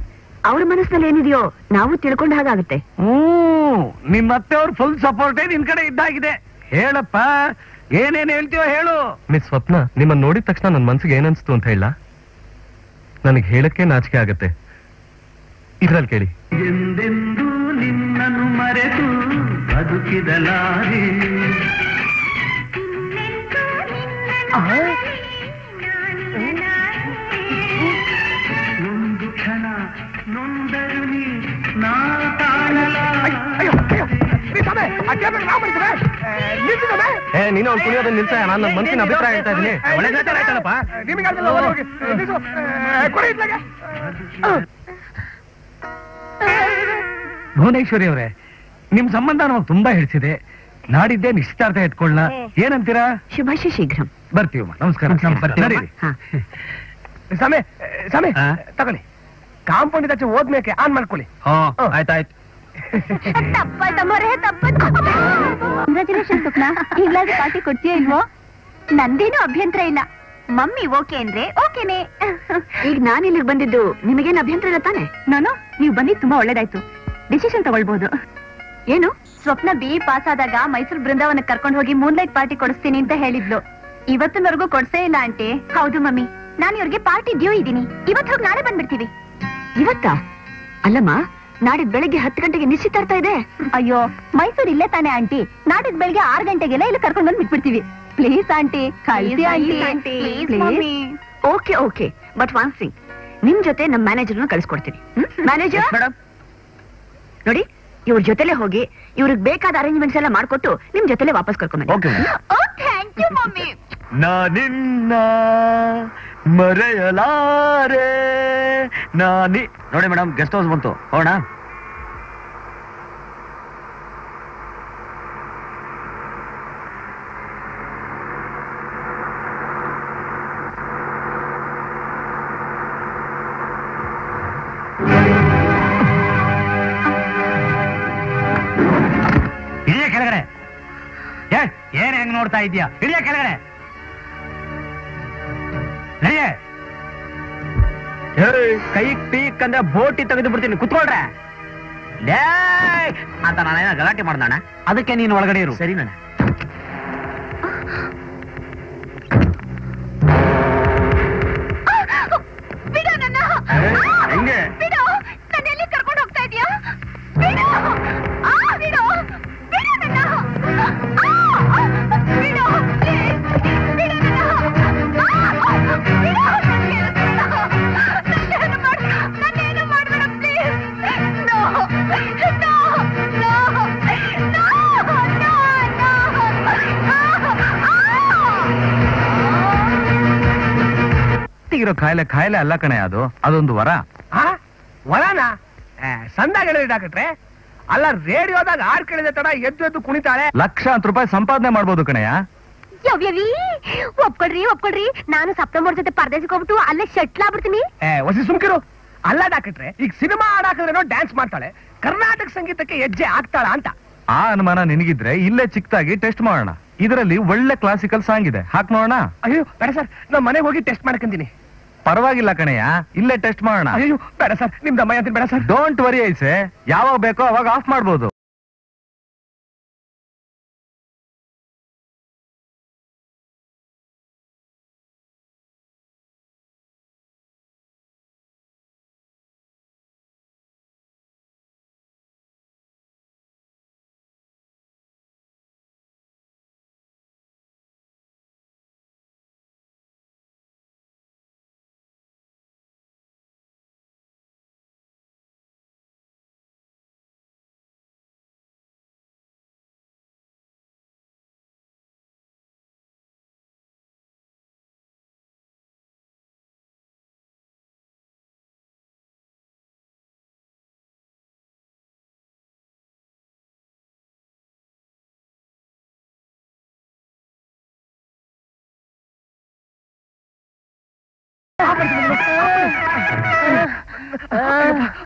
ಅವ್ರ ಮನಸ್ಸಿನಲ್ಲಿ ಏನಿದೆಯೋ ನಾವು ತಿಳ್ಕೊಂಡ ಹಾಗಾಗುತ್ತೆ. ಹ್ಮ್ ನಿಮ್ ಮತ್ತೆ ಅವ್ರ ಫುಲ್ ಸಪೋರ್ಟೇ ನಿನ್ ಕಡೆ ಇದ್ದಾಗಿದೆ. ಹೇಳಪ್ಪ ಏನೇನ್ ಹೇಳ್ತೀಯೋ ಹೇಳು. ಮಿಸ್ ಸ್ವಪ್ನ ನಿಮ್ಮನ್ನ ನೋಡಿದ ತಕ್ಷಣ ನನ್ನ ಮನ್ಸಿಗೆ ಏನನ್ಸ್ತು ಅಂತ ಹೇಳ. ನನಗೆ ಹೇಳಕ್ಕೆ ನಾಚಿಕೆ ಆಗತ್ತೆ. ಇದ್ರಲ್ಲಿ ಕೇಳಿ. ಎಂದೆಂದೂ ನಿನ್ನನ್ನು ಮರೆತು ಬದುಕಿದಲಾರೆ. ಒಂದು ಕ್ಷಣ ನೊಂದರು ನೀ ನಾ ಏ ನೀನು ಅವ್ನು ಕುಣಿಯೋದನ್ನ ನಿಲ್ಸ ನಾನು ನನ್ನ ಮನ್ಸಿನ ಅಭಿಪ್ರಾಯ ಹೇಳ್ತಾ ಇದೀನಿ ಭುವನೇಶ್ವರಿ ಅವರೇ ನಿಮ್ ಸಂಬಂಧ ನಮಗೆ ತುಂಬಾ ಹಿಡಿಸಿದೆ ನಾಡಿದ್ದೇ ನಿಶ್ಚಿತಾರ್ಥ ಇಟ್ಕೊಳ್ಳ ಏನಂತೀರಾ? ಶುಭಾಶಿ ಶೀಘ್ರಂ. ಬರ್ತೀವಮ್ಮ ನಮಸ್ಕಾರ. ಸಮಯ ಸಮಯ? ತಗೊಳ್ಳಿ. ಕಾಂಪೌಂಡ್ ಆಚೆ ಹೋದ್ಮೇಕೆ ಆನ್ ಮಾಡ್ಕೊಳ್ಳಿ. ಹಾ ಆಯ್ತಾಯ್ತು. ತಪ್ಪಾಯ್ತಮ್ಮರೇ ತಪ್ಪಾಯ್ತು. ಕಂಗ್ರಾಚುಲೇಷನ್ ಸ್ವಪ್ನ. ಈಗ್ಲಾದ್ರೂ ಪಾರ್ಟಿ ಕೊಡ್ತೀಯ ಇಲ್ವೋ? ನಂದೇನು ಅಭ್ಯಂತರ ಇಲ್ಲ. ಮಮ್ಮಿ ಓಕೆ ಅಂದ್ರೆ ಓಕೆನೆ. ಈಗ ನಾನು ಇಲ್ಲಿಗೆ ಬಂದಿದ್ದು ನಿಮಗೇನು ಅಭ್ಯಂತರ ಇಲ್ಲ ತಾನೆ? ನಾನು? ನೀವು ಬಂದಿದ್ದು ತುಂಬಾ ಒಳ್ಳೇದಾಯ್ತು. ಡಿಸಿಷನ್ ತಗೊಳ್ಬಹುದು ಏನು? ಸ್ವಪ್ನ ಬಿ ಪಾಸ್ ಆದಾಗ ಮೈಸೂರು ಬೃಂದಾವನಕ್ಕೆ ಕರ್ಕೊಂಡು ಹೋಗಿ ಮೂನ್ ಲೈಟ್ ಪಾರ್ಟಿ ಕೊಡಿಸ್ತೀನಿ ಅಂತ ಹೇಳಿದ್ಲು. ಇವತ್ತಿನವರೆಗೂ ಕೊಡ್ಸೇ ಇಲ್ಲ ಆಂಟಿ. ಹೌದು ಮಮ್ಮಿ. ನಾನು ಇವ್ರಿಗೆ ಪಾರ್ಟಿ ಡ್ಯೂ ಇದ್ದೀನಿ. ಇವತ್ತು ಹೋಗಿ ನಾಳೆ ಬಂದ್ಬಿಡ್ತೀವಿ. ಇವತ್ತಾ? ಅಲ್ಲಮ್ಮ ನಾಡಿದ್ ಬೆಳಿಗ್ಗೆ ಹತ್ತು ಗಂಟೆಗೆ ನಿಶ್ಚಿತಾರ್ಥ ಇದೆ. ಅಯ್ಯೋ ಮೈಸೂರ್ ಇಲ್ಲೇ ತಾನೆ ಆಂಟಿ. ನಾಡಿದ್ ಬೆಳಿಗ್ಗೆ ಆರು ಗಂಟೆಗೆಲ್ಲ ಇಲ್ಲಿ ಕರ್ಕೊಂಡು ಬಂದು ಬಿಟ್ಬಿಡ್ತೀವಿ. Please aunty. ಕಳಿಸಿ aunty. Please okay okay but one thing ನಿಮ್ ಜೊತೆ ನಮ್ ಮ್ಯಾನೇಜರ್ ಕಳಿಸ್ಕೊಡ್ತೀನಿ. ಮ್ಯಾನೇಜರ್ ನೋಡಿ ಇವ್ರ ಜೊತೆಲೆ ಹೋಗಿ ಇವ್ರಿಗೆ ಬೇಕಾದ ಅರೇಂಜ್ಮೆಂಟ್ಸ್ ಎಲ್ಲ ಮಾಡ್ಕೊಟ್ಟು ನಿಮ್ ಜೊತೆಲೆ ವಾಪಸ್ ಕರ್ಕೊಂಡ್ okay oh thank you mummy. ನಾನಿನ್ನ ಮರೆಯಲಾರೆ. ನಾನಿ ನೋಡಿ ಮೇಡಮ್ ಗೆಸ್ಟ್ ಹೌಸ್ ಬಂತು. ಹೋಣ ಕೆಳಗಡೆ. ಏನ್ ಹೆಂಗ್ ನೋಡ್ತಾ ಇದೀಯಾ? ಇಳಿಯ ಕೆಳಗಡೆ. ಕೈ ಪೀಕ್ ಅಂದ್ರೆ ಬೋಟಿ ತೆಗೆದು ಬಿಡ್ತೀನಿ. ಕುತ್ಕೊಳ್ರೆ. ಲೇ! ಅಂತ ನಾನೇನ ಗಲಾಟೆ ಮಾಡ್ದಣ್ಣ ಅದಕ್ಕೆ ನೀನು ಒಳಗಡೆ ಇರು. ಸರಿ ನನ್ನ. ಹೆಂಗೆ? ಬಿಡು. ನನ್ನ ಎಲ್ಲಿ ಕರ್ಕೊಂಡು ಹೋಗ್ತಾ ಇದೀಯಾ? ಬಿಡು. ಬಿಡು ನನ್ನ. ಇರೋ ಕಾಯಿಲೆ ಕಾಯಿಲೆ ಅಲ್ಲ ಕಣೆ ಅದು. ಅದೊಂದು ವರ. ವರನಾ? ಸಂದಾಗ ಹೇಳಿದ್ರೆ ಡಾಕ್ಟ್ರೆ. ಅಲ್ಲ ರೇಡಿಯೋದಾಗ ಆರ್ ಕೇಳಿದ ತಡ ಎದ್ದು ಎದ್ದು ಕುಣಿತಾಳೆ. ಲಕ್ಷಾಂತರ ರೂಪಾಯಿ ಸಂಪಾದನೆ ಮಾಡ್ಬೋದು ಕಣಯ್ಯ ಯವ್ಯವಿ ಒಪ್ಕೊಳ್ರಿ ಒಪ್ಕೊಳ್ರಿ ನಾನು ಸಪ್ಟೆಂಬರ್ ಜೊತೆ ಪರದೇಶಕ್ಕೆ ಹೋಗ್ಬಿಟ್ಟು ಅಲ್ಲೇ ಶಟ್ಲ್ ಆಗ್ಬಿಡ್ತೀನಿ. ಹೊಸಿ ಸುಮ್ಕಿರು. ಅಲ್ಲ ಡಾಕ್ಟ್ರೆ ಈಗ ಸಿನಿಮಾ ಹಾಡಾಕಿದ್ರೇನೋ ಡ್ಯಾನ್ಸ್ ಮಾಡ್ತಾಳೆ. ಕರ್ನಾಟಕ ಸಂಗೀತಕ್ಕೆ ಹೆಜ್ಜೆ ಆಗ್ತಾಳ ಅಂತ. ಆ ಅನುಮಾನ ನಿನಗಿದ್ರೆ ಇಲ್ಲೇ ಚಿಕ್ಕದಾಗಿ ಟೆಸ್ಟ್ ಮಾಡೋಣ. ಇದರಲ್ಲಿ ಒಳ್ಳೆ ಕ್ಲಾಸಿಕಲ್ ಸಾಂಗ್ ಇದೆ. ಹಾಕ್ ನೋಡೋಣ? ಅಯ್ಯೋ ಬೇಡ ಸರ್. ನಾನು ಮನೆಗೆ ಹೋಗಿ ಟೆಸ್ಟ್ ಮಾಡ್ಕೊಂತೀನಿ. ಪರವಾಗಿಲ್ಲ ಕಣಯ್ಯ. ಇಲ್ಲೇ ಟೆಸ್ಟ್ ಮಾಡೋಣ. ಅಯ್ಯೋ ಬೇಡ ಸರ್ ನಿಮ್ದು ಅಮ್ಮ ಅಂತ ಬೇಡ ಸರ್. Don't worry ಐಸೆ. ಯಾವಾಗ ಬೇಕೋ ಅವಾಗ ಆಫ್ ಮಾಡ್ಬೋದು.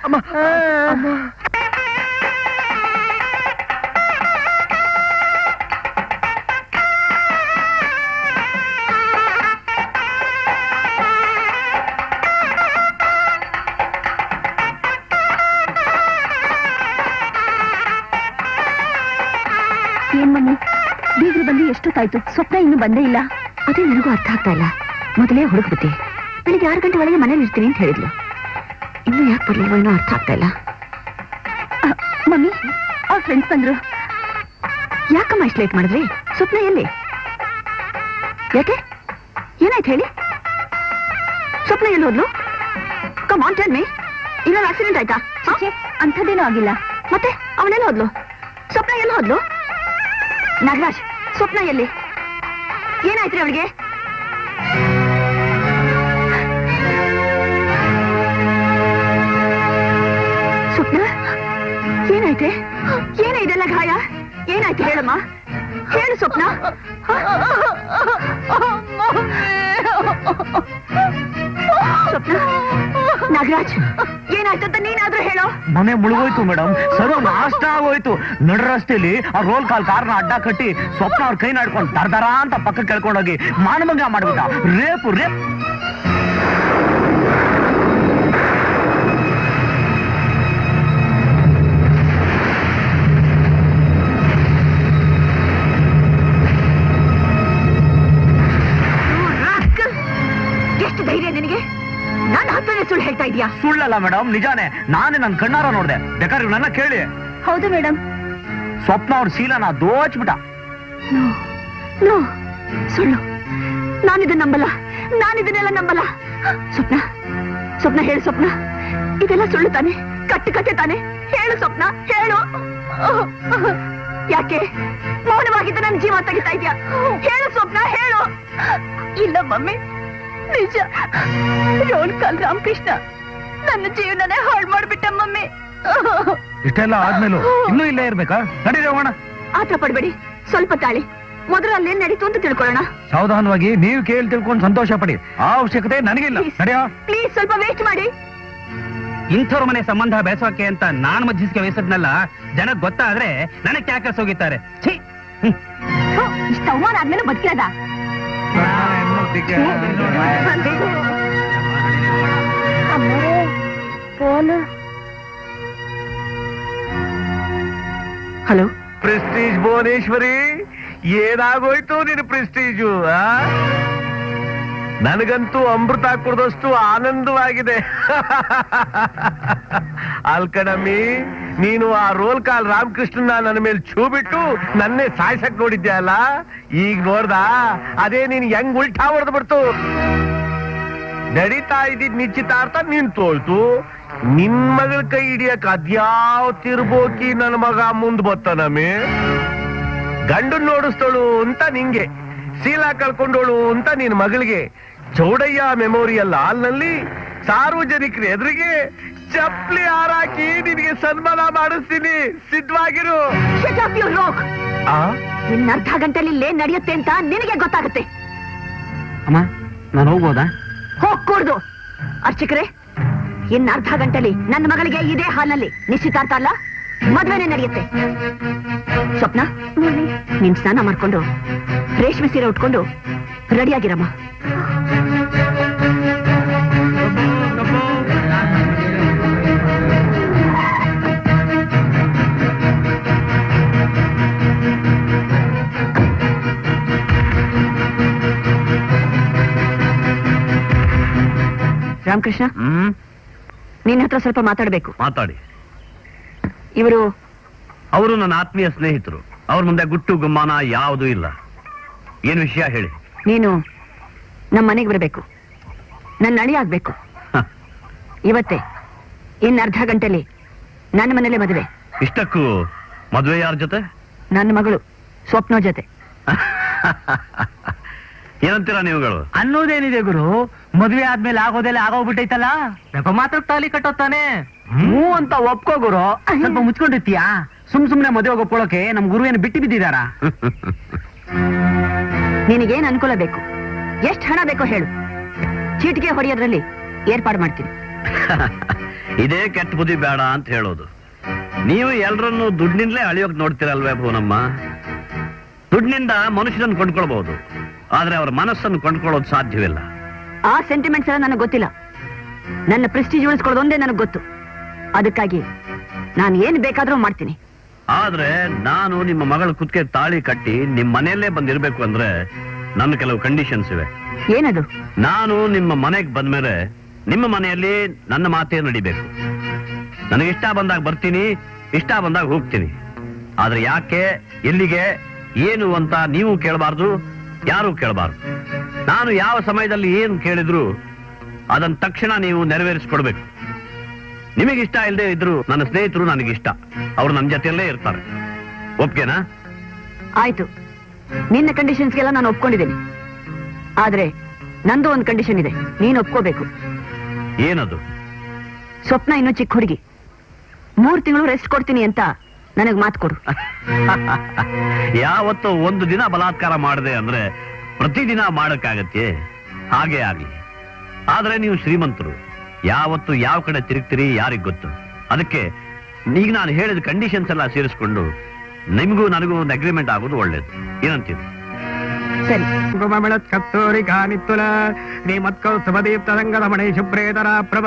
ಅಮ್ಮ ಅಮ್ಮ ಬೀಗರು ಬಂದು ಎಷ್ಟೊತ್ತಾಯ್ತು? ಸ್ವಪ್ನ ಇನ್ನು ಬಂದೇ ಇಲ್ಲ. ಅದೇ ನನಗೂ ಅರ್ಥ ಆಗ್ತಾ ಇಲ್ಲ. ಮೊದಲೇ ಹುಡುಕ್ಬಿಟ್ಟೆ ಬೆಳಿಗ್ಗೆ ಆರು ಗಂಟೆ ಒಳಗೆ ಮನೇಲಿ ಇರ್ತೀನಿ ಅಂತ ಹೇಳಿದ್ಲು. ಇನ್ನು ಯಾಕೆ ಬರ್ಲಿಲ್ವೋ ಏನೋ ಅರ್ಥ ಆಗ್ತಾ ಇಲ್ಲ. ಮಮ್ಮಿ ಅವ್ರ ಫ್ರೆಂಡ್ಸ್ ಬಂದ್ರು. ಯಾಕಮ್ಮ ಇಷ್ಟು ಲೇಟ್ ಮಾಡಿದ್ರಿ? ಸ್ವಪ್ನ ಎಲ್ಲಿ? ಯಾಕೆ? ಏನಾಯ್ತು ಹೇಳಿ? ಸ್ವಪ್ನ ಎಲ್ಲಿ ಹೋದ್ಲು? ಕಮ್ ಆನ್ ಟೆಲ್ ಮೀ ಇನ್ನೊಂದು ಆಕ್ಸಿಡೆಂಟ್ ಆಯ್ತಾ? ಅಂಥದ್ದೇನೂ ಆಗಿಲ್ಲ. ಮತ್ತೆ ಅವನೆಲ್ಲ ಹೋದ್ಲು? ಸ್ವಪ್ನ ಎಲ್ಲಿ ಹೋದ್ಲು? ನಾಗರಾಜ್ ಸ್ವಪ್ನ ಎಲ್ಲಿ? ಏನಾಯ್ತ್ರಿ ಅವಳಿಗೆ? ಏನಾಯ್ತು ಹೇಳಮ್ಮ? ಹೇಳು ಸ್ವಪ್ನ. ಸ್ವಪ್ನ, ನಾಗರಾಜ್, ಏನಾಯ್ತು ಅಂತ ನೀನಾದ್ರೂ ಹೇಳೋ? ಮನೆ ಮುಳುಗೋಯ್ತು ಮೇಡಮ್ ಸರ್ವ ನಾಷ್ಟ ಆಗೋಯ್ತು. ನಡ ರಸ್ತೆಯಲ್ಲಿ ಆ ರೋಲ್ ಕಾಲ್ ಕಾರ್ನ ಅಡ್ಡ ಕಟ್ಟಿ ಸ್ವಪ್ನ ಅವ್ರ ಕೈ ನಾಡ್ಕೊಂಡು ದರ್ದರ ಅಂತ ಪಕ್ಕ ಕೇಳ್ಕೊಂಡೋಗಿ ಮಾನಭಂಗ ಮಾಡ್ಬಿಟ್ಟ. Rape, rape. ಸುಳ್ಳಲ್ಲ ಮೇಡಮ್ ನಿಜಾನೇ ನಾನೇ ನನ್ನ ಕಣ್ಣಾರ ನೋಡಿದೆ. ಬೇಕಾದ್ರೆ ನನ್ನ ಕೇಳಿ. ಹೌದು ಮೇಡಮ್ ಸ್ವಪ್ನ ಅವ್ರ ಶೀಲನ ನೋ ಸುಳ್ಳು. ನಾನಿದನ್ನ ನಂಬಲ್ಲ ನಾನಿದನ್ನೆಲ್ಲ ನಂಬಲ್ಲ. ಸ್ವಪ್ನ ಸ್ವಪ್ನ ಹೇಳು ಸ್ವಪ್ನ. ಇದೆಲ್ಲ ಸುಳ್ಳು ತಾನೆ ಕಟ್ಟಿ ಕತೆ ತಾನೆ. ಹೇಳು ಸ್ವಪ್ನ ಹೇಳು. ಯಾಕೆ? ಮೌನವಾಗಿದ್ದ ನನ್ನ ಜೀವ ತೆಗಿತಾ ಇದ್ಯಾ? ಹೇಳು ಸ್ವಪ್ನ ಹೇಳು. ಇಲ್ಲ ಮಮ್ಮಿ ನಿಜ. Roll call Ramakrishna. ನನ್ನ ಜೀವನನೇ ಹಾಳು ಮಾಡ್ಬಿಟ್ಟ ಮಮ್ಮಿ. ಇಷ್ಟೆಲ್ಲ ಆದ್ಮೇಲೂ ಇನ್ನೂ ಇಲ್ಲೇ ಇರ್ಬೇಕಾ? ನಡೀರಿ ಹೋಗೋಣ. ಆತ ಪಡ್ಬೇಡಿ. ಸ್ವಲ್ಪ ತಾಳಿ. ಮೊದಲು ಅಲ್ಲಿ ನಡೀತು ಅಂತ ತಿಳ್ಕೊಳ್ಳೋಣ. ಸಾವಧಾನವಾಗಿ ನೀವು ಕೇಳಿ ತಿಳ್ಕೊಂಡು ಸಂತೋಷ ಪಡಿ. ಆ ಅವಶ್ಯಕತೆ ನನಗಿಲ್ಲ. ನಡೆಯೋ? ಪ್ಲೀಸ್ ಸ್ವಲ್ಪ ವೇಸ್ಟ್ ಮಾಡಿ. ಇಂಥವ್ರ ಮನೆ ಸಂಬಂಧ ಬೆಳೆಸೋಕೆ ಅಂತ ನಾನ್ ಮಧ್ಯಸ್ಕೆ ವಹಿಸದ್ನಲ್ಲ ಜನಕ್ ಗೊತ್ತಾದ್ರೆ ನನಗೆ ಕ್ಯಾಕರ್ಸ್ ಹೋಗಿದ್ದಾರೆ. ಛೀ! ಇಷ್ಟ ಅವಮಾನ ಆದ್ಮೇಲೆ ಬದುಕಿರದ? ಹಲೋ? ಪ್ರೆಸ್ಟೀಜ್ ಭುವನೇಶ್ವರಿ, ಏನಾಗೋಯ್ತು ನಿನ್ ಪ್ರೆಸ್ಟೀಜು? ನನಗಂತೂ ಅಮೃತ ಕುಡ್ದಷ್ಟು ಆನಂದವಾಗಿದೆ. ಅಲ್ಕಣಮ್ಮಿ ನೀನು ಆ ರೋಲ್ ಕಾಲ್ ರಾಮಕೃಷ್ಣನ ನನ್ನ ಮೇಲೆ ಛೂ ಬಿಟ್ಟು ನನ್ನೇ ಸಾಯ್ಸಕ್ ನೋಡಿದ್ದೆ ಅಲ್ಲ? ಈಗ ನೋಡ್ದ? ಅದೇ ನೀನ್ ಹೆಂಗ್ ಉಲ್ಟಾ ಹೊಡೆದು ಬಿಡ್ತು? ನಡೀತಾ ಇದ್ದಿದ್ ನಿಶ್ಚಿತಾರ್ಥ ನೀನ್ ತೋಳ್ತು ನಿನ್ ಮಗಳ ಕೈ ಹಿಡಿಯಕ್ ಅದ್ಯಾವ ತಿರ್ಬೋಕಿ ನನ್ ಮಗ ಮುಂದ್ ಬತ್ತಾನಮ್ಮಿ ಗಂಡು ನೋಡಿಸ್ತಳು ಅಂತ ನಿಂಗೆ ಶೀಲಾ ಕಳ್ಕೊಂಡೋಳು ಅಂತ ನಿನ್ ಮಗಳಿಗೆ ಚೌಡಯ್ಯ ಮೆಮೋರಿಯಲ್ ಹಾಲ್ನಲ್ಲಿ ಸಾರ್ವಜನಿಕರ ಎದುರಿಗೆ ಚಪ್ಪಲಿ ಹಾರಾಕಿ ನಿನಗೆ ಸನ್ಮಾನ ಮಾಡಿಸ್ತೀನಿ. ಸಿದ್ಧವಾಗಿರು. ನಿನ್ನ ಅರ್ಧ ಗಂಟೆಲಿ ಇಲ್ಲೇ ನಡೆಯುತ್ತೆ ಅಂತ ನಿನಗೆ ಗೊತ್ತಾಗುತ್ತೆ. ಅಮ್ಮ ನಾನು ಹೋಗ್ಬೋದಾ? ಹೋಗ್ಕೂಡ್ದು. ಅರ್ಚಕರೇ ಇನ್ನ ಅರ್ಧ ಗಂಟೆಲಿ ನನ್ನ ಮಗಳಿಗೆ ಇದೇ ಹಾಲ್ನಲ್ಲಿ. ನಿಶ್ಚಿತಾರ್ಥ ಅಲ್ಲ? ಮದ್ವೆನೆ ನಡೆಯುತ್ತೆ. ಸ್ವಪ್ನ, ನೀನ್ ಸ್ನಾನ ಮಾಡ್ಕೊಂಡು, ರೇಷ್ಮೆ ಸೀರೆ ಉಟ್ಕೊಂಡು, ರೆಡಿಯಾಗಿರಮ್ಮ. ರಾಮಕೃಷ್ಣ? ನಿನ್ನ ಹತ್ರ ಸ್ವಲ್ಪ ಮಾತಾಡಬೇಕು. ಮಾತಾಡಿ. ಇವರು ಅವರು ನನ್ನ ಆತ್ಮೀಯ ಸ್ನೇಹಿತರು. ಅವ್ರ ಮುಂದೆ ಗುಟ್ಟು ಗುಮ್ಮಾನ ಯಾವುದೂ ಇಲ್ಲ. ಏನು ವಿಷಯ ಹೇಳಿ. ನೀನು ನಮ್ಮ ಮನೆಗೆ ಬರಬೇಕು. ನನ್ನ ಅಳಿ ಆಗ್ಬೇಕು. ಇವತ್ತೇ ಇನ್ನು ಅರ್ಧ ಗಂಟೆಲಿ ನನ್ನ ಮನೇಲೆ ಮದುವೆ. ಇಷ್ಟಕ್ಕೂ ಮದುವೆ ಯಾರ ಜೊತೆ? ನನ್ನ ಮಗಳು ಸ್ವಪ್ನ ಜೊತೆ. ಏನಂತೀರಾ ನೀವುಗಳು? ಅನ್ನೋದೇನಿದೆ ಗುರು? ಮದ್ವೆ ಆದ್ಮೇಲೆ ಆಗೋದೆಲ್ಲ ಆಗೋಗ್ಬಿಟ್ಟೈತಲ್ಲ? ನೆಪ ಮಾತ್ರ ತಾಲಿ ಕಟ್ಟೋತಾನೆ ಹ್ಞೂ ಅಂತ ಒಪ್ಕೋ ಗುರು. ಸ್ವಲ್ಪ ಮುಚ್ಕೊಂಡಿರ್ತೀಯಾ? ಸುಮ್ ಸುಮ್ನೆ ಮದುವೆ ಒಪ್ಕೊಳ್ಳೋಕೆ ನಮ್ ಗುರು ಏನು ಬಿಟ್ಟು ಬಿದ್ದಿದಾರ ನಿನಗೇನ್ ಅನುಕೂಲ ಬೇಕು? ಎಷ್ಟು ಹಣ ಬೇಕೋ ಹೇಳು. ಚೀಟಿಗೆ ಹೊಡೆಯೋದ್ರಲ್ಲಿ ಏರ್ಪಾಡು ಮಾಡ್ತೀನಿ. ಇದೇ ಕೆಟ್ಟ ಬುದ್ಧಿ ಬೇಡ ಅಂತ ಹೇಳೋದು. ನೀವು ಎಲ್ರನ್ನು ದುಡ್ಡಿನಿಂದಲೇ ಅಳಿಯೋಕ್ ನೋಡ್ತೀರಲ್ವೇ ಭುವನಮ್ಮ? ದುಡ್ಡಿನಿಂದ ಮನುಷ್ಯನನ್ನು ಕೊಂಡ್ಕೊಳ್ಬಹುದು. ಆದ್ರೆ ಅವ್ರ ಮನಸ್ಸನ್ನು ಕೊಂಡ್ಕೊಳ್ಳೋದು ಸಾಧ್ಯವಿಲ್ಲ. ಆ ಸೆಂಟಿಮೆಂಟ್ಸ್ ಎಲ್ಲ ನನಗೆ ಗೊತ್ತಿಲ್ಲ. ನನ್ನ ಪ್ರೆಸ್ಟೀಜ್ ಉಳಿಸ್ಕೊಳ್ಳೋದೊಂದೇ ನನಗೆ ಗೊತ್ತು. ಅದಕ್ಕಾಗಿ ನಾನು ಏನ್ ಬೇಕಾದ್ರೂ ಮಾಡ್ತೀನಿ. ಆದ್ರೆ ನಾನು ನಿಮ್ಮ ಮಗಳ ಕುತ್ತಿಗೆ ತಾಳಿ ಕಟ್ಟಿ ನಿಮ್ಮ ಮನೆಯಲ್ಲೇ ಬಂದಿರಬೇಕು ಅಂದ್ರೆ ನನ್ನ ಕೆಲವು ಕಂಡೀಷನ್ಸ್ ಇವೆ. ಏನದು? ನಾನು ನಿಮ್ಮ ಮನೆಗೆ ಬಂದ್ಮೇಲೆ ನಿಮ್ಮ ಮನೆಯಲ್ಲಿ ನನ್ನ ಮಾತೇ ನಡಿಬೇಕು. ನನಗೆ ಇಷ್ಟ ಬಂದಾಗ ಬರ್ತೀನಿ ಇಷ್ಟ ಬಂದಾಗ ಹೋಗ್ತೀನಿ. ಆದ್ರೆ ಯಾಕೆ ಎಲ್ಲಿಗೆ ಏನು ಅಂತ ನೀವು ಕೇಳಬಾರ್ದು. ಯಾರು ಕೇಳಬಾರ್ದು. ನಾನು ಯಾವ ಸಮಯದಲ್ಲಿ ಏನು ಕೇಳಿದ್ರು ಅದನ್ನ ತಕ್ಷಣ ನೀವು ನೆರವೇರಿಸ್ಕೊಡ್ಬೇಕು. ನಿಮಗಿಷ್ಟ ಇಲ್ಲದೆ ಇದ್ರು ನನ್ನ ಸ್ನೇಹಿತರು ನನಗಿಷ್ಟ. ಅವರು ನನ್ನ ಜೊತೆಯಲ್ಲೇ ಇರ್ತಾರೆ. ಒಪ್ಗೆನಾ? ಆಯ್ತು. ನಿನ್ನ ಕಂಡೀಷನ್ಸ್ಗೆಲ್ಲ ನಾನು ಒಪ್ಕೊಂಡಿದ್ದೀನಿ. ಆದ್ರೆ ನಂದು ಒಂದು ಕಂಡೀಷನ್ ಇದೆ. ನೀನು ಒಪ್ಕೋಬೇಕು. ಏನದು? ಸ್ವಪ್ನ ಇನ್ನೂ ಚಿಕ್ಕ ಹುಡುಗಿ. ಮೂರು ತಿಂಗಳು ರೆಸ್ಟ್ ಕೊಡ್ತೀನಿ ಅಂತ ನನಗ್ ಮಾತು ಕೊಡು. ಯಾವತ್ತು ಒಂದು ದಿನ ಬಲಾತ್ಕಾರ ಮಾಡಿದೆ ಅಂದ್ರೆ ಪ್ರತಿದಿನ ಮಾಡಕ್ಕಾಗತ್ತೆ? ಹಾಗೆ ಆಗ್ಲಿ. ಆದ್ರೆ ನೀವು ಶ್ರೀಮಂತರು, ಯಾವತ್ತು ಯಾವ ಕಡೆ ತಿರುಗ್ತೀರಿ ಯಾರಿಗ್ ಗೊತ್ತು? ಅದಕ್ಕೆ ಈಗ ನಾನು ಹೇಳಿದ ಕಂಡೀಷನ್ಸ್ ಎಲ್ಲ ಸೇರಿಸ್ಕೊಂಡು ನಿಮಗೂ ನನಗೂ ಒಂದು ಅಗ್ರಿಮೆಂಟ್ ಆಗೋದು ಒಳ್ಳೇದು. ಏನಂತೀರಿ? ಸರಿ ಕಸ್ತೂರಿ ಕಾನಿತ್ತುಲ ಶ್ರೀಮತ್ಕೌಸ್ತುಭದೀಪ್ತ ಸಂಗದಮಣಿ ಶುಭ್ರೇತರ ಪ್ರಭ.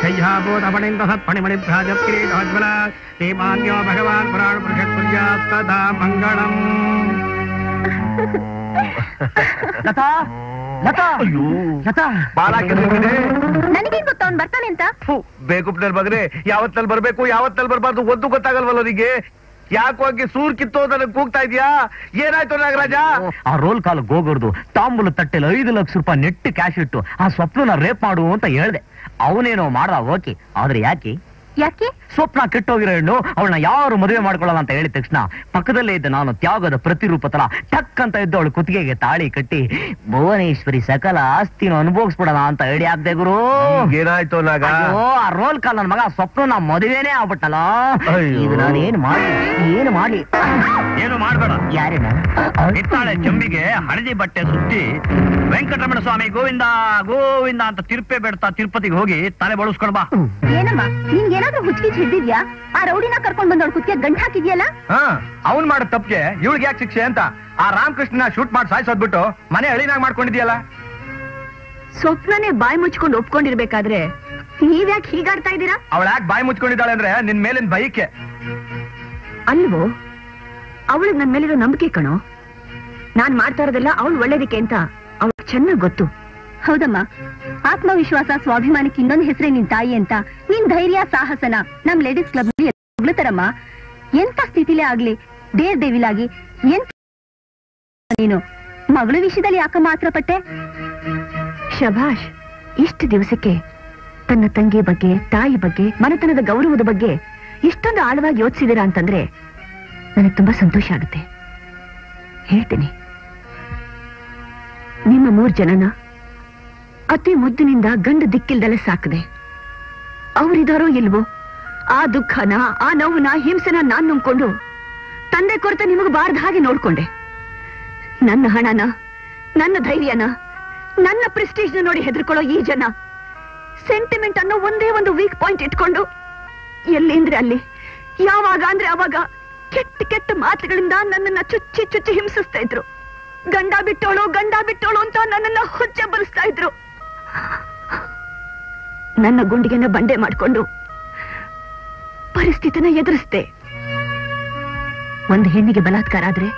ಶಯ್ಯಾಭೂತಮಣಿಂದ ಸತ್ಪಣಿಮಣಿ ಭ್ರಾಜತ್ಕಿರೀಟೋಜ್ವಲ ಶ್ರೀಮಾನ್ಯೋ ಭಗವಾನ್ ಪುರಾಣ ಪುರುಷ ಕುರ್ಯಾತ್ತದಾ ಮಂಗಳಂ. ಲತಾ ಲತಾ ಲತಾ. ಬಾಲ ಕೆಲಸವಿದೆ ನನಗೇನ್ ಗೊತ್ತ ಅವ್ನ್ ಬರ್ತಾನೆ ಅಂತ? ಬೇಕುಪ್ನಲ್ಲಿ ಮಗನೇ ಯಾವತ್ತಲ್ಲಿ ಬರ್ಬೇಕು ಯಾವತ್ತಲ್ಲಿ ಬರ್ಬಾರ್ದು ಒಂದು ಗೊತ್ತಾಗಲ್ವಲ್ಲ ಅವನಿಗೆ ಯಾಕೋಗಿ ಸೂರ್ ಕಿತ್ತೋದನ್ನ ಕೂಗ್ತಾ ಇದೀಯಾ? ಏನಾಯ್ತು ನಾಗರಾಜ? ಆ ರೋಲ್ ಕಾಲ್ ಗೋಗರ್ದು ತಾಂಬೂಲ ತಟ್ಟೆಲಿ ಐದು ಲಕ್ಷ ರೂಪಾಯಿ ನೆಟ್ಟು ಕ್ಯಾಶ್ ಇಟ್ಟು ಆ ಸ್ವಪ್ನ ರೇಪ್ ಮಾಡು ಅಂತ ಹೇಳ್ದೆ. ಅವನೇನೋ ಮಾಡ್ದ, ಓಕೆ. ಆದ್ರೆ ಯಾಕೆ? ಯಾಕೆ? ಸ್ವಪ್ನ ಕೆಟ್ಟೋಗಿರೋ ಹೆಣ್ಣು ಅವಳನ್ನ ಯಾರು ಮದುವೆ ಮಾಡ್ಕೊಳ್ಳಲ್ಲ ಅಂತ ಹೇಳಿದ ತಕ್ಷಣ ಪಕ್ಕದಲ್ಲೇ ಇದ್ದ ನಾನು ತ್ಯಾಗದ ಪ್ರತಿರೂಪ ತರ ಟಕ್ ಅಂತ ಇದ್ದು ಅವಳು ಕುತ್ತಿಗೆಗೆ ತಾಳಿ ಕಟ್ಟಿ ಭುವನೇಶ್ವರಿ ಸಕಲ ಆಸ್ತಿನ ಅನುಭವಿಸ್ಬಿಡೋಣ ಅಂತ ಹೇಳಿ ಆಗ್ದೆ ಗುರು. ಏನಾಯ್ತು ನಾಗ? ಅಯ್ಯೋ ಆ ರೋಲ್ ಕಾಲ್ ನನ್ ಮಗ ಸ್ವಪ್ನ ನಾ ಮದುವೆನೇ ಆಗ್ಬಿಟ್ಟಲ್ಲ. ಇದು ನಾನು ಏನ್ ಮಾಡಿ ಏನು ಮಾಡಿ ಏನು ಮಾಡ್ಬೇಡ. ಯಾರೇನ? ಹಿತ್ತಾಳೆ ಜಂಬಿಗೆ ಹಳದಿ ಬಟ್ಟೆ ಸುತ್ತಿ ವೆಂಕಟರಮಣ ಸ್ವಾಮಿ ಗೋವಿಂದ ಗೋವಿಂದ ಅಂತ ತಿರುಪೆ ಬೇಡ್ತಾ ತಿರುಪತಿಗೆ ಹೋಗಿ ತಲೆ ಬಳಸ್ಕೊಂಡ್ ಬಾ. ಏನಮ್ಮ? ನಿನ್ಗೇನಾದ್ರೂ ಹುಚ್ಚಿಗೆ ಹಿಡ್ದಿದ್ಯಾ? ಆ ರೌಡಿನ ಕರ್ಕೊಂಡ್ ಬಂದವಳು ಕುತ್ತಿಗೆ ಗಂಟ್ ಹಾಕಿದ್ಯಲ್ಲ? ಅವ್ನ್ ಮಾಡೋ ತಪ್ಪಿಗೆ ಇವಳಿಗೆ ಯಾಕೆ ಶಿಕ್ಷೆ ಅಂತ ಆ ರಾಮಕೃಷ್ಣನ ಶೂಟ್ ಮಾಡಿ ಸಾಯಿಸೋದ್ಬಿಟ್ಟು ಮನೆ ಹಳಿನಾಗ ಮಾಡ್ಕೊಂಡಿದ್ಯಲ್ಲ? ಸ್ವಪ್ನನೇ ಬಾಯಿ ಮುಚ್ಕೊಂಡು ಒಪ್ಕೊಂಡಿರ್ಬೇಕಾದ್ರೆ ನೀವ್ಯಾಕೆ ಹೀಗಾಡ್ತಾ ಇದ್ದೀರಾ? ಅವಳ ಯಾಕೆ ಬಾಯಿ ಮುಚ್ಕೊಂಡಿದ್ದಾಳೆ ಅಂದ್ರೆ ನಿನ್ ಮೇಲಿನ ಬೈಕೆ. ಅಲ್ವೋ? ಅವಳಿಗೆ ನನ್ ಮೇಲಿರೋ ನಂಬಿಕೆ ಕಣೋ? ನಾನ್ ಮಾಡ್ತಾ ಇರೋದೆಲ್ಲ ಅವಳು ಒಳ್ಳೇದಕ್ಕೆ ಅಂತ ಅವಳಿಗೆ ಚೆನ್ನಾಗ್ ಗೊತ್ತು. ಹೌದಮ್ಮ. ಆತ್ಮವಿಶ್ವಾಸ, ಸ್ವಾಭಿಮಾನಕ್ಕೆ ಇನ್ನೊಂದು ಹೆಸರೇ ನಿನ್ ತಾಯಿ ಅಂತ. ನಿನ್ ಧೈರ್ಯ, ಸಾಹಸನ ನಮ್ ಲೇಡೀಸ್ ಕ್ಲಬ್ ತರಮ್ಮ. ಎಂತ ಸ್ಥಿತಿಲೇ ಆಗ್ಲಿ ದೇವ್ ದೇವಿಲಾಗಿ ಎಂತ ನೀನು. ಮಗಳು ವಿಷಯದಲ್ಲಿ ಯಾಕ ಮಾತ್ರ ಪಟ್ಟೆ ಶಭಾಷ್, ಇಷ್ಟು ದಿವಸಕ್ಕೆ ತನ್ನ ತಂಗಿ ಬಗ್ಗೆ, ತಾಯಿ ಬಗ್ಗೆ, ಮನೆತನದ ಗೌರವದ ಬಗ್ಗೆ ಇಷ್ಟೊಂದು ಆಳವಾಗಿ ಯೋಚಿಸಿದೀರಾ ಅಂತಂದ್ರೆ ನನಗೆ ತುಂಬಾ ಸಂತೋಷ ಆಗುತ್ತೆ. ಹೇಳ್ತೀನಿ. ನಿಮ್ಮ ಮೂರ್ ಜನನ ಅತಿ ಮುದ್ದಿನಿಂದ ಗಂಡ ದಿಕ್ಕಿಲ್ದಲೆ ಸಾಕದೆ. ಅವರಿದಾರೋ ಇಲ್ವೋ? ಆ ದುಃಖನ, ಆ ನೋವನ್ನ, ಹಿಂಸೆನ ನಾನ್ ನುಂಗ್ಕೊಂಡು ತಂದೆ ಕೊರತೆ ನಿಮಗೆ ಬಾರದ ಹಾಗೆ ನೋಡ್ಕೊಂಡೆ. ನನ್ನ ಹಣನ, ನನ್ನ ಧೈರ್ಯನ, ನನ್ನ ಪ್ರೆಸ್ಟೀಜ್ನ ನೋಡಿ ಹೆದರ್ಕೊಳ್ಳೋ ಈ ಜನ ಸೆಂಟಿಮೆಂಟ್ ಅನ್ನೋ ಒಂದೇ ಒಂದು ವೀಕ್ ಪಾಯಿಂಟ್ ಇಟ್ಕೊಂಡು ಎಲ್ಲಿ ಅಂದ್ರೆ ಅಲ್ಲಿ, ಯಾವಾಗ ಅಂದ್ರೆ ಅವಾಗ ಕೆಟ್ಟ ಕೆಟ್ಟ ಮಾತುಗಳಿಂದ ನನ್ನನ್ನ ಚುಚ್ಚಿ ಚುಚ್ಚಿ ಹಿಂಸಿಸ್ತಾ ಇದ್ರು. ಗಂಡ ಬಿಟ್ಟೋಳು ಗಂಡ ಬಿಟ್ಟೋಳು ಅಂತ ನನ್ನನ್ನ ಹುಚ್ಚ ಬರಿಸ್ತಾ ಇದ್ರು. ನನ್ನ ಗುಂಡಿಗೆನ ಬಂಡೆ ಮಾಡಿಕೊಂಡು ಪರಿಸ್ಥಿತಿನ ಎದುರಿಸ್ದೆ. ಒಂದು ಹೆಣ್ಣಿಗೆ ಬಲಾತ್ಕಾರ ಆದ್ರೆ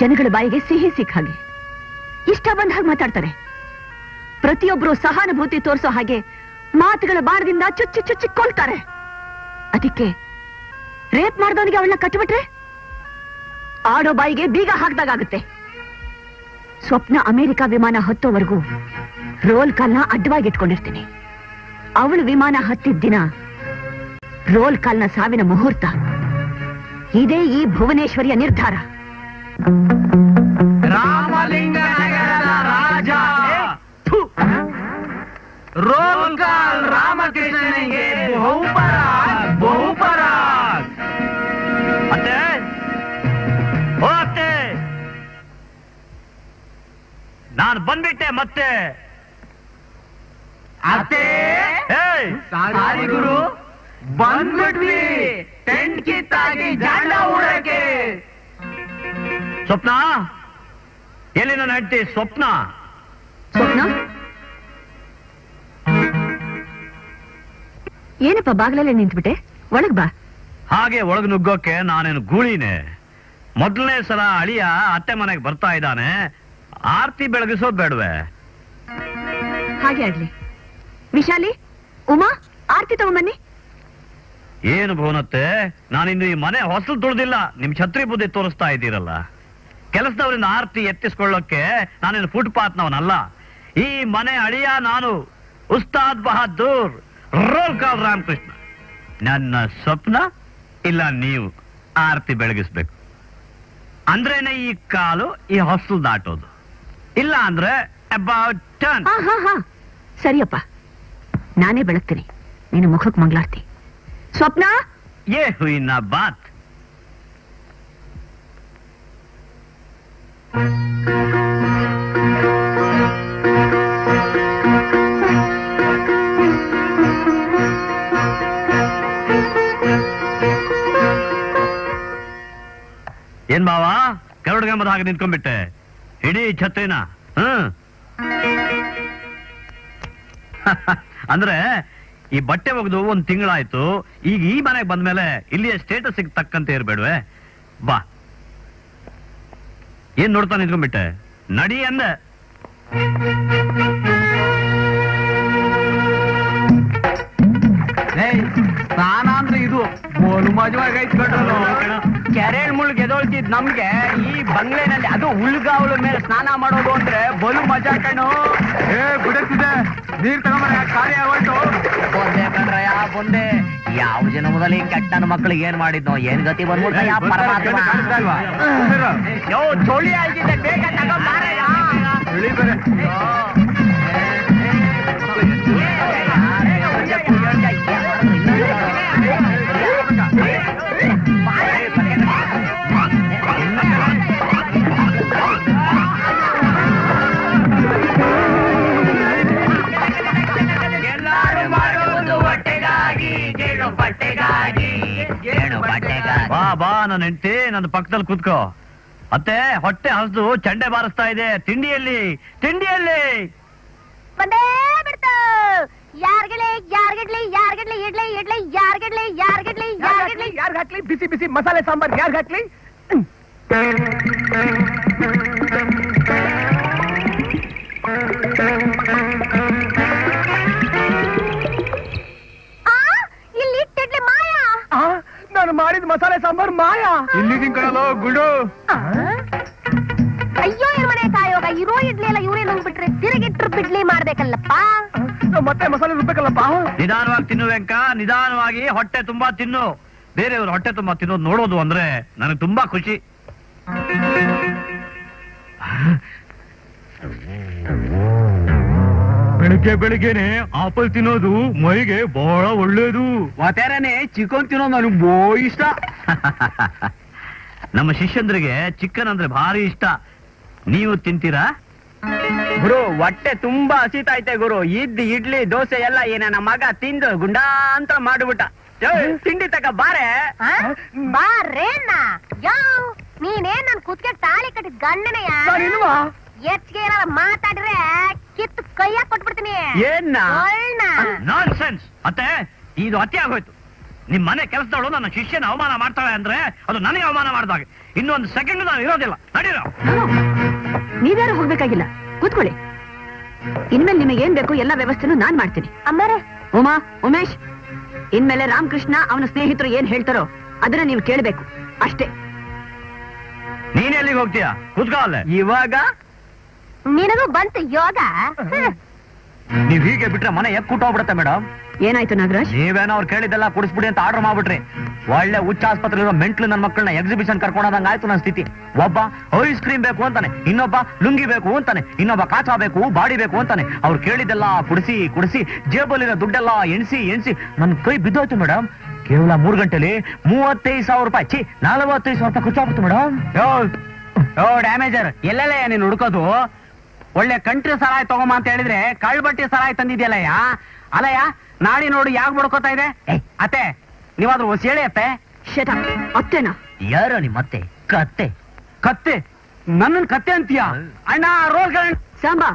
ಜನಗಳ ಬಾಯಿಗೆ ಸಿಹಿ ಸಿಕ್ಕ ಹಾಗೆ. ಇಷ್ಟ ಬಂದ ಹಾಗೆ ಮಾತಾಡ್ತಾರೆ ಪ್ರತಿಯೊಬ್ರು ಸಹಾನುಭೂತಿ ತೋರಿಸೋ ಹಾಗೆ ಮಾತುಗಳ ಬಾಣದಿಂದ ಚುಚ್ಚಿ ಚುಚ್ಚಿ ಕೊಲ್ತಾರೆ ಅದಕ್ಕೆ ರೇಪ್ ಮಾಡಿದವನಿಗೆ ಅವಳನ್ನ ಕಟ್ಬಿಟ್ರೆ ಆಡೋ ಬಾಯಿಗೆ ಬೀಗ ಹಾಕ್ದಾಗುತ್ತೆ ಸ್ವಪ್ನ ಅಮೆರಿಕ ವಿಮಾನ ಹತ್ತೋವರೆಗೂ ರೋಲ್ ಕಾಲ್ನ ಅಡ್ಡವಾಗಿ ಇಟ್ಕೊಂಡಿರ್ತೀನಿ ಅವಳು ವಿಮಾನ ಹತ್ತಿದ ದಿನ ರೋಲ್ ಕಾಲ್ನ ಸಾವಿನ ಮುಹೂರ್ತ. ಇದೇ ಈ ಭುವನೇಶ್ವರಿಯ ನಿರ್ಧಾರ. ರಾಮಲಿಂಗನಗರದ ರಾಜ. ರೋಲ್ ಕಾಲ್ ರಾಮಕೃಷ್ಣನಿಗೆ ನಾನು ಬಂದ್ಬಿಟ್ಟೆ ಮತ್ತೆ. ಸಾರಿ ಗುರು. ಬಂದ್ಬಿಟ್ವಿ. ಟೆಂಟ್ ಕಿತ್ತಾಗಿ ಜಾಂಡ ಉಡಕ್ಕೆ ಸ್ವಪ್ನ? ಎಲ್ಲಿ ನನ್ನ ಹೆಂಡತಿ ಸ್ವಪ್ನ? ಸ್ವಪ್ನ? ಏನಪ್ಪ ಬಾಗ್ಲಲ್ಲೇ ನಿಂತ್ಬಿಟ್ಟೆ? ಒಳಗ್ ಬಾ. ಹಾಗೆ ಒಳಗ್ ನುಗ್ಗೋಕೆ ನಾನೇನು ಗೂಳಿನೇ? ಮೊದಲನೇ ಸಲ ಅಳಿಯ ಅತ್ತೆ ಮನೆಗೆ ಬರ್ತಾ ಇದ್ದಾನೆ. ಆರ್ತಿ ಬೆಳಗಿಸೋದ್ ಬೇಡವೆ. ಹಾಗೆ ಆಗ್ಲಿ. ವಿಶಾಲಿ ಉಮಾ ಆರ್ತಿ ತಗೊಂಬನ್ನಿ. ಏನು ಭುವನತ್ತೆ ನಾನಿನ್ನು ಈ ಮನೆ ಹೊಸಲು ತುಳಿದಿಲ್ಲ. ನಿಮ್ ಛತ್ರಿ ಬುದ್ಧಿ ತೋರಿಸ್ತಾ ಇದ್ದೀರಲ್ಲ. ಕೆಲಸದವರಿಂದ ಆರ್ತಿ ಎತ್ತಿಸ್ಕೊಳ್ಳೋಕೆ ನಾನೇನು ಫುಟ್ಪಾತ್ನವನಲ್ಲ. ಈ ಮನೆ ಅಳಿಯ ನಾನು ಉಸ್ತಾದ್ ಬಹದ್ದೂರ್ ರೋಲ್ ಕಾಲ್ ರಾಮಕೃಷ್ಣ. ನನ್ನ ಸ್ವಪ್ನ ಇಲ್ಲ ನೀವು ಆರ್ತಿ ಬೆಳಗಿಸ್ಬೇಕು. ಅಂದ್ರೇನೆ ಈ ಕಾಲು ಈ ಹೊಸಲು ದಾಟೋದು. ಇಲ್ಲ ಅಂದ್ರೆ ಅಬೌಟ್ ಹಾ ಹಾ. ಸರಿಯಪ್ಪ. ನಾನೇ ಬೆಳಗ್ತೀನಿ. ನಿನ್ನ ಮುಖಕ್ಕೆ ಮಂಗ್ಲಾಡ್ತಿ ಸ್ವಪ್ನ? ಯೇ ಹುಯಿನ ಬಾತ್. ಏನ್ ಬಾವಾ? ಗರುಡ್ಗಂಬದ ಹಾಗೆ ನಿಂತ್ಕೊಂಡ್ಬಿಟ್ಟೆ. ಇಡೀ ಛತ್ರಿನ? ಹ್ಮ್ ಅಂದ್ರೆ ಈ ಬಟ್ಟೆ ಒಗೆದು ಒಂದ್ ತಿಂಗಳಾಯ್ತು. ಈಗ ಈ ಮನೆಗೆ ಬಂದ್ಮೇಲೆ ಇಲ್ಲಿಯ ಸ್ಟೇಟಸ್ ತಕ್ಕಂತೆ ಇರ್ಬೇಡ್ವೆ. ಬಾ. ಏನ್ ನೋಡ್ತಾ ನಿಂತ್ಕೊಂಡ್ಬಿಟ್ಟೆ? ನಡಿ ಅಂದೆ. ಸ್ನಾನ ಅಂದ್ರೆ ಇದು. ಬೋಲು ಮಜವಾಗಿ ಕೆರೆ ಮುಳುಗ್ ಎದೊಳ್ತಿದ್ ನಮ್ಗೆ ಈ ಬಂಗ್ಲೆನಲ್ಲಿ ಅದು ಹುಲ್ಗಾವಳ ಮೇಲೆ ಸ್ನಾನ ಮಾಡೋದು ಅಂದ್ರೆ ಬಲು ಮಜಾ ಕಣ್ಣು ಏ ಬಿಡುತ್ತಿದೆ ನೀರ್ ತಗೊಂಬರ ಕಾರ್ಯ ಆಗೋಯ್ತು. ಬಂದೆ ಕಣ್ರಯ್ಯ ಬಂದೆ. ಯಾವ ಜನ್ಮದಲ್ಲಿ ಕೆಟ್ಟ ಕೆಟ್ಟನ ಮಕ್ಕಳಿಗೆ ಏನ್ ಮಾಡಿದ್ನೋ ಏನ್ ಗತಿ ಬಂದ್ಬಿಟ್ಟು ಯಾವ ಪರಮಾತ್ಮ. ಯೋ ಚೋಳಿ ಆಗಿದೆ ಬೇಗ ತಗೊಂಬಾರಯ್ಯ. ಬಾ ಬಾ ನನ್ನ ಹೆಂಡತಿ ನನ್ನ ಪಕ್ಕದಲ್ಲಿ ಕೂತ್ಕೋ. ಅತ್ತೆ ಹೊಟ್ಟೆ ಹಸಿದು ಚಂಡೆ ಬಾರಿಸ್ತಾ ಇದೆ. ತಿಂಡಿಯಲ್ಲಿ ತಿಂಡಿಯಲ್ಲಿ. ಬಂದೇ ಬಿಡ್ತು. ಯಾರ್ಗಡ್ಲಿ ಯಾರ್ಗಡ್ಲಿ ಯಾರ್ಗಡ್ಲಿ ಇಡ್ಲಿ ಇಡ್ಲಿ ಯಾರ್ಗಡ್ಲಿ ಯಾರ್ಗಡ್ಲಿ ಯಾರ್ಗಡ್ಲಿ. ಯಾರ್ಗ್ ಹಾಕ್ಲಿ ಬಿಸಿ ಬಿಸಿ ಮಸಾಲೆ ಸಾಂಬಾರ್ ಯಾರ್ಗ್ ಹಾಕ್ಲಿ ಆ ಇಲ್ಲಿ ಇಟ್ಟಿಡ್ಲಿ ಮಾಯಾ. ಆ, ನಾನು ಮಾಡಿದ ಮಸಾಲೆ ಸಾಂಬಾರ್ ಮಾಯಾ? ಇಲ್ಲಿದ್ದೀನಿ ಕಣಲೋ ಗುಡು ಅಯ್ಯೋ ಇರ್ಮನೆ ಕಾಯೋಗ ಇರೋ ಇಡ್ಲಿ ಎಲ್ಲ ಇವರೇ ನುಂಗ್ಬಿಟ್ರೆ ತಿರುಗಿಟ್ರು ಬಿಡ್ಲಿ ಮಾಡ್ಬೇಕಲ್ಲಪ್ಪ. ಮತ್ತೆ ಮಸಾಲೆ ರುಬ್ಬೇಕಲ್ಲಪ್ಪ? ನಿಧಾನವಾಗಿ ತಿನ್ನು ವೆಂಕ. ನಿಧಾನವಾಗಿ ಹೊಟ್ಟೆ ತುಂಬಾ ತಿನ್ನು. ಬೇರೆಯವ್ರ ಹೊಟ್ಟೆ ತುಂಬಾ ತಿನ್ನೋದು ನೋಡೋದು ಅಂದ್ರೆ ನನಗೆ ತುಂಬಾ ಖುಷಿ. ಬೆಳಗ್ಗೆ ಬೆಳಿಗ್ಗೆನೆ ಆಪಲ್ ತಿನ್ನೋದು ಮೈಗೆ ಬಹಳ ಒಳ್ಳೇದು. ವಾತಾರನೆ ಚಿಕನ್ ತಿನ್ನೋದು ನನಗೆ ಬೋ ಇಷ್ಟ. ನಮ್ಮ ಶಿಷ್ಯಂದ್ರಿಗೆ ಚಿಕನ್ ಅಂದ್ರೆ ಭಾರಿ ಇಷ್ಟ. ನೀವು ತಿಂತೀರಾ? ಗುರು ಹೊಟ್ಟೆ ತುಂಬಾ ಹಸಿತೈತೆ ಗುರು. ಇದ್ ಇಡ್ಲಿ ದೋಸೆ ಎಲ್ಲ ಏನ ನಮ್ಮ ಮಗ ತಿಂದು ಗುಂಡಾಂತರ ಮಾಡ್ಬಿಟ್ಟ. ತಿಂಡಿ ತಕ ಬಾರೆ. ಬಾರೇನ? ಯಾವ? ನೀನೇ ನನ್ ಕುತ್ಕೆ ತಾಳಿ ಕಟ್ಟಿದ್ ಗಂಡನೆಯ? ಹೆಚ್ಚಿಗೆ ಏನಾರ ಮಾತಾಡಿದ್ರೆ ಕಿತ್ತು ಕೈಯಾಗ ಕೊಟ್ಬಿಡ್ತೀನಿ. ಏನ್ನ? ಒಳ್ಳ. ನಾನ್ ಸೆನ್ಸ್ ಅತ್ತೆ ಇದು ಅತಿ ಆಗೋಯ್ತು. ನಿಮ್ ಮನೆ ಕೆಲಸದವಳು ನನ್ನ ಶಿಷ್ಯನ ಅವಮಾನ ಮಾಡ್ತಾಳೆ ಅಂದ್ರೆ ಅದು ನನಗೆ ಅವಮಾನ ಮಾಡಿದಾಗ. ಇನ್ನೊಂದು ಸೆಕೆಂಡ್ ನಾನು ಇರೋದಿಲ್ಲ. ನಡೀರೋ? ನೀವ್ಯಾರು ಹೋಗ್ಬೇಕಾಗಿಲ್ಲ? ಕೂತ್ಕೊಳ್ಳಿ. ಇನ್ಮೇಲೆ ನಿಮಗೆ ಏನ್ ಬೇಕು ಎಲ್ಲಾ ವ್ಯವಸ್ಥೆನೂ ನಾನ್ ಮಾಡ್ತೀನಿ. ಅಮ್ಮರೇ. ಉಮಾ ಉಮೇಶ್. ಇನ್ಮೇಲೆ ರಾಮಕೃಷ್ಣ ಅವನ ಸ್ನೇಹಿತರು ಏನ್ ಹೇಳ್ತಾರೋ ಅದನ್ನ ನೀವು ಕೇಳಬೇಕು. ಅಷ್ಟೇ. ನೀನ್ ಎಲ್ಲಿಗೆ ಹೋಗ್ತೀಯಾ? ಕೂತ್ಕೋ ಅಲ್ಲೇ. ಇವಾಗ ನಿನಗೂ ಬಂತು ಯೋಗ. ನೀವ್ ಹೀಗೆ ಬಿಟ್ರೆ ಮನೆ ಎಕ್ ಹೋಗ್ಬಿಡುತ್ತೆ ಮೇಡಮ್. ಏನಾಯ್ತು ನಾಗರಾಜ್? ನೀವೇನೋ ಅವ್ರು ಕೇಳಿದ್ದೆಲ್ಲ ಕುಡಿಸ್ಬಿಡಿ ಅಂತ ಆರ್ಡರ್ ಮಾಡ್ಬಿಟ್ರಿ. ಒಳ್ಳೆ ಹುಚ್ಚ ಆಸ್ಪತ್ರೆ ಇರೋ ಮೆಂಟ್ಲು ನನ್ನ ಮಕ್ಕಳನ್ನ ಎಕ್ಸಿಬಿಷನ್ ಕರ್ಕೊಂಡಂಗ ಆಯ್ತು ನನ್ನ ಸ್ಥಿತಿ. ಒಬ್ಬ ಐಸ್ ಕ್ರೀಮ್ ಬೇಕು ಅಂತಾನೆ ಇನ್ನೊಬ್ಬ ಲುಂಗಿ ಬೇಕು ಅಂತಾನೆ ಇನ್ನೊಬ್ಬ ಕಾಚಾ ಬೇಕು ಬಾಡಿ ಬೇಕು ಅಂತಾನೆ. ಅವ್ರು ಕೇಳಿದ್ದೆಲ್ಲ ಕುಡಿಸಿ ಕುಡಿಸಿ ಜೇಬಲ್ಲಿರೋ ದುಡ್ಡೆಲ್ಲ ಎಣ್ಸಿ ಎಣ್ಸಿ ನನ್ನ ಕೈ ಬಿದ್ದೋಯ್ತು ಮೇಡಮ್. ಕೇವಲ ಮೂರ್ ಗಂಟೆಲಿ ಮೂವತ್ತೈದು ಸಾವಿರ ರೂಪಾಯಿ. ಚಿ ನಲವತ್ತೈದು ಸಾವಿರ ರೂಪಾಯಿ ಖರ್ಚಾಗುತ್ತೆ ಮೇಡಮ್. ಡ್ಯಾಮೇಜರ್ ಎಲ್ಲೆಲ್ಲ ನೀನು ಹುಡ್ಕೋದು? ಒಳ್ಳೆ ಕಂಟ್ರಿ ಸರಾಯ್ ತಗೊಂಬ ಅಂತ ಹೇಳಿದ್ರೆ ಕಳ್ಬಟ್ಟಿ ಸರಾಯ್ ತಂದಿದ್ಯಲ್ಲಯ್ಯ? ಅಲ್ಲಯ್ಯ ನಾಡಿ ನೋಡಿ ಯಾಕೆ ಬಡ್ಕೋತಾ ಇದೆ? ಅತ್ತೆ ನೀವಾದ್ರೂ ಹೊಸ ಹೇಳಿ ಅತ್ತೆ? ಶಟ ಅತ್ತೇನಾ? ಯಾರೋ ನಿಮ್ಮತ್ತೆ? ಕತ್ತೆ. ಕತ್ತೆ? ನನ್ನನ್ ಕತ್ತೆ ಅಂತೀಯ? ಅಣ್ಣ ರೋಲ್ ಸಾಂಬಾ.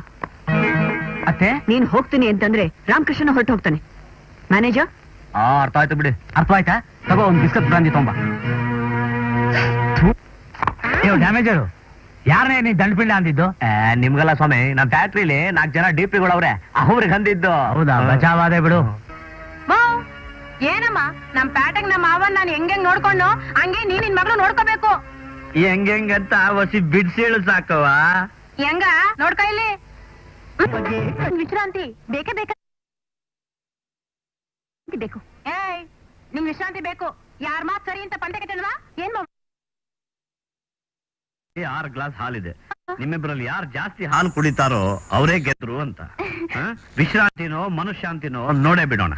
ಅತ್ತೆ? ನೀನ್ ಹೋಗ್ತೀನಿ ಅಂತಂದ್ರೆ ರಾಮಕೃಷ್ಣ ಹೊರಟು ಹೋಗ್ತಾನೆ. ಮ್ಯಾನೇಜರ್? ಆ ಅರ್ಥ ಆಯ್ತು ಬಿಡಿ. ಅರ್ಥ ಆಯ್ತಾ? ತಗೋ ಒಂದ್ ಬಿಸ್ಕತ್ ಬ್ರಾಂದಿ ತೊಂಬ ಡ್ಯಾಮೇಜರು ಯಾರನೇ ನೀನ್ ದಂಡಪಿಂಡ ಅಂದಿದ್ದು? ನಿಮ್ಗಲ್ಲ ಸ್ವಾಮಿ ನಮ್ ಫ್ಯಾಕ್ಟ್ರಿಲಿ ನಾಲ್ಕು ಜನ ಡಿ ಪಿಗಳವ್ರೆ ಅವ್ರಿಗೆ ಅಂದಿದ್ದು ಹೌದಾ ಬಚಾವಾದೆ ಬಿಡು. ಏನಮ್ಮ? ನಮ್ ಪ್ಯಾಟಗ್ ನಮ್ಮ ಮಾವನ್ ನಾನು ಹೆಂಗ್ ನೋಡ್ಕೊಂಡು ಹಂಗೆ ನೀನ್ ನಿನ್ ಮಗಳು ನೋಡ್ಕೋಬೇಕು. ಹೆಂಗ್ ಅಂತ ವಸಿ ಬಿಡ್ಸಿಳು ಸಾಕವ ಹೆಂಗ? ನೋಡ್ಕೊ ಇಲ್ಲಿ. ವಿಶ್ರಾಂತಿ. ಬೇಕೇ ಬೇಕ? ಬೇಕು. ಏಯ್ ನಿಮ್ ವಿಶ್ರಾಂತಿ ಬೇಕು. ಯಾರ್ ಮಾತ್ ಸರಿ ಅಂತ ಪಂಟೆ ಕಟ್ಟಲ್ವಾ? ಏನ್? ಆರು ಗ್ಲಾಸ್ ಹಾಲಿದೆ. ನಿಮ್ಮಿಬ್ಬರಲ್ಲಿ ಯಾರು ಜಾಸ್ತಿ ಹಾಲು ಕುಡಿತಾರೋ ಅವರೇ ಗೆದ್ರು ಅಂತ? ವಿಶ್ರಾಂತಿನೋ ಮನುಶಾಂತಿನೋ ನೋಡೇ ಬಿಡೋಣ.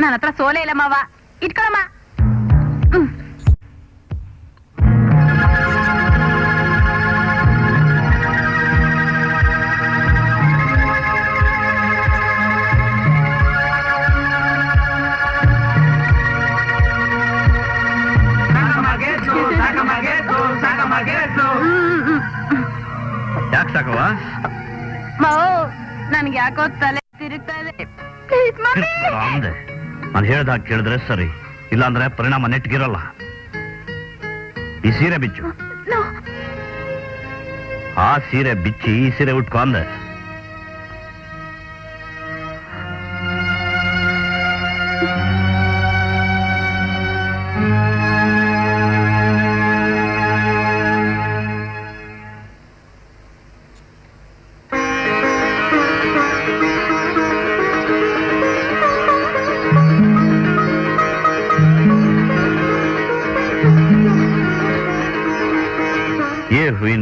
ನನ್ನ ಹತ್ರ ಸೋಲೆ ಇಲ್ಲ ಮಾವ. ಇಟ್ಕೊಳಮ್ಮ ಯಾಕೆ ಸಾಕವ ನನ್ಗೆ ಯಾಕೋ ತಲೆ ತಿರುಗ್ತಾ ಇದೆ. ಅಂದೆ ನಾನು ಹೇಳ್ದಾಗ ಕೇಳಿದ್ರೆ ಸರಿ. ಇಲ್ಲಾಂದ್ರೆ ಪರಿಣಾಮ ನೆಟ್ಗಿರಲ್ಲ. ಈ ಸೀರೆ ಬಿಚ್ಚು. ಆ ಸೀರೆ ಬಿಚ್ಚಿ ಈ ಸೀರೆ ಉಟ್ಕೊ ಅಂದೆ.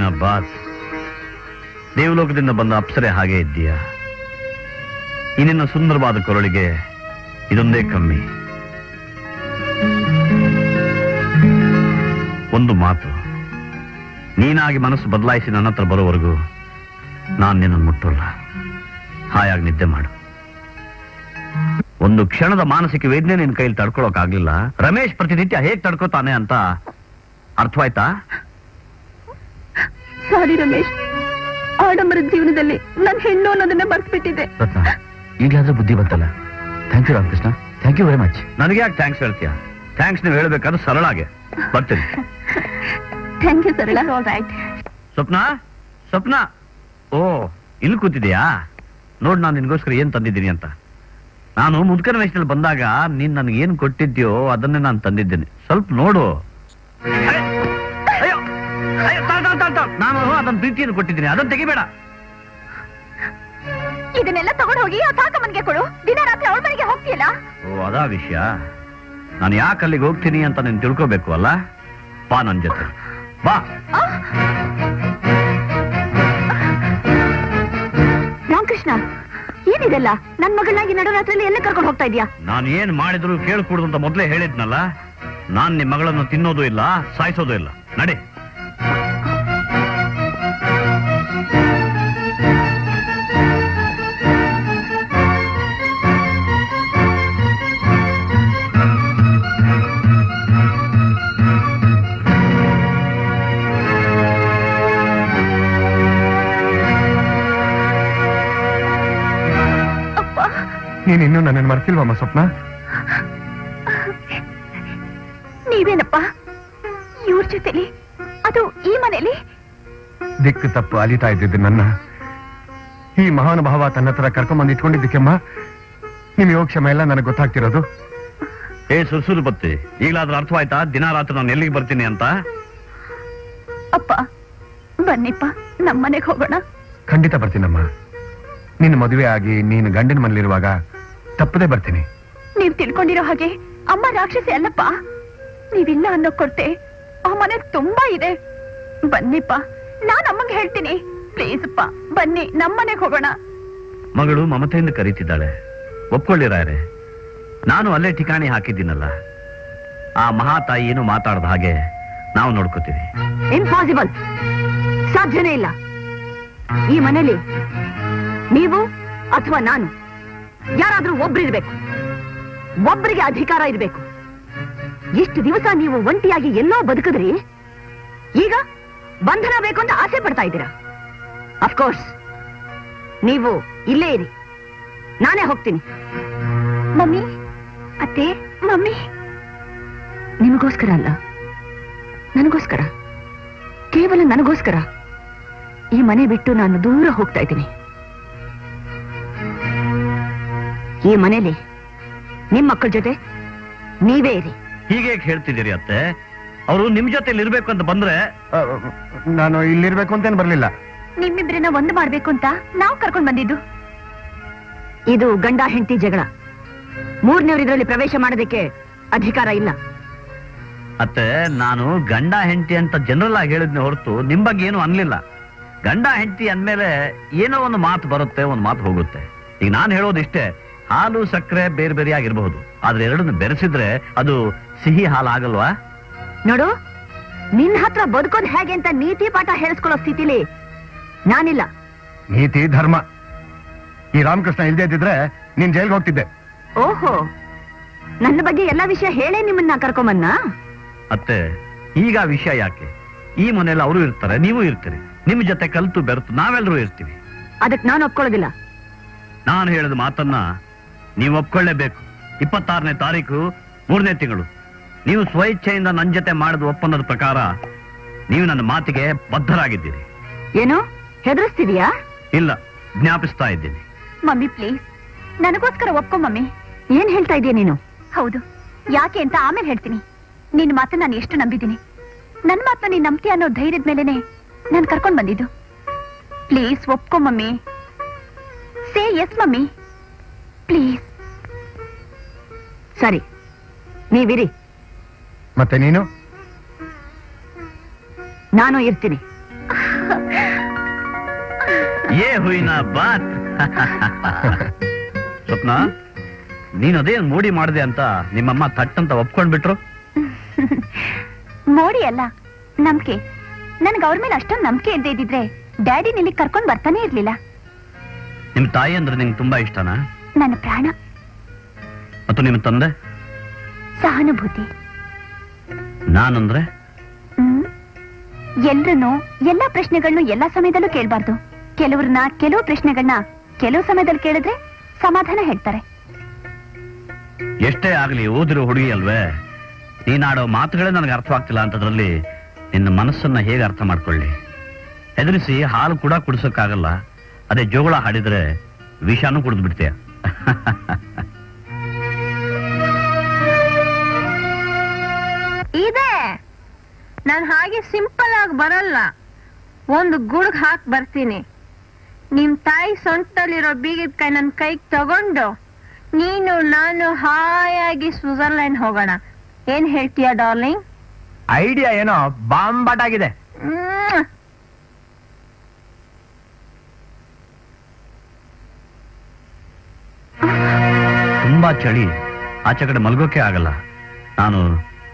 ಹುಯಿನ ಬಾತ್ ದೇವಲೋಕದಿಂದ ಬಂದ ಅಪ್ಸರೆ ಹಾಗೆ ಇದ್ದೀಯ? ಈ ನಿನ್ನ ಸುಂದರವಾದ ಕೊರಳಿಗೆ ಇದೊಂದೇ ಕಮ್ಮಿ. ಒಂದು ಮಾತು. ನೀನಾಗಿ ಮನಸ್ಸು ಬದಲಾಯಿಸಿ ನನ್ನ ಹತ್ರ ಬರೋವರೆಗೂ ನಾನು ನಿನ್ನನ್ನು ಮುಟ್ಟೋಲ್ಲ. ಹಾಯಾಗಿ ನಿದ್ದೆ ಮಾಡು. ಒಂದು ಕ್ಷಣದ ಮಾನಸಿಕ ವೇದನೆ ನಿನ್ನ ಕೈಲಿ ತಡ್ಕೊಳಕ್ಕಾಗ್ಲಿಲ್ಲ ರಮೇಶ್ ಪ್ರತಿನಿತ್ಯ ಹೇಗೆ ತಡ್ಕೋತಾನೆ ಅಂತ ಅರ್ಥವಾಯ್ತಾ? ಸಾರಿ ರಮೇಶ್. ಆಡಂಬರದ ಜೀವನದಲ್ಲಿ ನನ್ ಹೆಣ್ಣು ಅನ್ನೋದನ್ನ ಮರ್ತ್ಬಿಟ್ಟಿದೆ ರತ್ನ ಈಗಲಾದ್ರೂ ಬುದ್ಧಿ ಬಂತಲ್ಲ? Thank you Ramakrishna. Thank you very much ನನಗೆ ಯಾಕೆ ಥ್ಯಾಂಕ್ಸ್ ಹೇಳ್ತೀಯ? ಥ್ಯಾಂಕ್ಸ್ ನೀವು ಹೇಳಬೇಕಾದ್ರೆ ಸರಳಾಗೆ ಬರ್ತೀನಿ. Thank you Sarala. Right Swapna Swapna. Oh ಇಲ್ಲಿ ಕೂತಿದೆಯಾ? ನೋಡ್ ನಾನು ನಿನ್ಗೋಸ್ಕರ ಏನ್ ತಂದಿದ್ದೀನಿ ಅಂತ. ನಾನು ಮುದ್ಕರ ವಯಸ್ಸಿನಲ್ಲಿ ಬಂದಾಗ ನೀನ್ ನನಗೆ ಏನ್ ಕೊಟ್ಟಿದ್ಯೋ ಅದನ್ನೇ ನಾನು ತಂದಿದ್ದೇನೆ. ಸ್ವಲ್ಪ ನೋಡು. ನಾನು ಅದನ್ನ ಪ್ರೀತಿಯನ್ನು ಕೊಟ್ಟಿದ್ದೀನಿ? ಅದನ್ನ ತೆಗಿಬೇಡ. ಇದನ್ನೆಲ್ಲ ತಗೊಂಡು ಹೋಗಿ ಆ ಕಾಕಮ್ಮನ್ಗೆ ಕೊಡು. ದಿನ ರಾತ್ರಿ ಅವಳ ಮನೆಗೆ ಹೋಗ್ತೀಯಲ್ಲ? ಓ ಅದಾ ವಿಷಯ. ನಾನು ಯಾಕೆ ಅಲ್ಲಿಗೆ ಹೋಗ್ತೀನಿ ಅಂತ ನೀನು ತಿಳ್ಕೋಬೇಕು ಅಲ್ಲ? ಬಾ ನನ್ನ ಜೊತೆ. ಬಾ. ರಾಮಕೃಷ್ಣ ಏನಿದೆಲ್ಲ? ನನ್ನ ನನ್ ಮಗಳನ್ನಾಗಿ ನಡುರಾತ್ರಿಯಲ್ಲಿ ಎಲ್ಲ ಕರ್ಕೊಂಡು ಹೋಗ್ತಾ ಇದೀಯಾ ನಾನು ಏನ್ ಮಾಡಿದ್ರು ಕೇಳ್ಕೂಡ್ದು ಅಂತ ಮೊದಲೇ ಹೇಳಿದ್ನಲ್ಲ? ನಾನ್ ನಿಮ್ ಮಗಳನ್ನು ತಿನ್ನೋದು ಇಲ್ಲ ಸಾಯಿಸೋದು ಇಲ್ಲ. ನಡಿ. ನೀನ್ ಇನ್ನೂ ನನ್ನನ್ನು ಮರ್ತಿಲ್ವಮ್ಮ ಸ್ವಪ್ನ? ನೀವೇನಪ್ಪ? ಇವ್ರ ಜೊತೆಲಿ? ಅದು ಈ ಮನೆಯಲ್ಲಿ ದಿಕ್ಕು ತಪ್ಪು ಅಲಿತಾ ಇದ್ದಿದ್ದು ನನ್ನ. ಈ ಮಹಾನುಭಾವ ತನ್ನ ಹತ್ರ ಕರ್ಕೊಂಬಂದು ಇಟ್ಕೊಂಡಿದ್ದಕ್ಕೆಮ್ಮ ನಿಮ್ ಯೋಗಕ್ಷಮ ಎಲ್ಲ ನನಗೆ ಗೊತ್ತಾಗ್ತಿರೋದು. ಏ ಸುರ್ಸುರು ಬತ್ತಿ ಈಗಲಾದ್ರೂ ಅರ್ಥವಾಯ್ತಾ? ದಿನ ರಾತ್ರಿ ನಾನು ಎಲ್ಲಿಗೆ ಬರ್ತೀನಿ ಅಂತ? ಅಪ್ಪ ಬನ್ನಿಪ್ಪ ನಮ್ಮ ಮನೆಗೆ ಹೋಗೋಣ. ಖಂಡಿತ ಬರ್ತೀನಮ್ಮ. ನಿನ್ನ ಮದುವೆ ಆಗಿ ನೀನು ಗಂಡನ ಮನೇಲಿರುವಾಗ ತಪ್ಪದೆ ಬರ್ತೀನಿ. ನೀವ್ ತಿಳ್ಕೊಂಡಿರೋ ಹಾಗೆ ಅಮ್ಮ ರಾಕ್ಷಸಿ ಅಲ್ಲಪ್ಪ. ನೀವಿಲ್ಲ ಅನ್ನೋ ಕೊಡ್ತೆ ಆ ಮನೆ ತುಂಬಾ ಇದೆ. ಬನ್ನಿಪ್ಪ ನಾನ್ ಅಮ್ಮಂಗೆ ಹೇಳ್ತೀನಿ. ಪ್ಲೀಸ್ ಅಪ್ಪ ಬನ್ನಿ ನಮ್ಮನೆಗೆ ಹೋಗೋಣ. ಮಗಳು ಮಮತೆಯಿಂದ ಕರೀತಿದ್ದಾಳೆ. ಒಪ್ಕೊಳ್ಳಿರಾರೆ ನಾನು ಅಲ್ಲೇ ಠಿಕಾಣಿ ಹಾಕಿದ್ದೀನಲ್ಲ. ಆ ಮಹಾತಾಯಿ ಏನು ಮಾತಾಡದ ಹಾಗೆ ನಾವು ನೋಡ್ಕೋತೀವಿ. ಇಂಪಾಸಿಬಲ್ ಸಾಧ್ಯನೇ ಇಲ್ಲ. ಈ ಮನೇಲಿ ನೀವು ಅಥವಾ ನಾನು ಯಾರಾದ್ರೂ ಒಬ್ರಿರ್ಬೇಕು ಒಬ್ಬರಿಗೆ ಅಧಿಕಾರ ಇರಬೇಕು. ಇಷ್ಟು ದಿವಸ ನೀವು ಒಂಟಿಯಾಗಿ ಎಲ್ಲೋ ಬದುಕಿದ್ರಿ? ಈಗ ಬಂಧನ ಬೇಕು ಅಂತ ಆಸೆ ಪಡ್ತಾ ಇದ್ದೀರಾ? ಅಫ್ಕೋರ್ಸ್ ನೀವು ಇಲ್ಲೇ ಇರಿ. ನಾನೇ ಹೋಗ್ತೀನಿ. ಮಮ್ಮಿ, ಅತ್ತೆ, ಮಮ್ಮಿ. ನಿಮಗೋಸ್ಕರ ಅಲ್ಲ. ನನಗೋಸ್ಕರ. ಕೇವಲ ನನಗೋಸ್ಕರ. ಈ ಮನೆ ಬಿಟ್ಟು ನಾನು ದೂರ ಹೋಗ್ತಾ ಇದ್ದೀನಿ. ಈ ಮನೇಲಿ ನಿಮ್ ಮಕ್ಕಳ ಜೊತೆ ನೀವೇ ಇರಿ. ಹೀಗೆ ಹೇಳ್ತಿದ್ದೀರಿ ಅತ್ತೆ. ಅವರು ನಿಮ್ ಜೊತೆ ಇರ್ಬೇಕು ಅಂತ ಬಂದ್ರೆ ನಾನು ಇಲ್ಲಿರ್ಬೇಕು ಅಂತೇನು ಬರ್ಲಿಲ್ಲ. ನಿಮ್ಮಿಬ್ರನ್ನ ಒಂದು ಮಾಡ್ಬೇಕು ಅಂತ ನಾವು ಕರ್ಕೊಂಡ್ ಬಂದಿದ್ದು. ಇದು ಗಂಡ ಹೆಂಡತಿ ಜಗಳ. ಮೂರನೇವ್ರು ಇದರಲ್ಲಿ ಪ್ರವೇಶ ಮಾಡೋದಕ್ಕೆ ಅಧಿಕಾರ ಇಲ್ಲ. ಅತ್ತೆ ನಾನು ಗಂಡ ಹೆಂಡತಿ ಅಂತ ಜನರಲ್ ಆಗಿ ಹೇಳಿದ್ನ ಹೊರತು ನಿಮ್ ಬಗ್ಗೆ ಏನು ಅನ್ಲಿಲ್ಲ. ಗಂಡ ಹೆಂಡತಿ ಅಂದ್ಮೇಲೆ ಏನೋ ಒಂದು ಮಾತು ಬರುತ್ತೆ ಒಂದು ಮಾತು ಹೋಗುತ್ತೆ. ಈಗ ನಾನು ಹೇಳೋದಿಷ್ಟೇ ಹಾಲು ಸಕ್ಕರೆ ಬೇರೆ ಬೇರೆ ಆಗಿರಬಹುದು. ಆದ್ರೆ ಎರಡನ್ನು ಬೆರೆಸಿದ್ರೆ ಅದು ಸಿಹಿ ಹಾಲು ಆಗಲ್ವಾ ನೋಡು ನಿನ್ ಹತ್ರ ಬದುಕೋದ್ ಹೇಗೆ ಅಂತ ನೀತಿ ಪಾಠ ಹೇಳಿಸ್ಕೊಳ್ಳೋ ಸ್ಥಿತಿಲಿ ನಾನಿಲ್ಲ. ನೀತಿ ಧರ್ಮ. ಈ ರಾಮಕೃಷ್ಣ ಇಲ್ದೇ ಇದ್ದಿದ್ರೆ ನೀನ್ ಜೈಲ್ಗೆ ಹೋಗ್ತಿದ್ದೆ. ಓಹೋ ನನ್ನ ಬಗ್ಗೆ ಎಲ್ಲಾ ವಿಷಯ ಹೇಳೇ ನಿಮ್ಮನ್ನ ಕರ್ಕೊಂಬನ್ನ ಅತ್ತೆ ಈಗ ವಿಷಯ ಯಾಕೆ? ಈ ಮನೆಯಲ್ಲಿ ಅವರು ಇರ್ತಾರೆ ನೀವು ಇರ್ತೀರಿ. ನಿಮ್ ಜೊತೆ ಕಲ್ತು ಬೆರೆತು ನಾವೆಲ್ಲರೂ ಇರ್ತೀವಿ. ಅದಕ್ಕೆ ನಾನು ಒಪ್ಕೊಳ್ಳೋದಿಲ್ಲ. ನಾನು ಹೇಳಿದ ಮಾತನ್ನ ನೀವು ಒಪ್ಕೊಳ್ಳೇಬೇಕು. ಇಪ್ಪತ್ತಾರನೇ ತಾರೀಕು ಮೂರನೇ ತಿಂಗಳು. ನೀವು ಸ್ವಇಚ್ಛೆಯಿಂದ ನನ್ನ ಜೊತೆ ಮಾಡಿದ ಒಪ್ಪಂದದ ಪ್ರಕಾರ ನೀವು ನನ್ನ ಮಾತಿಗೆ ಬದ್ಧರಾಗಿದ್ದೀರಿ. ಏನು? ಹೆದರಿಸ್ತಿದೀಯಾ? ಇಲ್ಲ ಜ್ಞಾಪಿಸ್ತಾ ಇದ್ದೀನಿ. Mummy please. ನನಗೋಸ್ಕರ ಒಪ್ಕೊ ಮಮ್ಮಿ. ಏನ್ ಹೇಳ್ತಾ ಇದೀಯ ನೀನು? ಹೌದು. ಯಾಕೆ ಅಂತ ಆಮೇಲೆ ಹೇಳ್ತೀನಿ. ನಿನ್ ಮಾತನ್ನ ನಾನು ಎಷ್ಟು ನಂಬಿದ್ದೀನಿ? ನನ್ ಮಾತ ನೀನ್ ನಂಬ್ತಿ ಅನ್ನೋ ಧೈರ್ಯದ ಮೇಲೆನೆ ನಾನು ಕರ್ಕೊಂಡ್ ಬಂದಿದ್ದು. Please ಒಪ್ಕೊ mummy. Say yes mummy. Please ಸರಿ. ನೀವಿರಿ. ಮತ್ತೆ ನೀನು? ನಾನು ಇರ್ತೀನಿ. ಏ ಹುಯಿನ ಬಾತ್. ಸ್ವಪ್ನ ನೀನು ಅದೇ ಮೋಡಿ ಮಾಡಿದೆ ಅಂತ ನಿಮ್ಮಮ್ಮ ತಟ್ಟಂತ ಒಪ್ಕೊಂಡ್ಬಿಟ್ರು? ಮೋಡಿ ಅಲ್ಲ ನಂಬಿಕೆ. ನನ್ಗೆ ಅವ್ರ ಮೇಲೆ ಅಷ್ಟೊಂದು ನಂಬಿಕೆ ಇದ್ದೇ ಇದ್ದಿದ್ರೆ ಡ್ಯಾಡಿ ನಿಲ್ಲಿ ಕರ್ಕೊಂಡ್ ಬರ್ತಾನೆ ಇರ್ಲಿಲ್ಲ. ನಿಮ್ ತಾಯಿ ಅಂದ್ರೆ ನಿಂಗೆ ತುಂಬಾ ಇಷ್ಟನಾ? ನನ್ನ ಪ್ರಾಣ. ಮತ್ತು ನಿಮ್ಮ ತಂದೆ? ಸಹಾನುಭೂತಿ. ನಾನಂದ್ರೆ? ಎಲ್ರೂ ಎಲ್ಲ ಎಲ್ಲಾ ಪ್ರಶ್ನೆಗಳನ್ನು ಎಲ್ಲಾ ಸಮಯದಲ್ಲೂ ಕೇಳಬಾರ್ದು. ಕೆಲವ್ರನ್ನ ಕೆಲವು ಪ್ರಶ್ನೆಗಳನ್ನ ಕೆಲವು ಸಮಯದಲ್ಲಿ ಕೇಳಿದ್ರೆ ಸಮಾಧಾನ ಹೇಳ್ತಾರೆ. ಎಷ್ಟೇ ಆಗ್ಲಿ ಓದಿರೋ ಹುಡುಗಿ ಅಲ್ವೇ? ನೀನಾಡೋ ಮಾತುಗಳೇ ನನಗೆ ಅರ್ಥವಾಗ್ತಿಲ್ಲ ಅಂತದ್ರಲ್ಲಿ ನಿನ್ನ ಮನಸ್ಸನ್ನ ಹೇಗೆ ಅರ್ಥ ಮಾಡ್ಕೊಳ್ಳಿ? ಹೆದರಿಸಿ ಹಾಲು ಕೂಡ ಕುಡಿಸೋಕ್ಕಾಗಲ್ಲ. ಅದೇ ಜೋಗಳ ಹಾಡಿದ್ರೆ ವಿಷಾನು ಕುಡಿದು ಬಿಡ್ತೀಯ ಇದೆ. ನಾನು ಹಾಗೆ ಸಿಂಪಲ್ ಆಗಿ ಬರಲ್ಲ. ಒಂದು ಗುಡ್ಗ್ ಹಾಕ್ ಬರ್ತೀನಿ. ನಿಮ್ ತಾಯಿ ಸೊಂಟದಲ್ಲಿರೋ ಬೀಗದ ಕೈ ನನ್ ಕೈಗೆ ತಗೊಂಡು ನೀನು ನಾನು ಹಾಯಾಗಿ ಸ್ವಿಟ್ಜರ್ಲೆಂಡ್ ಹೋಗೋಣ. ಏನ್ ಹೇಳ್ತೀಯ ಡಾರ್ಲಿಂಗ್? ಐಡಿಯಾ ಏನೋ ಬಾಂಬಾಟ್ ಆಗಿದೆ ತುಂಬಾ ಚಳಿ. ಆಚೆ ಕಡೆ ಮಲ್ಗೋಕೆ ಆಗಲ್ಲ. ನಾನು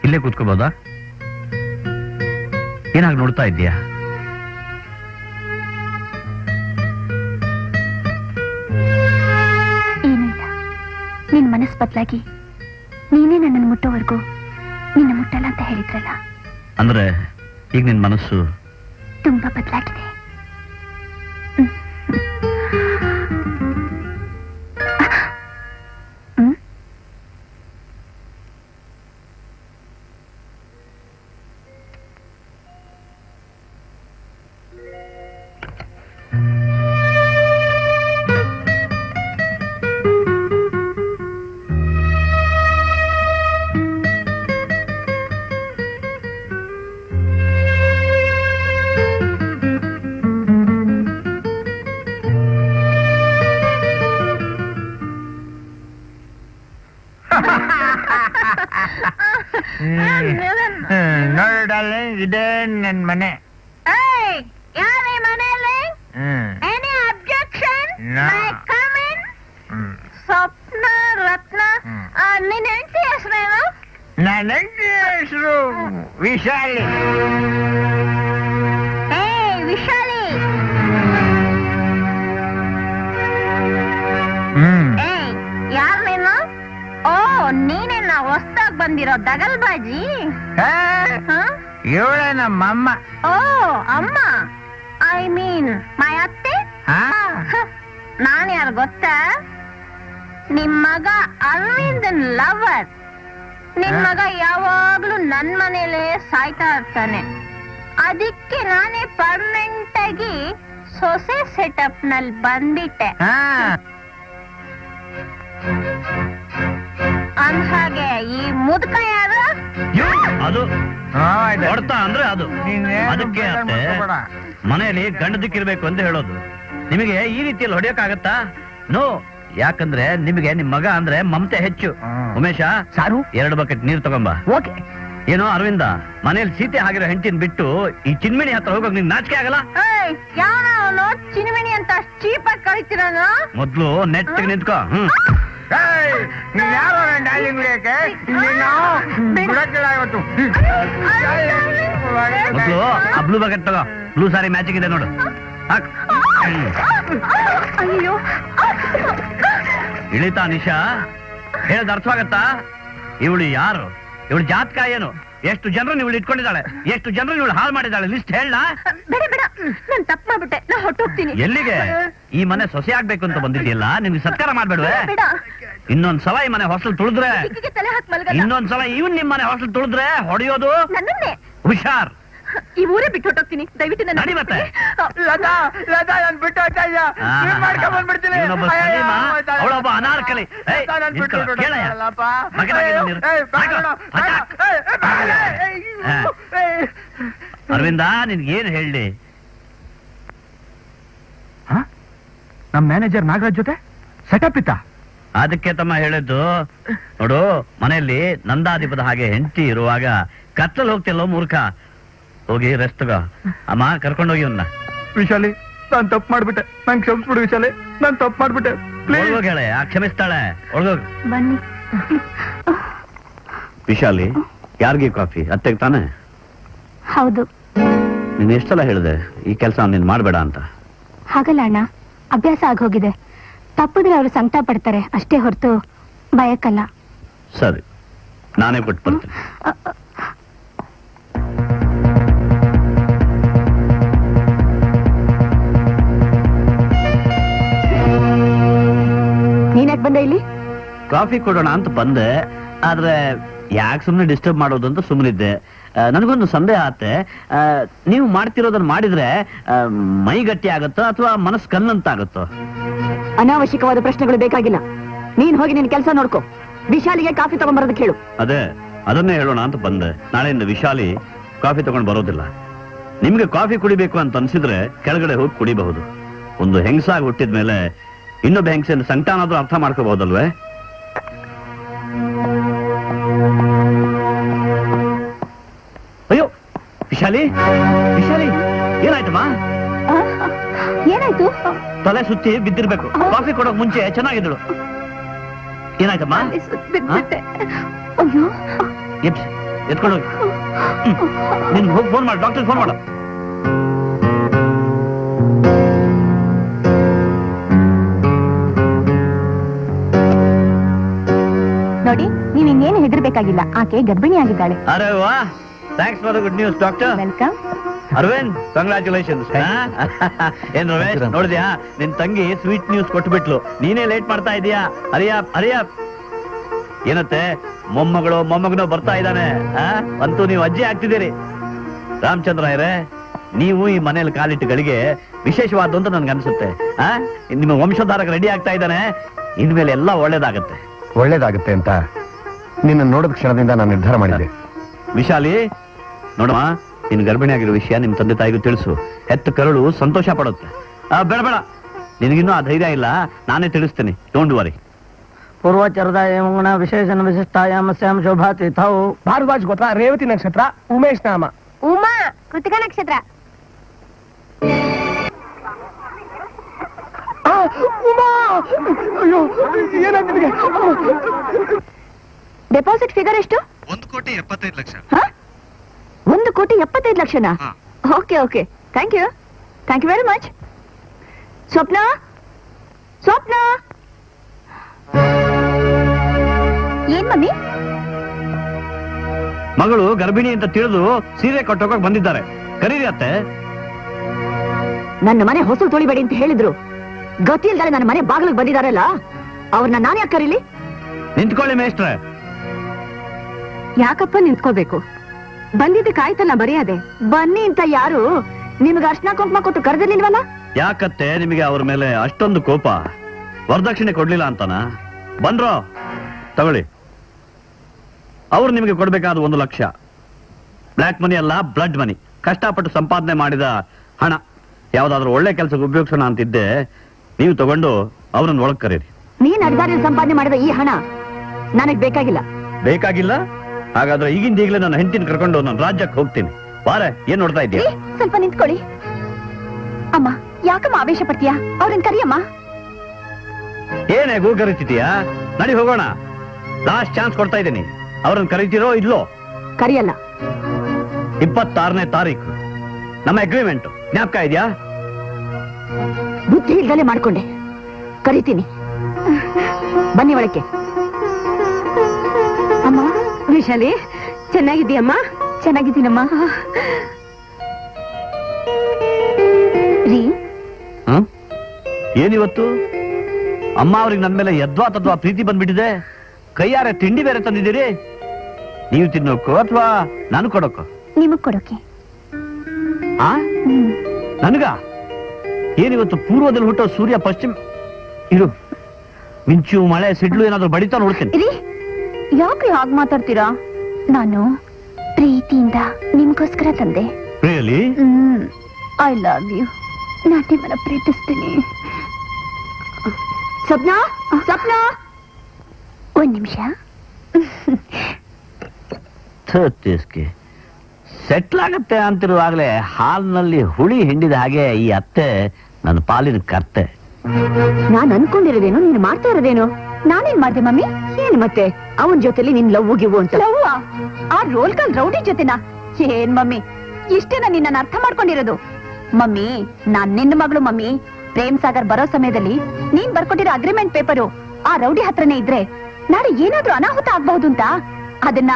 ಇಲ್ಲೇ ಕೂತ್ಕೋಬೋದಾ ಏನಾಗಿ ನೋಡ್ತಾ ಇದ್ದೀಯಾ? ನಿನ್ ಮನಸ್ಸು ಬದಲಾಗಿ ನೀನೇ ನನ್ನನ್ನು ಮುಟ್ಟೋವರೆಗೂ ನಿನ್ನ ಮುಟ್ಟಲ್ಲ ಅಂತ ಹೇಳಿದ್ರಲ್ಲ? ಅಂದ್ರೆ ಈಗ ನಿನ್ ಮನಸ್ಸು ತುಂಬಾ ಬದಲಾಗಿದೆ. ನೋಡಲ್ಲ ಇದೇ ನನ್ ಮನೆ. ಯಾರೇ ಮನೆಯಲ್ಲಿ? ಹ್ಮ್. Any objection No. Come in hmm. Swapna Ratna? ಹ್ಮ್. ಆ, ನಿನ್ನ ಹೆಂಡತಿ ಹೆಸರೇನು ನನ್ನ ಹೆಂಡ್ತಿ ಹೆಸರು ವಿಶಾಲಿ. ಏ ವಿಶಾಲಿ. ಹ್ಮ್. ಏ ಯಾರ್ ನೀನು? ಓ ನೀನೇನ ಬಂದಿರೋ ದಗಲ್ ಬಾಜಿ? ಇವಳೆ ನಮ್ಮಮ್ಮ. ಓ ಅಮ್ಮ. ಐ ಮೀನ್ ಮೈ ಅತ್ತೆ? ಹಾ? ನಾನ್ ಯಾರು ಗೊತ್ತಾ? ನಿಮ್ ಮಗ ಅರವಿಂದ್ ಲವರ್. ನಿನ್ ಮಗ ಯಾವಾಗ್ಲೂ ನನ್ ಮನೇಲೆ ಸಾಯ್ತಾ ಇರ್ತಾನೆ. ಅದಕ್ಕೆ ನಾನೇ ಪರ್ಮನೆಂಟ್ ಆಗಿ ಸೊಸೆ ಸೆಟಪ್ನಲ್ಲಿ ಬಂದ್ಬಿಟ್ಟೆ. ಹಾ ಅಂದ್ಹಾಗೆ ಈ ಮುದುಕ ಯಾರು ಅದು. ಹೊಡ್ತಾ ಅಂದ್ರೆ ಅದು. ಅದಕ್ಕೆ ಮನೆಯಲ್ಲಿ ಗಂಡ ದಿಕ್ಕಿರ್ಬೇಕು ಅಂತ ಹೇಳೋದು. ನಿಮಗೆ ಈ ರೀತಿಯಲ್ಲಿ ಹೊಡೆಯಕ್ಕಾಗತ್ತಾ? ನೋ ಯಾಕಂದ್ರೆ ನಿಮಗೆ ನಿಮ್ ಮಗ ಅಂದ್ರೆ ಮಮತೆ ಹೆಚ್ಚು. ಉಮೇಶ ಸಾರು? ಎರಡು ಬಕೆಟ್ ನೀರು ತಗೊಂಬ. ಓಕೆ. ಏನೋ ಅರವಿಂದ ಮನೇಲಿ ಸೀತೆ ಆಗಿರೋ ಹೆಂಡತಿನ ಬಿಟ್ಟು ಈ ಚಿನ್ಮಿಣಿ ಹತ್ರ ಹೋಗೋಕ್ ನಿನ್ ನಾಚಿಕೆ ಆಗಲ್ಲ? ಚಿನ್ಮಿಣಿ ಅಂತ ಚೀಪ್ ಆಗಿ ಕಳಿತಿರೋನು? ಮೊದ್ಲು ನೆಟ್ಟಿಗೆ ನಿಂತ್ಕೋ. ಹ್ಮ್. ನೀನ್ ಯಾರೋ ನನ್ ಡಾರ್ಲಿಂಗ್ ಹುಡುಗಕ್ಕೆ? ನೀನು ಬಿಡಕ್ಕಿಲ್ಲ ಇವತ್ತು. ಮೊದ್ಲು ಆ ಬ್ಲೂ ಬಕೆಟ್ ತಗೋ. ಬ್ಲೂ ಸಾರಿ ಮ್ಯಾಚಿಂಗ್ ಇದೆ ನೋಡು. ಹಾಕ್. ಅಯ್ಯೋ. ಇಳಿತಾ ನಿಶಾ? ಹೇಳದ ಅರ್ಥವಾಗತ್ತಾ? ಇವಳು ಯಾರು? ಇವಳು ಜಾತಕ ಏನು? ಎಷ್ಟು ಜನರನ್ನು ಇವಳು ಇಟ್ಕೊಂಡಿದ್ದಾಳೆ? ಎಷ್ಟು ಜನರನ್ನು ಇವಳು ಹಾಳು ಮಾಡಿದ್ದಾಳೆ? ಲಿಸ್ಟ್ ಹೇಳ ಬೇಡ ಬೇಡ. ನಾನ್ ತಪ್ಪು ಮಾಡ್ಬಿಟ್ಟೆ. ನಾ ಹೊಟ್ಟೋಗ್ತೀನಿ ಎಲ್ಲಿಗೆ? ಈ ಮನೆ ಸೊಸೆ ಆಗ್ಬೇಕು ಅಂತ ಬಂದಿದ್ಯಲ್ಲ ನಿಮ್ಗೆ ಸತ್ಕಾರ ಮಾಡ್ಬೇಡ ಬೇಡ. ಇನ್ನೊಂದ್ ಸಲ ಈ ಮನೆ ಹೊಸಲ್ ತುಳಿದ್ರೆ ಹಿಕ್ಕಿಗೆ ತಲೆ ಹಾಕಿ ಮಲಗಲ್ಲ. ಇನ್ನೊಂದ್ ಸಲ ಇವನ್ ನಿಮ್ ಮನೆ ಹೊಸಲ್ ತುಳಿದ್ರೆ ಹೊಡೆಯೋದು ನನ್ನನ್ನೇ. ಹುಷಾರ್. ಈ ಊರೇ ಬಿಟ್ಟು ಹೊಟ್ಟೋಗ್ತೀನಿ ದಯವಿಟ್ಟು ನನ್ನ ನಡಿ ಮತ್ತೆ. ಲತಾ ಲತಾ ನಾನು ಬಿಟ್ಟು ಹೋಗ್ತಾ ಮಾಡ್ಕೊಂಡ್ ಬಂದ್ಬಿಡ್ತೀನಿ. ಅವಳೊಬ್ಬ ಅನಾರ್ಕಲಿ. ಅರವಿಂದ ನಿನ್ಗೆ ಏನ್ ಹೇಳಿ ನಮ್ ಮ್ಯಾನೇಜರ್ ನಾಗರಾಜ್ ಜೊತೆ? ಸೆಟಪ್ ಇತ್ತ? ಅದಕ್ಕೆ ತಮ್ಮ ಹೇಳಿದ್ದು ನೋಡು ಮನೆಯಲ್ಲಿ ನಂದಾದಿಪದ ಹಾಗೆ ಹೆಂಡತಿ ಇರುವಾಗ ಕತ್ತಲ್ ಹೋಗ್ತಿಲ್ಲೋ ಮೂರ್ಖ? ಹೋಗಿ ರೆಸ್ಟ್ ಗ ಅಮ್ಮ ಕರ್ಕೊಂಡೋಗಿ ಅವನ್ನ ವಿಶಾಲಿ ನಾನ್ ತಪ್ಪು ಮಾಡ್ಬಿಟ್ಟೆ. ನಂಗೆ ಕ್ಷಮಿಸ್ಬಿಡು ವಿಶಾಲಿ. ನಾನ್ ತಪ್ಪು ಮಾಡ್ಬಿಟ್ಟೆ. ಹೇಳೆ ಆ ಕ್ಷಮಿಸ್ತಾಳೆ. ಒಳಗೋಗ ಬನ್ನಿ. ವಿಶಾಲಿ ಯಾರಿಗೆ ಕಾಫಿ? ಅತ್ತೆಗೆ ತಾನೆ? ಹೌದು. ನೀನ್ ಎಷ್ಟೆಲ್ಲ ಹೇಳಿದೆ ಈ ಕೆಲಸ ನೀನ್ ಮಾಡ್ಬೇಡ ಅಂತ? ಹಾಗಲ್ಲ ಅಣ್ಣ ಅಭ್ಯಾಸ ಆಗೋಗಿದೆ ತಪ್ಪಿದ್ರೆ ಅವರು ಸಂಕಟ ಪಡ್ತಾರೆ. ಅಷ್ಟೇ ಹೊರತು ಭಯಕ್ಕಲ್ಲ ಸರಿ. ನಾನೇ ಕೊಟ್ಟು ಬರ್ತೀನಿ. ನೀನ್ಯಾಕ್ ಬಂದೆ ಇಲ್ಲಿ? ಕಾಫಿ ಕೊಡೋಣ ಅಂತ ಬಂದೆ. ಆದ್ರೆ ಯಾಕೆ ಸುಮ್ಮನೆ ಡಿಸ್ಟರ್ಬ್ ಮಾಡೋದು ಅಂತ ಸುಮ್ಮನಿದ್ದೆ ನನಗೊಂದು ಸಂದೇಹ ಆತೆ ನೀವು ಮಾಡ್ತಿರೋದನ್ನ ಮಾಡಿದ್ರೆ ಮೈ ಗಟ್ಟಿ ಆಗುತ್ತೋ ಅಥವಾ ಮನಸ್ಸು ಕಲ್ಲಂತಾಗುತ್ತೋ ಅನಾವಶ್ಯಕವಾದ ಪ್ರಶ್ನೆಗಳು ಬೇಕಾಗಿಲ್ಲ. ನೀನ್ ಹೋಗಿ ನಿನ್ ಕೆಲಸ ನೋಡ್ಕೋ. ವಿಶಾಲಿಗೆ ಕಾಫಿ ತಗೊಂಡ್ಬರೋದಕ್ಕೆ ಹೇಳು. ಅದೇ ಅದನ್ನೇ ಹೇಳೋಣ ಅಂತ ಬಂದೆ. ನಾಳೆಯಿಂದ ವಿಶಾಲಿ ಕಾಫಿ ತಗೊಂಡ್ ಬರೋದಿಲ್ಲ. ನಿಮ್ಗೆ ಕಾಫಿ ಕುಡಿಬೇಕು ಅಂತ ಅನ್ಸಿದ್ರೆ ಕೆಳಗಡೆ ಹೋಗಿ ಕುಡಿಬಹುದು. ಒಂದು ಹೆಂಗಸಾಗಿ ಹುಟ್ಟಿದ ಮೇಲೆ ಇನ್ನೊಬ್ಬ ಹೆಂಗಸಿನ ಸಂಕಟಾನಾದ್ರೂ ಅರ್ಥ ಮಾಡ್ಕೋಬಹುದಲ್ವೇ? ಅಯ್ಯೋ ವಿಶಾಲಿ ವಿಶಾಲಿ ಏನಾಯ್ತಮ್ಮ? ಏನಾಯ್ತು? ತಲೆ ಸುತ್ತಿ ಬಿದ್ದಿರ್ಬೇಕು. ಕಾಫಿ ಕೊಡೋಕ್ ಮುಂಚೆ ಚೆನ್ನಾಗಿದ್ದಳು. ಏನಾಯ್ತಮ್ಮ? ಅಲ್ಲಿ ಅಯ್ಯೋ. ಎಬ್ಸಿ ಎತ್ಕೊಂಡು ಹೋಗಿ ನಿನ್ ಹೋಗಿ ಫೋನ್ ಮಾಡು ಡಾಕ್ಟರ್ ಫೋನ್ ಮಾಡು. ನೋಡಿ ನೀವ್ ಇನ್ನೇನು ಹೆದರ್ಬೇಕಾಗಿಲ್ಲ. ಆಕೆ ಗರ್ಭಿಣಿ ಆಗಿದ್ದಾಳೆ ಅರೆ ವಾ. Thanks for good news doctor welcome Arvind congratulations ಏನ್ ರಮೇಶ್ ನೋಡಿದ್ಯಾ? ನಿನ್ ತಂಗಿ ಸ್ವೀಟ್ ನ್ಯೂಸ್ ಕೊಟ್ಬಿಟ್ಲು. ನೀನೇ ಲೇಟ್ ಮಾಡ್ತಾ ಇದೀಯಾ ಅರಿಯಾ ಅರಿಯಾ ಏನತ್ತೆ? ಮೊಮ್ಮಗಳು ಮೊಮ್ಮಗನು ಬರ್ತಾ ಇದ್ದಾನೆ? ಅಂತೂ ನೀವು ಅಜ್ಜಿ ಆಗ್ತಿದ್ದೀರಿ. ರಾಮಚಂದ್ರ ಇರೇ ನೀವು ಈ ಮನೇಲಿ ಕಾಲಿಟ್ಟು ಗಳಿಗೆ ವಿಶೇಷವಾದ್ದು ಅಂತ ನನ್ಗೆ ಅನ್ಸುತ್ತೆ ಆ ನಿಮ್ಮ ವಂಶಧಾರಕ ರೆಡಿ ಆಗ್ತಾ ಇದ್ದಾನೆ. ಇನ್ಮೇಲೆ ಎಲ್ಲ ಒಳ್ಳೇದಾಗತ್ತೆ. ಒಳ್ಳೇದಾಗುತ್ತೆ ಅಂತ ನಿನ್ನ ನೋಡಿದ ಕ್ಷಣದಿಂದ ನಾನು ನಿರ್ಧಾರ ಮಾಡಿದ್ದೆ. ವಿಶಾಲಿ ನೋಡಮ್ಮ ನಿನ್ ಗರ್ಭಿಣಿ ಆಗಿರೋ ವಿಷಯ ನಿಮ್ ತಂದೆ ತಾಯಿಗೂ ತಿಳಿಸು. ಹೆತ್ತ ಕರುಳು ಸಂತೋಷ ಪಡುತ್ತೆ. ಬೇಡ ಬೇಡ. ನಿನಗಿನ್ನೂ ಆ ಧೈರ್ಯ ಇಲ್ಲ. ನಾನೇ ತಿಳಿಸ್ತೇನೆ. ಡೋಂಟ್ ವರಿ ಪೂರ್ವಚರದಾಯ ಮಂಗುಣ ವಿಶೇಷಣ ವಿಶಿಷ್ಟಾಯಾಮಸ್ಯಾಂ ಶೋಭಾ ತಾವು ಭಾರದ್ವಾಜ್ ಗೊತ್ತಾ ರೇವತಿ ನಕ್ಷತ್ರ ಉಮೇಶ್ ನಾಮ. ಉಮಾ ಕೃತಿಕಾ ನಕ್ಷತ್ರ. ಅಯ್ಯೋ ಏನಾಗ್ತಿದೆ ಡೆಪಾಸಿಟ್ ಫಿಗರ್ ಎಷ್ಟು? ಒಂದು ಕೋಟಿ ಎಪ್ಪತ್ತೈದು ಲಕ್ಷ. ಹ? ಒಂದು ಕೋಟಿ ಎಪ್ಪತ್ತೈದು ಲಕ್ಷನಾ? Okay okay. Thank you thank you very much Swapna? Swapna? ಏನ್ ಮಮ್ಮಿ? ಮಗಳು ಗರ್ಭಿಣಿ ಅಂತ ತಿಳಿದು ಸೀರೆ ಕಟ್ಟೋಕ ಬಂದಿದ್ದಾರೆ. ಕರೀರಿ ಅತ್ತೆ. ನನ್ನ ಮನೆ ಹೊಸಲು ತೊಳಿಬೇಡಿ ಅಂತ ಹೇಳಿದ್ರು. ಗತಿ ಇಲ್ದಾರೆ ನನ್ನ ಮನೆ ಬಾಗಿಲಿಗೆ ಬಂದಿದಾರಲ್ಲ? ಅವ್ರನ್ನ ನಾನು ಯಾಕೆ ಕರೀಲಿ? ನಿಂತ್ಕೊಳ್ಳಿ ಮೇಷ್ಟ್ರೆ. ಯಾಕಪ್ಪ ನಿಂತ್ಕೋಬೇಕು ಬಂದಿದ್ದು ಕಾಯ್ತಲ್ಲ ಬರೆಯದೆ ಬನ್ನಿ ಅಂತ ಯಾರು ನಿಮ್ಗೆ ಅರ್ಶನ ಕುಂಕುಮ ಕೊಟ್ಟು ಕರೆದಿರ್ಲಿಲ್ವಲ್ಲ? ಯಾಕತ್ತೆ ನಿಮಗೆ ಅವ್ರ ಮೇಲೆ ಅಷ್ಟೊಂದು ಕೋಪ? ವರದಕ್ಷಿಣೆ ಕೊಡ್ಲಿಲ್ಲ ಅಂತನ? ಬಂದ್ರೋ? ತಗೊಳ್ಳಿ. ಅವ್ರು ನಿಮಗೆ ಕೊಡ್ಬೇಕಾದ ಒಂದು ಲಕ್ಷ. ಬ್ಲ್ಯಾಕ್ ಮನಿ ಅಲ್ಲ ಬ್ಲಡ್ ಮನಿ. ಕಷ್ಟಪಟ್ಟು ಸಂಪಾದನೆ ಮಾಡಿದ ಹಣ. ಯಾವ್ದಾದ್ರು ಒಳ್ಳೆ ಕೆಲಸಕ್ಕೆ ಉಪಯೋಗಿಸೋಣ ಅಂತಿದ್ದೆ ನೀವು ತಗೊಂಡು ಅವ್ರನ್ನ ಒಳಗ್ ಕರೀರಿ. ನೀನ್ ಅಡ್ಗಾರಿಯಲ್ಲಿ ಸಂಪಾದನೆ ಮಾಡಿದ ಈ ಹಣ ನನಗ್ ಬೇಕಾಗಿಲ್ಲ. ಬೇಕಾಗಿಲ್ಲ? ಹಾಗಾದ್ರೆ ಈಗಿಂದ ಈಗಲೇ ನನ್ನ ಹೆಂಡತಿನ ಕರ್ಕೊಂಡು ನಾನು ರಾಜ್ಯಕ್ಕೆ ಹೋಗ್ತೀನಿ. ಬಾರೆ ಏನ್ ನೋಡ್ತಾ ಇದ್ದೀಯ? ಸ್ವಲ್ಪ ನಿಂತ್ಕೊಳ್ಳಿ. ಅಮ್ಮ ಯಾಕಮ್ಮ ಆವೇಶ ಪಡ್ತೀಯಾ? ಅವ್ರನ್ನ ಕರಿಯಮ್ಮ. ಏನೇ ಗೂ ಕರಿತಿದ್ಯಾ ನಡಿ ಹೋಗೋಣ. ಲಾಸ್ಟ್ ಚಾನ್ಸ್ ಕೊಡ್ತಾ ಇದ್ದೀನಿ. ಅವ್ರನ್ನ ಕರಿತೀರೋ ಇಲ್ಲೋ? ಕರಿಯಲ್ಲ. ಇಪ್ಪತ್ತಾರನೇ ತಾರೀಕು. ನಮ್ಮ ಅಗ್ರಿಮೆಂಟ್ ಜ್ಞಾಪಕ ಇದೆಯಾ? ಬುದ್ಧಿ ಇಲ್ದಲೆ ಮಾಡ್ಕೊಂಡೆ. ಕರಿತೀನಿ. ಬನ್ನಿ ಒಳಕ್ಕೆ. ವಿಶಾಲಿ ಚೆನ್ನಾಗಿದ್ದೀಯಮ್ಮ? ಚೆನ್ನಾಗಿದ್ದೀನಮ್ಮ. ರೀ? ಏನಿವತ್ತು? ಅಮ್ಮ ಅವ್ರಿಗೆ ನನ್ ಮೇಲೆ ಯದ್ವಾ ತದ್ವಾ ಪ್ರೀತಿ ಬಂದ್ಬಿಟ್ಟಿದೆ. ಕೈಯಾರೆ ತಿಂಡಿ ಬೇರೆ ತಂದಿದ್ದೀರಿ. ನೀವು ತಿನ್ನೋಕೋ ಅಥವಾ ನಾನು ಕೊಡೋಕು. ನಿಮಗ್ ಕೊಡೋಕೆ. ಆ? ನನಗ? ಏನಿವತ್ತು ಪೂರ್ವದಲ್ಲಿ ಹುಟ್ಟೋ ಸೂರ್ಯ ಪಶ್ಚಿಮ ಇರು. ಮಿಂಚು ಮಳೆ ಸಿಡ್ಲು ಏನಾದ್ರು ಬಡಿತಾ ನೋಡ್ತೀನಿ. ರೀ ಯಾಕ್ರಿ ಹಾಗ್ ಮಾತಾಡ್ತೀರಾ? ನಾನು ಪ್ರೀತಿಯಿಂದ ನಿಮ್ಗೋಸ್ಕರ ತಂದೆ. ರಿಯಲಿ ಐ ಲವ್ ಯು ನಾನು ನಿಮ್ಮನ್ನ ಪ್ರೀತಿಸ್ತೀನಿ. ಸ್ವಪ್ನ? ಸ್ವಪ್ನ? ಒಂದ್ ನಿಮಿಷ. ಸೆಟ್ಲ್ ಆಗತ್ತೆ ಅಂತಿರುವಾಗಲೇ ಹಾಲ್ನಲ್ಲಿ ಹುಳಿ ಹಿಂಡಿದ ಹಾಗೆ ಈ ಅತ್ತೆ ನನ್ನ ಪಾಲಿನ ಕರ್ತೆ. ನಾನು ಅನ್ಕೊಂಡಿರೋದೇನು? ನೀನು ಮಾಡ್ತಾ ಇರೋದೇನು? ನಾನೇನ್ ಮಾಡ್ದೆ ಮಮ್ಮಿ? ಏನ್ ಮತ್ತೆ? ಅವನ್ ಜೊತೆಲಿ ನಿನ್ ಲವ್ ಗಿವು ಅಂತ. ಲವ್ ಆ ರೋಲ್ ಕಾಲ್ ರೌಡಿ ಜೊತೆನಾ? ಏನ್ ಮಮ್ಮಿ? ಇಷ್ಟೇನ ನಾನು ನಿನ್ನ ಅರ್ಥ ಮಾಡ್ಕೊಂಡಿರೋದು. ಮಮ್ಮಿ ನಾನ್ ನಿನ್ನ ಮಗಳು ಮಮ್ಮಿ. ಪ್ರೇಮ್ ಸಾಗರ್ ಬರೋ ಸಮಯದಲ್ಲಿ ನೀನ್ ಬರ್ಕೊಟ್ಟಿರೋ ಅಗ್ರಿಮೆಂಟ್ ಪೇಪರು ಆ ರೌಡಿ ಹತ್ರನೇ ಇದ್ರೆ ನಾಳೆ ಏನಾದ್ರೂ ಅನಾಹುತ ಆಗ್ಬಹುದು ಅಂತ. ಅದನ್ನ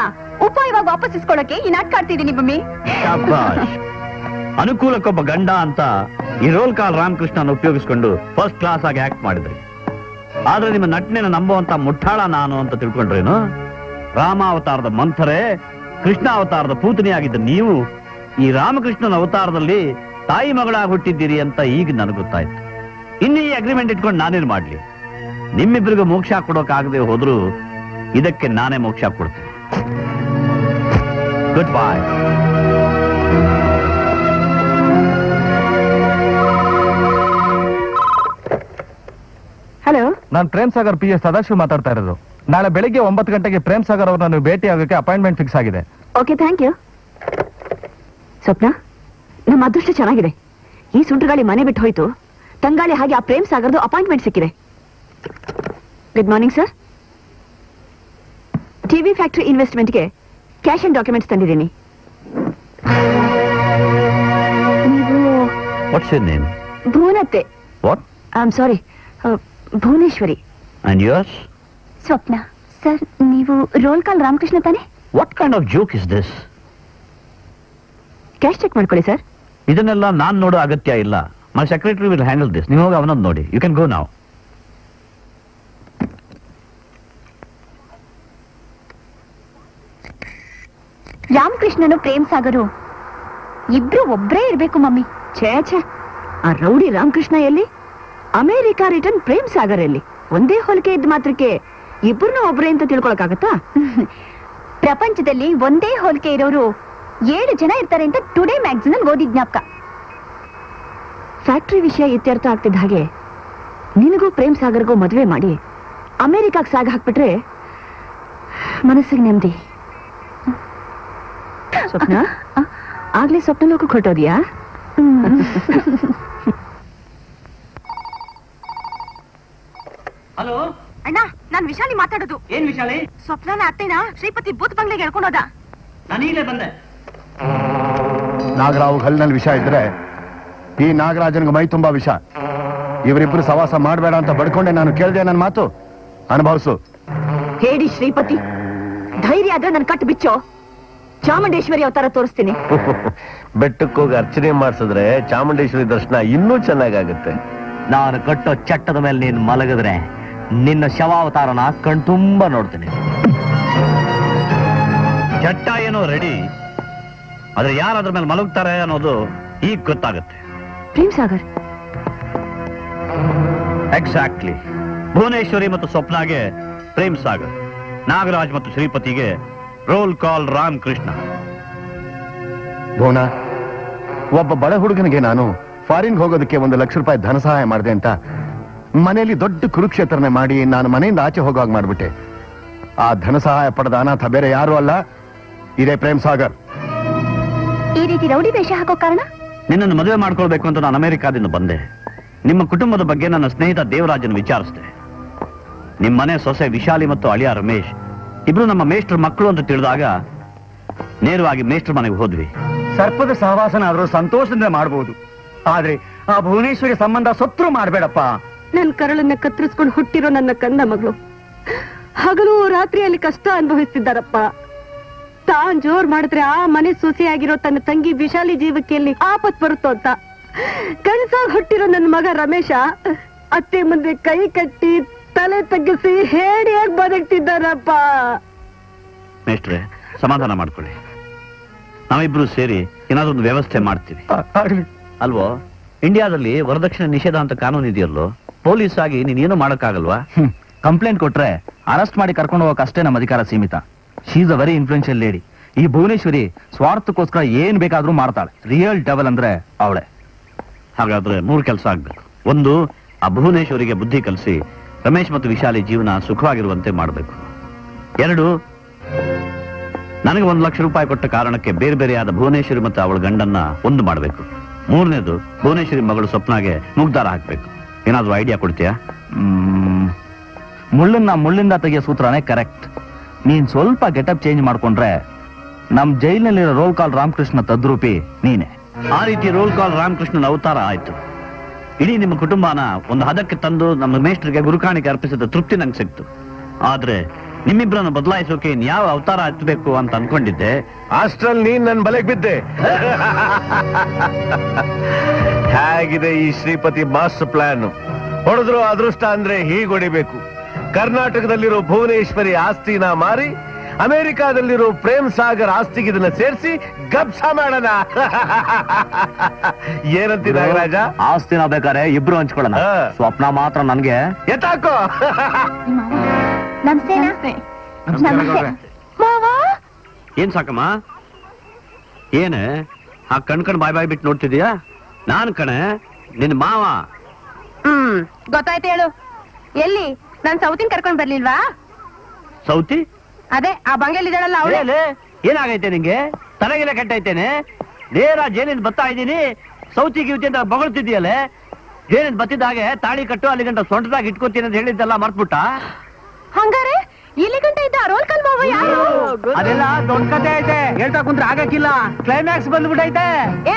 ಉಪಾಯವಾಗಿ ವಾಪಸ್ ಇಸ್ಕೊಳಕ್ಕೆ ಈ ನಾಟಕ ಆಡ್ತಿದೀನಿ ಮಮ್ಮಿ. ಅನುಕೂಲಕ್ಕೊಬ್ಬ ಗಂಡ ಅಂತ ಈ ರೋಲ್ ಕಾಲ್ ರಾಮಕೃಷ್ಣನ ಉಪಯೋಗಿಸ್ಕೊಂಡು ಫಸ್ಟ್ ಕ್ಲಾಸ್ ಆಗಿ ಆಕ್ಟ್ ಮಾಡಿದ್ರಿ. ಆದ್ರೆ ನಿಮ್ಮ ನಟನೆನ ನಂಬುವಂತ ಮುಠಾಳ ನಾನು ಅಂತ ತಿಳ್ಕೊಂಡ್ರೇನು? ರಾಮ ಅವತಾರದ ಮಂಥರೆ ಕೃಷ್ಣ ಅವತಾರದ ಪೂತನಿಯಾಗಿದ್ದ ನೀವು ಈ ರಾಮಕೃಷ್ಣನ ಅವತಾರದಲ್ಲಿ ತಾಯಿ ಮಗಳಾಗಿ ಹುಟ್ಟಿದ್ದೀರಿ ಅಂತ ಈಗ ನನಗೆ ಗೊತ್ತಾಯ್ತು. ಇನ್ನು ಈ ಅಗ್ರಿಮೆಂಟ್ ಇಟ್ಕೊಂಡು ನಾನೇನ್ ಮಾಡ್ಲಿ? ನಿಮ್ಮಿಬ್ಬರಿಗೂ ಮೋಕ್ಷ ಕೊಡೋಕಾಗದೆ ಹೋದ್ರು ಇದಕ್ಕೆ ನಾನೇ ಮೋಕ್ಷ ಕೊಡ್ತೀನಿ. Good bye hello? ನಾನು ಪ್ರೇಮ್ ಸಾಗರ್ ಪಿ ಎಸ್ ಸದಾಶಿವ್ ಮಾತಾಡ್ತಾ ಇರೋದು. ನಾಳೆ ಬೆಳಿಗ್ಗೆ ಒಂಬತ್ತು ಗಂಟೆಗೆ ಪ್ರೇಮ್ ಸಾಗರ್ ಅವ್ರನ್ನ ನೀವು ಭೇಟಿ ಆಗೋಕೆ ಅಪಾಯಿಂಟ್ಮೆಂಟ್ ಫಿಕ್ಸ್ ಆಗಿದೆ. ಓಕೆ ಥ್ಯಾಂಕ್ ಯು ಸ್ವಪ್ನ ನಮ್ಮ ಅದೃಷ್ಟ ಚೆನ್ನಾಗಿದೆ. ಈ ಸುಂಟರಗಾಳಿ ಮನೆ ಬಿಟ್ಟು ಹೋಯ್ತು. ತಂಗಾಳಿ ಹಾಗೆ ಆ ಪ್ರೇಮ್ ಸಾಗರ್ದು ಅಪಾಯಿಂಟ್ಮೆಂಟ್ ಸಿಕ್ಕಿದೆ. Good morning sir TV factory ಇನ್ವೆಸ್ಟ್ಮೆಂಟ್ಗೆ cash and documents ತಂದಿದ್ದೀನಿ. ನೀವು what's your name ಭುವನತ್ತೆ. What I am sorry Bhuvaneshwari. And yours Swapna. Sir ನೀವು ರೋಲ್ ಕಾಲ್ ರಾಮಕೃಷ್ಣ ತಾನೆ? What kind of joke is this cash check ಮಾಡ್ಕೊಳ್ಳಿ sir. ಇದನ್ನೆಲ್ಲ ನಾನು ನೋಡೋ ಅಗತ್ಯ ಇಲ್ಲ. My secretary will handle this ನೀವು ಹೋಗಿ ಅವನೊಂದು ನೋಡಿ. ಯು ಕ್ಯಾನ್ ಗೋ ನಾವು ರಾಮಕೃಷ್ಣನು ಪ್ರೇಮ್ ಸಾಗರು. ಇಬ್ರು ಒಬ್ರೇ ಇರಬೇಕು ಮಮ್ಮಿ. ಛೇ ಛೇ. ಆ ರೌಡಿ ರಾಮಕೃಷ್ಣ ಎಲ್ಲಿ? ಅಮೆರಿಕ ರಿಟರ್ನ್ ಪ್ರೇಮ್ ಸಾಗರ್ ಅಲ್ಲಿ ಒಂದೇ ಹೋಲಿಕೆ ಇದ್ದ ಮಾತ್ರಕ್ಕೆ ಇಬ್ಬರನ್ನೂ ಒಬ್ಬರೇ ಅಂತ ತಿಳ್ಕೊಳಕಾಗತ್ತಾ ಪ್ರಪಂಚದಲ್ಲಿ ಒಂದೇ ಹೋಲಿಕೆ ಇರೋರು ಏಳು ಜನ ಇರ್ತಾರೆ ಅಂತ ಟುಡೇ ಮ್ಯಾಗ್ಝಿನ್ ಅಲ್ಲಿ ಓದಿದ್ ಜ್ಞಾಪಕ. ಫ್ಯಾಕ್ಟ್ರಿ ವಿಷಯ ಇತ್ಯರ್ಥ ಆಗ್ತಿದ್ದ ಹಾಗೆ ನಿನಗೂ ಪ್ರೇಮ್ ಸಾಗರ್ಗೂ ಮದುವೆ ಮಾಡಿ ಅಮೆರಿಕಾಗ್ ಸಾಗ ಹಾಕ್ಬಿಟ್ರೆ ಮನಸ್ಸಿಗೆ ನೆಮ್ಮದಿ. ಸ್ವಪ್ನ? ಆಗ್ಲೇ ಸ್ವಪ್ನ ಲೋಕಕ್ಕೆ ಹೊರಟೋದ್ಯಾ ಹಲೋ? ಅಣ್ಣ ನಾನ್ ವಿಶಾಲಿ ಮಾತಾಡೋದು. ಏನ್ ವಿಶಾಲಿ? ಸ್ವಪ್ನನ ಅತ್ತೆನ ಶ್ರೀಪತಿ ಬೂತ್ ಬಂಗ್ಲೆಗೆ ಹೇಳ್ಕೊಂಡೋದ ನಾನೀಗಲೇ ಬಂದೆ. ನಾಗರಾವ್ ಹಲ್ನಲ್ಲಿ ವಿಷ ಇದ್ರೆ ಈ ನಾಗರಾಜನ್ಗೆ ಮೈ ತುಂಬಾ ವಿಷ. ಇವರಿಬ್ರು ಸವಾಸ ಮಾಡಬೇಡ ಅಂತ ಬಡ್ಕೊಂಡೆ ನಾನು ಕೇಳ್ದೆ ನನ್ನ ಮಾತು. ಅನುಭವಿಸು. ಹೇಳಿ ಶ್ರೀಪತಿ ಧೈರ್ಯ ಆದ್ರೆ ನನ್ ಕಟ್ಟು ಬಿಚ್ಚೋ. ಚಾಮುಂಡೇಶ್ವರಿ ಅವತಾರ ತೋರಿಸ್ತೀನಿ. ಬೆಟ್ಟಕ್ಕೆ ಹೋಗಿ ಅರ್ಚನೆ ಮಾಡಿಸಿದ್ರೆ ಚಾಮುಂಡೇಶ್ವರಿ ದರ್ಶನ ಇನ್ನೂ ಚೆನ್ನಾಗಾಗುತ್ತೆ. ನಾನು ಕಟ್ಟೋ ಚಟ್ಟದ ಮೇಲೆ ನೀನು ಮಲಗಿದ್ರೆ ನಿನ್ನ ಶವಾವತಾರನ ಕಣ್ತುಂಬ ನೋಡ್ತೀನಿ. ಚಟ್ಟ ಏನೋ ರೆಡಿ. ಆದ್ರೆ ಯಾರು ಅದ್ರ ಮೇಲೆ ಮಲಗ್ತಾರೆ ಅನ್ನೋದು ಈಗ ಗೊತ್ತಾಗುತ್ತೆ. ಪ್ರೇಮ್ ಸಾಗರ್. ಎಕ್ಸಾಕ್ಟ್ಲಿ ಭುವನೇಶ್ವರಿ ಮತ್ತು ಸ್ವಪ್ನಾಗೆ ಪ್ರೇಮ್ ಸಾಗರ್ ನಾಗರಾಜ್ ಮತ್ತು ಶ್ರೀಪತಿಗೆ ರೋಲ್ ಕಾಲ್ ರಾಮ್ ಕೃಷ್ಣ ಭುವನ ಒಬ್ಬ ಬಡ ಹುಡುಗನಿಗೆ ನಾನು ಫಾರಿನ್ ಹೋಗೋದಕ್ಕೆ ಒಂದು ಲಕ್ಷ ರೂಪಾಯಿ ಧನ ಸಹಾಯ ಮಾಡಿದೆ ಅಂತ ಮನೆಯಲ್ಲಿ ದೊಡ್ಡ ಕುರುಕ್ಷೇತ್ರನೆ ಮಾಡಿ ನಾನು ಮನೆಯಿಂದ ಆಚೆ ಹೋಗುವಾಗ ಮಾಡ್ಬಿಟ್ಟೆ. ಆ ಧನ ಸಹಾಯ ಪಡೆದ ಅನಾಥ ಬೇರೆ ಯಾರು ಅಲ್ಲ. ಇದೇ ಪ್ರೇಮ್ ಸಾಗರ್. ಈ ರೀತಿ ರೌಡಿ ವೇಷ ಹಾಕೋ ಕಾರಣ? ನಿನ್ನನ್ನು ಮದುವೆ ಮಾಡ್ಕೊಳ್ಬೇಕು ಅಂತ ನಾನು ಅಮೆರಿಕಾದಿಂದ ಬಂದೆ. ನಿಮ್ಮ ಕುಟುಂಬದ ಬಗ್ಗೆ ನನ್ನ ಸ್ನೇಹಿತ ದೇವರಾಜನ್ ವಿಚಾರಿಸಿದೆ. ನಿಮ್ಮ ಮನೆ ಸೊಸೆ ವಿಶಾಲಿ ಮತ್ತು ಅಳಿಯ ರಮೇಶ್. ಇಬ್ರು ನಮ್ಮ ಮೇಷ್ಟ್ರ ಮಕ್ಕಳು ಅಂತ ತಿಳಿದಾಗ ನೇರವಾಗಿ ಮೇಷ್ಟ್ರ ಮನೆಗೆ ಹೋದ್ವಿ. ಸರ್ಪದ ಸಹವಾಸನ ಆದರೂ ಸಂತೋಷದಿಂದ ಮಾಡಬಹುದು ಆದ್ರೆ ಆ ಭುವನೇಶ್ವರಿ ಸಂಬಂಧ ಸತ್ರು ಮಾಡ್ಬೇಡಪ್ಪ. ನನ್ ಕರಳನ್ನ ಕತ್ತರಿಸ್ಕೊಂಡು ಹುಟ್ಟಿರೋ ನನ್ನ ಕಂದ ಮಗಳು. ಹಗಲು ರಾತ್ರಿಯಲ್ಲಿ ಕಷ್ಟ ಅನುಭವಿಸ್ತಿದ್ದಾರಪ್ಪ. ತಾನ್ ಜೋರ್ ಮಾಡಿದ್ರೆ ಆ ಮನೆ ಸೊಸೆಯಾಗಿರೋ ತನ್ನ ತಂಗಿ ವಿಶಾಲಿ ಜೀವಕ್ಕೆ ಎಲ್ಲಿ ಆಪತ್ ಬರುತ್ತೋ ಅಂತ. ಕಣ್ಸಾಗ್ ಹುಟ್ಟಿರೋ ನನ್ನ ಮಗ ರಮೇಶ ಅತ್ತೆ ಮುಂದೆ ಕೈ ಕಟ್ಟಿ ತಲೆ ತಗ್ಗಿಸಿ ಹೇಡಿಯಾಗಿ ಬದುಕ್ತಿದ್ದಾರಪ್ಪ. ಮೇಷ್ಟ್ರೆ ಸಮಾಧಾನ ಮಾಡ್ಕೊಳ್ಳಿ. ನಾವಿಬ್ರು ಸೇರಿ ಏನಾದ್ರೂ ಒಂದು ವ್ಯವಸ್ಥೆ ಮಾಡ್ತೀವಿ. ಅಲ್ವೋ ಇಂಡಿಯಾದಲ್ಲಿ ವರದಕ್ಷಿಣೆ ನಿಷೇಧ ಅಂತ ಕಾನೂನು ಇದೆಯಲ್ಲೋ? ಪೊಲೀಸ್ ಆಗಿ ನೀನೇನು ಮಾಡಕ್ಕಾಗಲ್ವಾ? ಕಂಪ್ಲೇಂಟ್ ಕೊಟ್ರೆ ಅರೆಸ್ಟ್ ಮಾಡಿ ಕರ್ಕೊಂಡು ಹೋಗಕ್ ಅಷ್ಟೇ ನಮ್ಮ ಅಧಿಕಾರ ಸೀಮಿತ. She's a very influential lady ಈ ಭುವನೇಶ್ವರಿ ಸ್ವಾರ್ಥಕ್ಕೋಸ್ಕರ ಏನ್ ಬೇಕಾದ್ರೂ ಮಾಡ್ತಾಳೆ. ರಿಯಲ್ ಡೆವಲ್ ಅಂದ್ರೆ ಅವಳೆ. ಹಾಗಾದ್ರೆ ಮೂರು ಕೆಲಸ ಆಗ್ಬೇಕು. ಒಂದು ಆ ಭುವನೇಶ್ವರಿಗೆ ಬುದ್ಧಿ ಕಲಿಸಿ ರಮೇಶ್ ಮತ್ತು ವಿಶಾಲಿ ಜೀವನ ಸುಖವಾಗಿರುವಂತೆ ಮಾಡಬೇಕು. ಎರಡು ನನಗೆ ಒಂದು ಲಕ್ಷ ರೂಪಾಯಿ ಕೊಟ್ಟ ಕಾರಣಕ್ಕೆ ಬೇರೆ ಬೇರೆಯಾದ ಭುವನೇಶ್ವರಿ ಮತ್ತು ಅವಳ ಗಂಡನ್ನ ಒಂದು ಮಾಡಬೇಕು. ಮೂರನೇದು ಭುವನೇಶ್ವರಿ ಮಗಳು ಸ್ವಪ್ನಾಗೆ ಮುಗ್ದಾರ ಹಾಕ್ಬೇಕು. ಏನಾದ್ರೂ ಐಡಿಯಾ ಕೊಡ್ತೀಯಾ. ಮುಳ್ಳನ್ನ ಮುಳ್ಳಿಂದ ತೆಗೆಯೋ ಸೂತ್ರನೇ ಕರೆಕ್ಟ್ ನೀನ್ ಸ್ವಲ್ಪ ಗೆಟಪ್ ಚೇಂಜ್ ಮಾಡ್ಕೊಂಡ್ರೆ ನಮ್ ಜೈಲಿನಲ್ಲಿರೋ ರೋಲ್ ಕಾಲ್ ರಾಮಕೃಷ್ಣ ತದ್ರೂಪಿ ನೀನೆ. ಆ ರೀತಿ ರೋಲ್ ಕಾಲ್ ರಾಮಕೃಷ್ಣನ ಅವತಾರ ಆಯ್ತು. ಇಡೀ ನಿಮ್ಮ ಕುಟುಂಬನ ಒಂದು ಹದಕ್ಕೆ ತಂದು ನಮ್ಮ ಮೇಷ್ಟ್ರಿಗೆ ಗುರುಕಾಣಿಕೆ ಅರ್ಪಿಸಿದ ತೃಪ್ತಿ ನಂಗೆ ಸಿಕ್ತು. ಆದ್ರೆ ನಿಮ್ಮಿಬ್ಬರನ್ನು ಬದಲಾಯಿಸೋಕೆ ಇನ್ ಯಾವ ಅವತಾರ ಹಚ್ಚಬೇಕು ಅಂತ ಅನ್ಕೊಂಡಿದ್ದೆ? ಅಷ್ಟ್ರಲ್ಲಿ ನೀನ್ ನನ್ ಬಲೆಗೆ ಬಿದ್ದೆ. ಹೇಗಿದೆ ಈ ಶ್ರೀಪತಿ ಮಾಸ್ಟರ್ ಪ್ಲಾನ್? ಹೊಡೆದ್ರು ಅದೃಷ್ಟ ಅಂದ್ರೆ ಹೀಗ್ ಹೊಡಿಬೇಕು. ಕರ್ನಾಟಕದಲ್ಲಿರೋ ಭುವನೇಶ್ವರಿ ಆಸ್ತಿನ ಮಾರಿ ಅಮೆರಿಕಾದಲ್ಲಿರೋ ಪ್ರೇಮ್ ಸಾಗರ್ ಆಸ್ತಿಗೆ ಇದನ್ನ ಸೇರಿಸಿ ಗಬ್ಸ ಮಾಡೋಣ. ಏನಂತಿ ನಾಗರಾಜ? ಆಸ್ತಿನ ಬೇಕಾದ್ರೆ ಇಬ್ರು ಹಂಚ್ಕೊಳ್ಳೋಣ. ಸ್ವಪ್ನ ಮಾತ್ರ ನನ್ಗೆ. ಎತ್ತಾಕೋ. ಏನ್ ಸಾಕಮ್ಮ? ಏನ್? ಆ ಕಣ್ ಕಣ್ ಬಾಯ್ ಬಾಯ್ ಬಿಟ್ಟು ನೋಡ್ತಿದ್ಯಾ ನಾನ್ ಕಣೆ ನಿನ್ ಮಾವ. ಹ್ಮ್ ಗೊತ್ತಾಯ್ತು ಹೇಳು. ಎಲ್ಲಿ? ನಾನ್ ಸೌತಿನ್ ಕರ್ಕೊಂಡ್ ಬರ್ಲಿಲ್ವಾ? ಸೌತಿ? ಅದೇ ಆ ಬಂಗ್ಲೆಲಿದ್ದಾಳಲ್ಲ ಅವಳೇ. ಏಲೆ, ಏನಾಗೈತೆ ನಿಂಗೆ? ತಲೆಗೆಲ್ಲ ಕೆಟ್ಟೈತೇನೆ. ನೇರ ಜೇನಿನ್ ಬತ್ತಾ ಇದ್ದೀನಿ. ಸೌತಿ ಗಿವತಿ ಅಂತ ಬಗಳ್ತಿದ್ಯಲ್ಲೇ ಜೇನಿಂದ ಬತ್ತಿದ ಹಾಗೆ ತಾಳಿ ಕಟ್ಟು ಅಲ್ಲಿ ಗಂಟ ಸೊಂಟದಾಗ ಇಟ್ಕೋತೀನಿ ಅಂತ ಹೇಳಿದ್ದೆಲ್ಲ ಮರ್ತ್ಬಿಟ್ಟ? ಹಂಗಾರೆ ಇಲ್ಲಿ ಗಂಟ ಇದ್ದ ರೋಲ್ ಕಲ್ ಮಾವ ಯಾರು? ಅದೆಲ್ಲ ದೊಡ್ಡ ಕತೆ ಐತೆ. ಹೇಳ್ತಾ ಕುಂತ್ರ ಆಗಕ್ಕಿಲ್ಲ ಕ್ಲೈಮ್ಯಾಕ್ಸ್ ಬಂದ್ಬಿಟ್ಟೈತೆ ಏ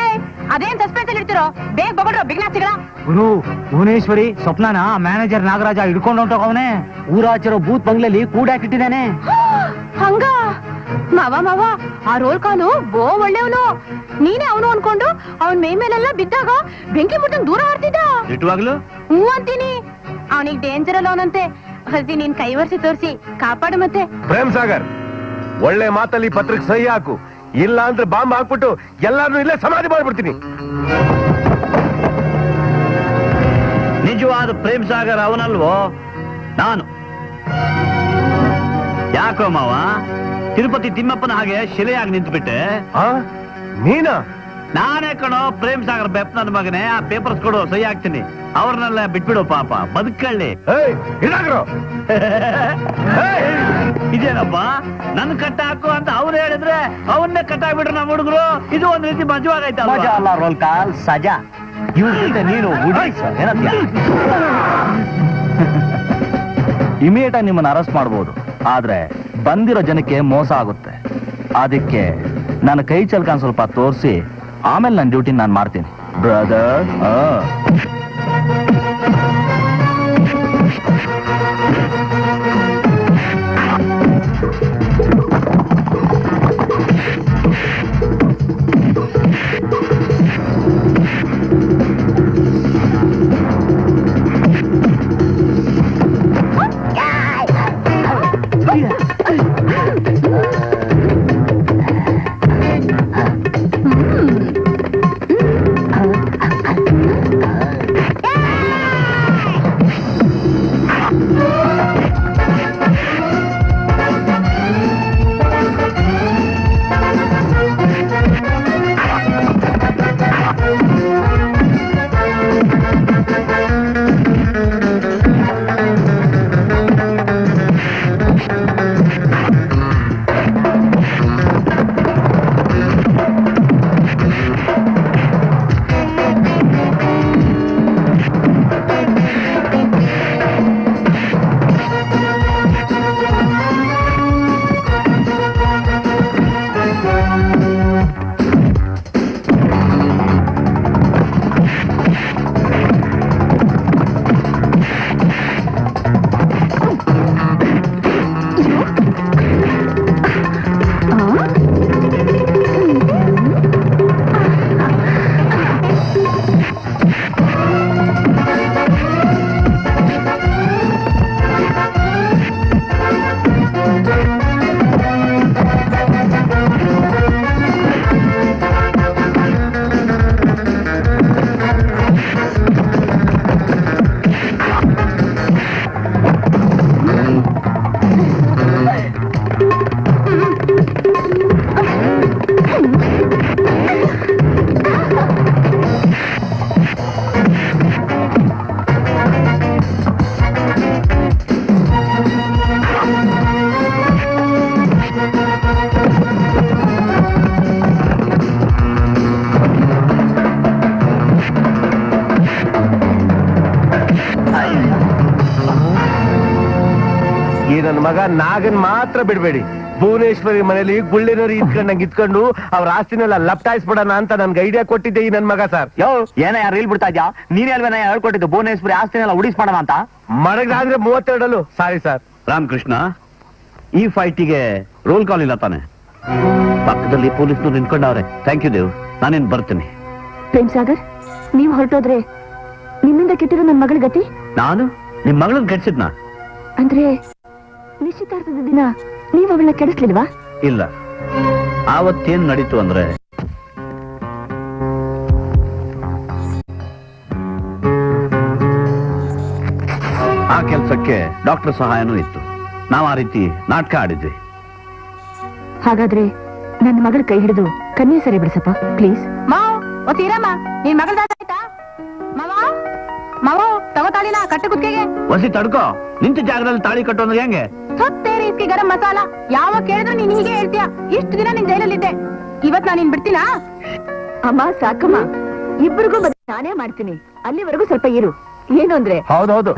ಅದೇನ್ ಸಸ್ಪೆನ್ಸ್ ಅಲ್ಲಿ ಇಡ್ತಿರೋ? ಬೇಗ ಬಗಡ್ರೋ ಬಿಗ್ನಾಸಿಗಳ ಗುರು ಭುವನೇಶ್ವರಿ ಸ್ವಪ್ನನ ಮ್ಯಾನೇಜರ್ ನಾಗರಾಜ ಹಿಡ್ಕೊಂಡು ಹೊಂಟೋಗವನೆ ಊರಾಚರೋ ಬೂತ್ ಬಂಗ್ಲೆಲಿ ಕೂಡಾಕಿಟ್ಟಿದ್ದಾನೆ ಹಂಗ? ಮಾವ ಮಾವ ಆ ರೋಲ್ ಕಾಲು ಬೋ ಒಳ್ಳೆಯವನು. ನೀನೇ ಅವನು ಅನ್ಕೊಂಡು ಅವನ್ ಮೈ ಮೇಲೆಲ್ಲ ಬಿದ್ದಾಗ ಬೆಂಕಿ ಮುಟ್ಟನ್ ದೂರ ಹಾರ್ತಿದ್ದ ಇಟ್ಟುವಾಗ್ಲು? ಹ್ಞೂ ಅಂತೀನಿ. ಅವನಿಗೆ ಡೇಂಜರ್ ಅಲ್ಲ ಅವನಂತೆ. ಹಸಿ ನೀನ್ ಕೈವರ್ಸಿ ತೋರಿಸಿ ಕಾಪಾಡು ಮತ್ತೆ. ಪ್ರೇಮ್ ಸಾಗರ್ ಒಳ್ಳೆ ಮಾತಲ್ಲಿ ಈ ಪತ್ರಕ್ಕೆ ಸಹಿ ಹಾಕು. ಇಲ್ಲ ಅಂದ್ರೆ ಬಾಂಬ್ ಹಾಕ್ಬಿಟ್ಟು ಎಲ್ಲಾರು ಇಲ್ಲೇ ಸಮಾಧಿ ಮಾಡ್ಬಿಡ್ತೀನಿ. ನಿಜವಾದ ಪ್ರೇಮ್ ಸಾಗರ್ ಅವನಲ್ವೋ? ನಾನು. ಯಾಕೋ ಮಾವ? ತಿರುಪತಿ ತಿಮ್ಮಪ್ಪನ ಹಾಗೆ ಶಿಲೆಯಾಗಿ ನಿಂತ್ಬಿಟ್ಟೆ. ಆ ನೀನಾ? ನಾನೇ ಕಣೋ ಪ್ರೇಮ್ ಸಾಗರ್ ಬೆಪ್ ನನ್ ಮಗನೇ ಆ ಪೇಪರ್ಸ್ ಕೊಡು ಸಹಿ ಹಾಕ್ತೀನಿ. ಅವ್ರನ್ನೆಲ್ಲ ಬಿಟ್ಬಿಡು ಪಾಪ ಬದುಕಳ್ಳಿ ಇದೇನಪ್ಪ? ನನ್ ಕಟ್ಟ ಹಾಕು ಅಂತ ಅವ್ರು ಹೇಳಿದ್ರೆ ಅವನ್ನೇ ಕಟ್ಟಾಕ್ಬಿಟ್ರು ನಮ್ಮ ಹುಡುಗರು. ಇದು ಒಂದ್ ರೀತಿ ಮಜವಾಗೈತೆ ಮಜಾ ಅಲ್ಲ ರೋಲ್ ಕಾಲ್ ಸಜಾ. ಇವ್ರ ನೀನು ಇಮಿಡಿಯೇಟ್ ಆಗಿ ನಿಮ್ಮನ್ನ ಅರೆಸ್ಟ್ ಮಾಡ್ಬೋದು. ಆದ್ರೆ ಬಂದಿರೋ ಜನಕ್ಕೆ ಮೋಸ ಆಗುತ್ತೆ. ಅದಕ್ಕೆ ನನ್ನ ಕೈ ಚಲ್ಕನ್ ಸ್ವಲ್ಪ ತೋರಿಸಿ ಆಮೇಲೆ ನನ್ನ ಡ್ಯೂಟಿ ನಾನು ಮಾಡ್ತೀನಿ. ಬ್ರದರ್ ಮಗ ನಾಗನ್ ಮಾತ್ರ ಬಿಡ್ಬೇಡಿ. ಭುವನೇಶ್ವರಿ ಮನೆಯಲ್ಲಿ ಗುಳ್ಳಿನರಿ ಇದ್ಕೊಂಡಂಗ್ ಇದ್ಕೊಂಡು ಅವ್ರ ಆಸ್ತಿನೆಲ್ಲ ಲಪ್ಟಾಯಿಸ್ಬಿಡೋಣ ಅಂತ ನನ್ಗೆ ಐಡಿಯಾ ಕೊಟ್ಟಿದ್ದೆ ಈ ನನ್ ಮಗ ಸರ್. ಯೋ ಏನ ಯಾರು ರೀಲ್ ಬಿಡ್ತಾ ಇದ್ಯಾ? ನೀನೇ ಅಲ್ವೇನ ಹೇಳ್ಕೊಟ್ಟಿದ್ದು? ಭುವನೇಶ್ವರಿ ಆಸ್ತಿನೆಲ್ಲ ಉಳಿಸ್ಮಾಡವ ಅಂತ? ಮಡಗ್ರಾದ್ರೆ ಮೂವತ್ತೆರಡಲ್ಲೂ. ಸಾರಿ ಸರ್ ರಾಮಕೃಷ್ಣ ಈ ಫೈಟಿಗೆ ರೋಲ್ ಕಾಲ್ ಇಲ್ಲ ತಾನೆ? ಪಕ್ಕದಲ್ಲಿ ಪೊಲೀಸ್ನವ್ರು ನಿಂತ್ಕೊಂಡವ್ರೆ. Thank you Dev. ನಾನೇನ್ ಬರ್ತೀನಿ. ಪ್ರೇಮ್ ಸಾಗರ್ ನೀವು ಹೊರಟೋದ್ರೆ ನಿಮ್ಮಿಂದ ಕೆಟ್ಟಿರೋ ನನ್ನ ಮಗಳ ಗತಿ? ನಾನು? ನಿಮ್ ಮಗಳನ್ನ ಕೆಡ್ಸಿದ್ನಾ? ಅಂದ್ರೆ ನಿಶ್ಚಿತಾರ್ಥದ ದಿನ ನೀವು ಅವಳನ್ನ ಕೆಡಿಸ್ಲಿಲ್ವಾ? ಇಲ್ಲ. ಆವತ್ತೇನ್ ನಡೀತು ಅಂದ್ರೆ? ಆ ಕೆಲಸಕ್ಕೆ ಡಾಕ್ಟರ್ ಸಹಾಯನೂ ಇತ್ತು. ನಾವು ಆ ರೀತಿ ನಾಟಕ ಆಡಿದ್ವಿ. ಹಾಗಾದ್ರೆ ನನ್ನ ಮಗಳ ಕೈ ಹಿಡಿದು ಕನ್ಯೆ ಸರಿ ಬಿಡಿಸಪ್ಪ ಪ್ಲೀಸ್ ಮಾವ್ ಓ ತೀರಮ್ಮ ನಿನ್ ಮಗಳ ಆಯ್ತಾ? ಮಾವ ಮಾವ ಕಟ್ಟು ಕುತ್ತಿಗೆಗೆ. ವಸಿ ತಡ್ಕೋ. ನಿಂತ ಜಾಗದಲ್ಲಿ ತಾಳಿ ಕಟ್ಟೋ ಅಂದ್ರೆ ಹೆಂಗೆ? ಇಸ್ಕಿ ಗರಂ ಮಸಾಲ? ಯಾವ ಕೇಳಿದ್ರು ನೀನ್ ಹೀಗೆ ಹೇಳ್ತೀಯ? ಇಷ್ಟು ದಿನ ನಿನ್ ಜೈಲಲ್ಲಿದ್ದೆ. ಇವತ್ ನಾನು ನಿನ್ ಬಿಡ್ತೀನಾ? ಅಮ್ಮ, ಸಾಕಮ್ಮ. ಇಬ್ಬರಿಗೂ ನಾನೇ ಮಾಡ್ತೀನಿ. ಅಲ್ಲಿವರೆಗೂ ಸ್ವಲ್ಪ ಇರು. ಏನು ಅಂದ್ರೆ? ಹೌದೌದು